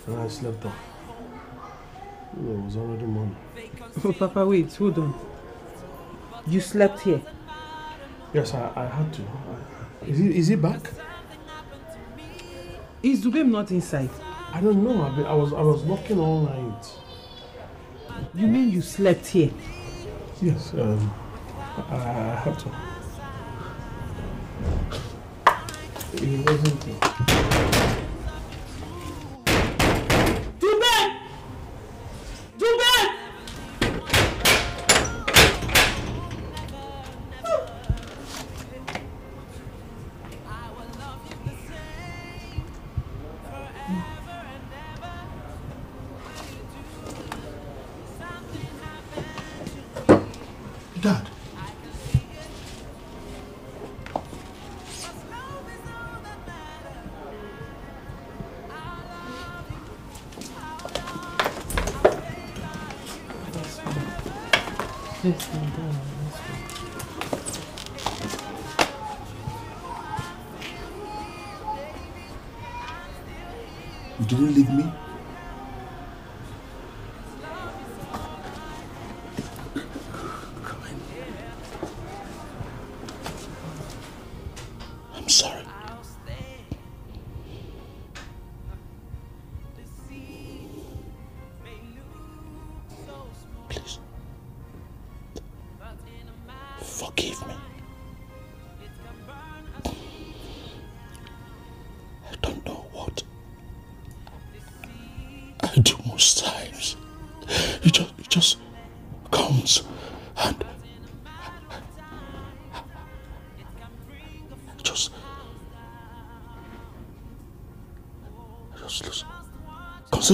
And I slept off. Know, it was already morning. Oh, Papa, wait, hold on. You slept here? Yes, I, I had to. I, is, he, is he back? Is Dubem not inside? I don't know. I, I was I was working all night. You mean you slept here? Yes, um, I, I had to. He wasn't here.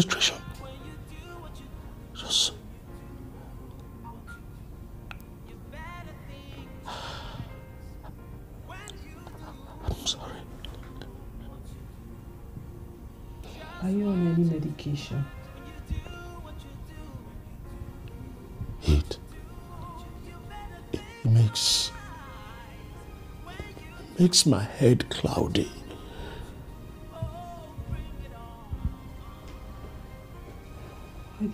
Concentration. Just I'm sorry. Are you on any medication? It, it makes it makes my head cloudy.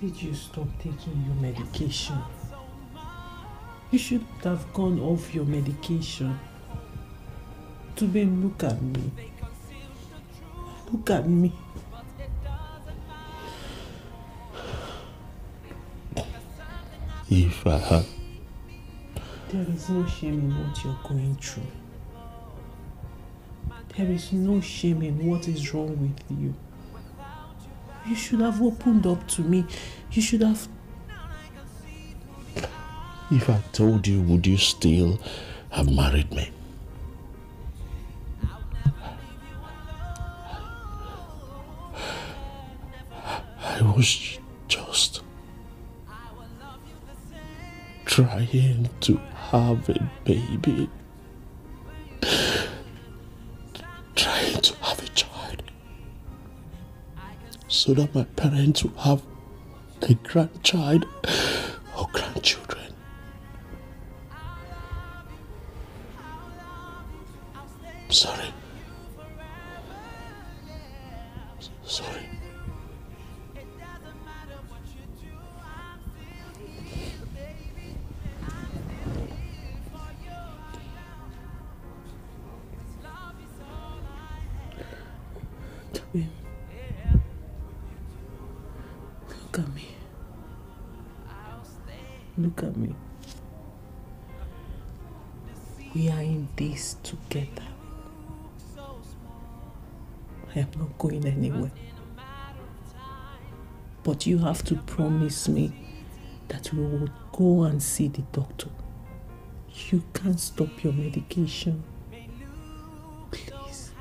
Did you stop taking your medication? You should have gone off your medication. Dubem, look at me. Look at me. If I had There is no shame in what you're going through. There is no shame in what is wrong with you. You should have opened up to me. You should have. if I told you, would you still have married me? I was just trying to have a baby. So that my parents will have a grandchild But you have to promise me that we will go and see the doctor. You can't stop your medication. Please.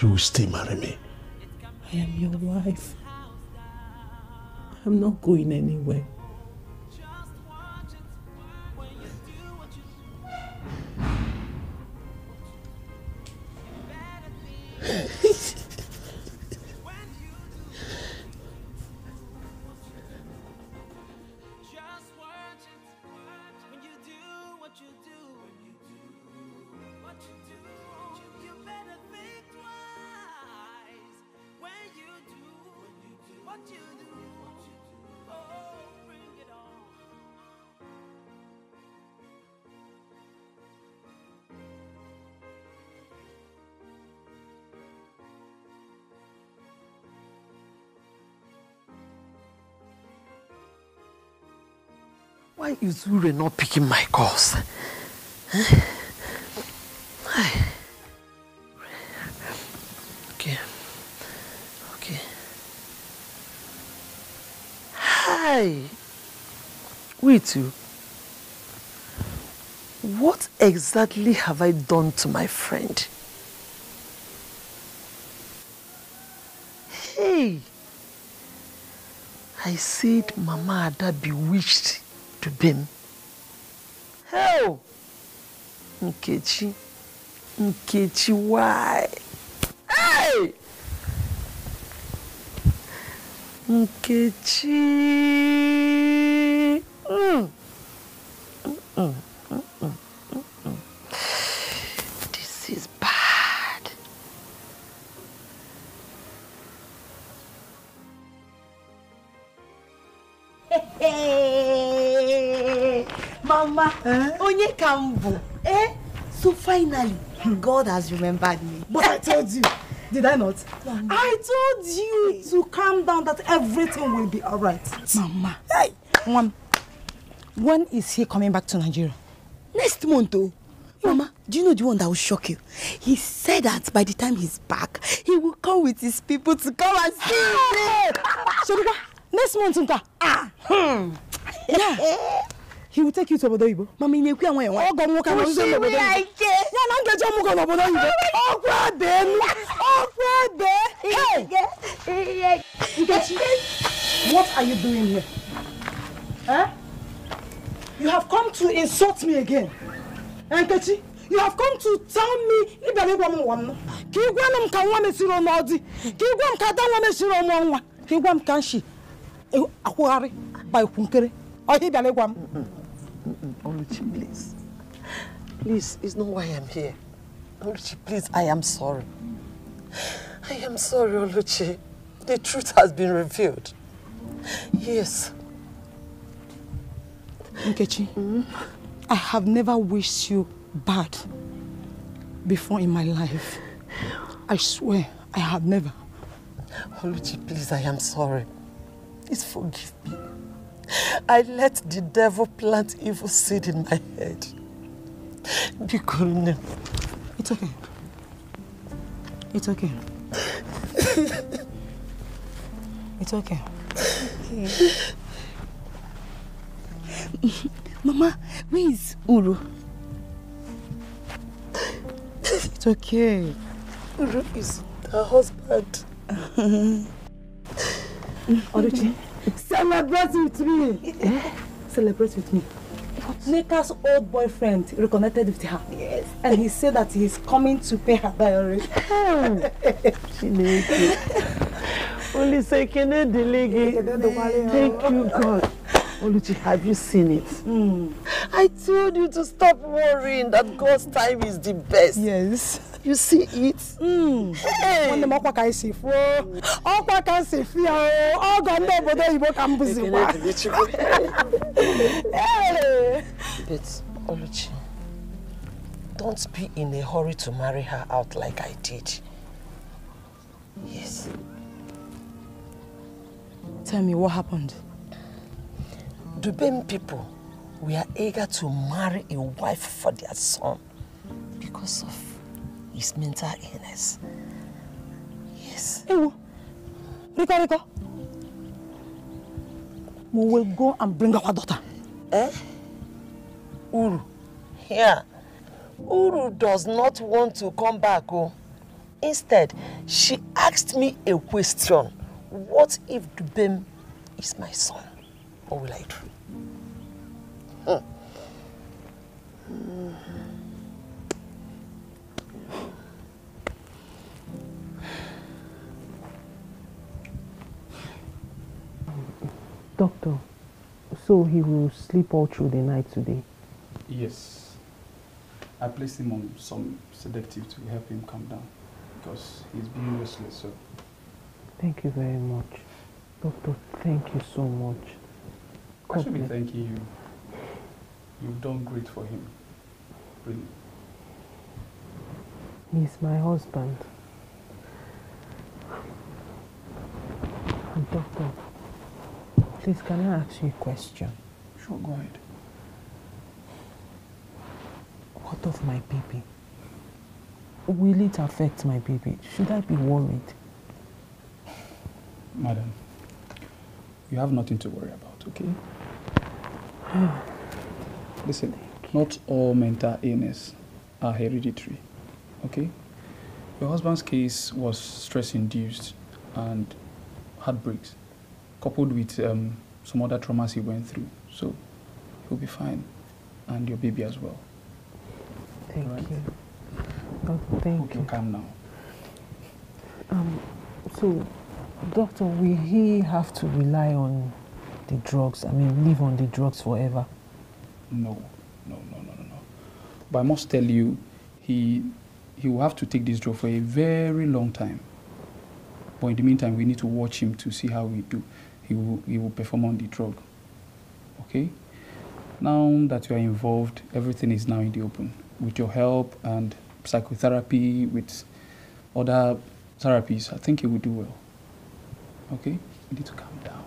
You will still marry me. I am your wife. I'm not going anywhere. Why is Ure not picking my calls? Hi. Okay. Okay. Hi. Wait, you. What exactly have I done to my friend? Hey! I said Mama Ada bewitched Dubem. Hell! Nkechi. Nkechi, why? Hey! Nkechi. Bụ? Eh? So finally, God has remembered me. But I told you, did I not? I told you to calm down that everything will be alright. Mama. Hey, Mom, when is he coming back to Nigeria? Next month, oh. Mama, do you know the one that will shock you? He said that by the time he's back, he will come with his people to come and see me. Shodiba, next month, Nka. Ah, hmm. <laughs> Yeah. He will take you to obodo Igbo. Mama, ị na-ekwu ya nwa ya nwa. Ọ ga nwoke ahụ nze n'obodo. Ya na nkeji ọmụgwọ n'obodo Igbo. Ọkwa ebe enu. Ọkwa ebe. Hey! Nkechi, what are you doing here? Eh? You have come to insult me again. Nkechi, you have come to tell me ịbịara ịgwa m nwa m. Ka ị m ka nwa mesiri ọnụ ọdị. Ka ị gwa m ka ada nwa mesiri ọnụ nwa. Ka ị gwa m ka nshi akwụgharị ba ikwu nkere. Ọ ihe ị bịara ịgwa m. Oluchi, please. Please, it's not why I'm here. Oluchi, please, I am sorry. I am sorry, Oluchi. The truth has been revealed. Yes. Nkechi, I have never wished you bad before in my life. I swear, I have never. Oluchi, please, I am sorry. Please forgive me. <laughs> I let the devil plant evil seed in my head. Biko, It's okay. It's okay. It's okay. Mama, where is Uru? It's okay. Uru is her husband. Oluchi, celebrate with me. Celebrate with me. Neka's old boyfriend reconnected with her. Yes. And he said that he's coming to pay her diary. Only say, can I? Thank you, God. Oluchi, have you seen it? Mm. I told you to stop worrying that God's time is the best. Yes. You see it? Mm. Hey. Nwanne m ọkwa ka esi fuo. Ọkwa ka esi fi ya o. Ọgọ ndị obodo oyibo ka m bụzikwa. But, Oluchi, don't be in a hurry to marry her out like I did. Yes. Tell me what happened. Dubem people were eager to marry a wife for their son because of his mental illness. Yes. Ewo, Riko, Riko. We will go and bring our daughter. Eh? Uru. Here. Uru does not want to come back. Oh. Instead, she asked me a question. What if Dubem is my son? What will I do? Hmm. Hmm. Doctor, so he will sleep all through the night today? Yes. I placed him on some sedative to help him calm down because he's being restless. So Thank you very much. Doctor, thank you so much. I should be thanking you. You've done great for him. Really. He's my husband. And Doctor, please can I ask you a question? Sure, go ahead. What of my baby? Will it affect my baby? Should I be worried? Madam, you have nothing to worry about, okay? <sighs> Listen, not all mental illness are hereditary, okay? Your husband's case was stress induced and heartbreaks, coupled with um, some other traumas he went through. So he'll be fine, and your baby as well. Thank Alright? you. Doctor, thank Hope you. you're calm now. Um, so, doctor, will he have to rely on the drugs? I mean, live on the drugs forever? No, no, no, no, no, no. But I must tell you, he he will have to take this drug for a very long time. But in the meantime, we need to watch him to see how we do. He will he will perform on the drug. Okay. Now that you are involved, everything is now in the open. With your help and psychotherapy, with other therapies, I think he will do well. Okay. You need to calm down.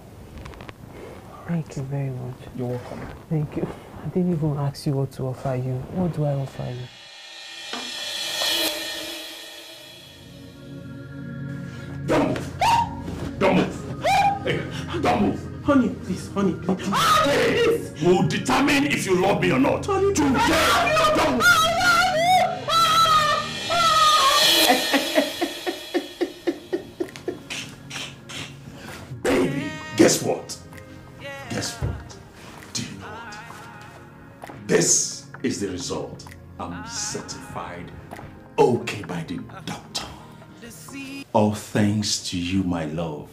Thank you very much. You're welcome. Thank you. I didn't even ask you what to offer you. What do I offer you? Determine if you love me or not. Today. Don't. Baby, guess what? Guess what? Do you know what? This is the result. I'm certified okay by the doctor. All thanks to you, my love.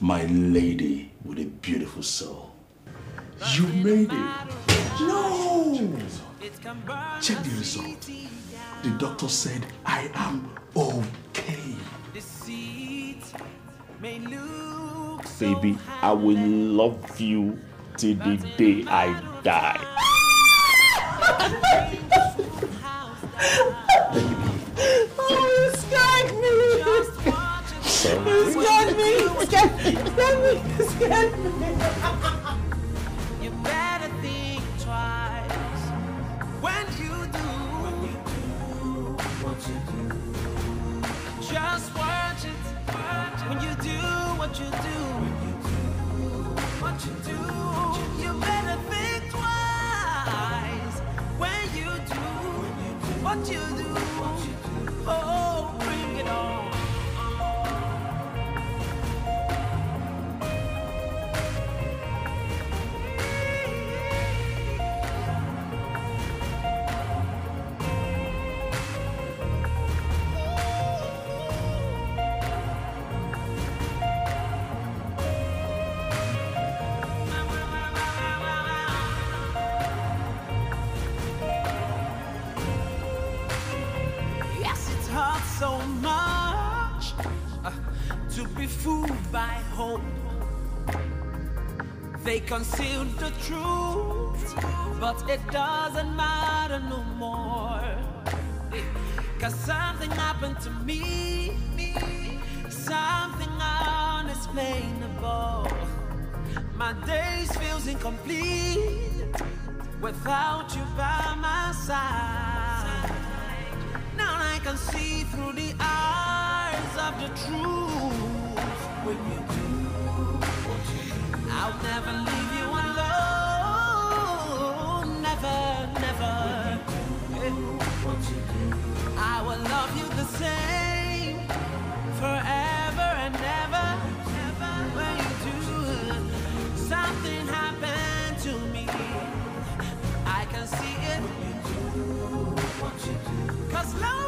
My lady with a beautiful soul. You made it. No! Check the result. The doctor said I am okay. Baby, I will love you till the day I die. Oh, you scared me. You scared me. You scared me. You scared me. When you do, when you do what you do. Just watch it when you do what you do. When you do what you do, you better think twice when you do what you do. Oh, bring it on. But it doesn't matter no more. <laughs> Cause something happened to me, something unexplainable. My days feels incomplete without you by my side. Now I can see through the eyes of the truth. When you do what you do, I'll never leave forever and ever. When you do, something happened to me. I can see it. Cause love.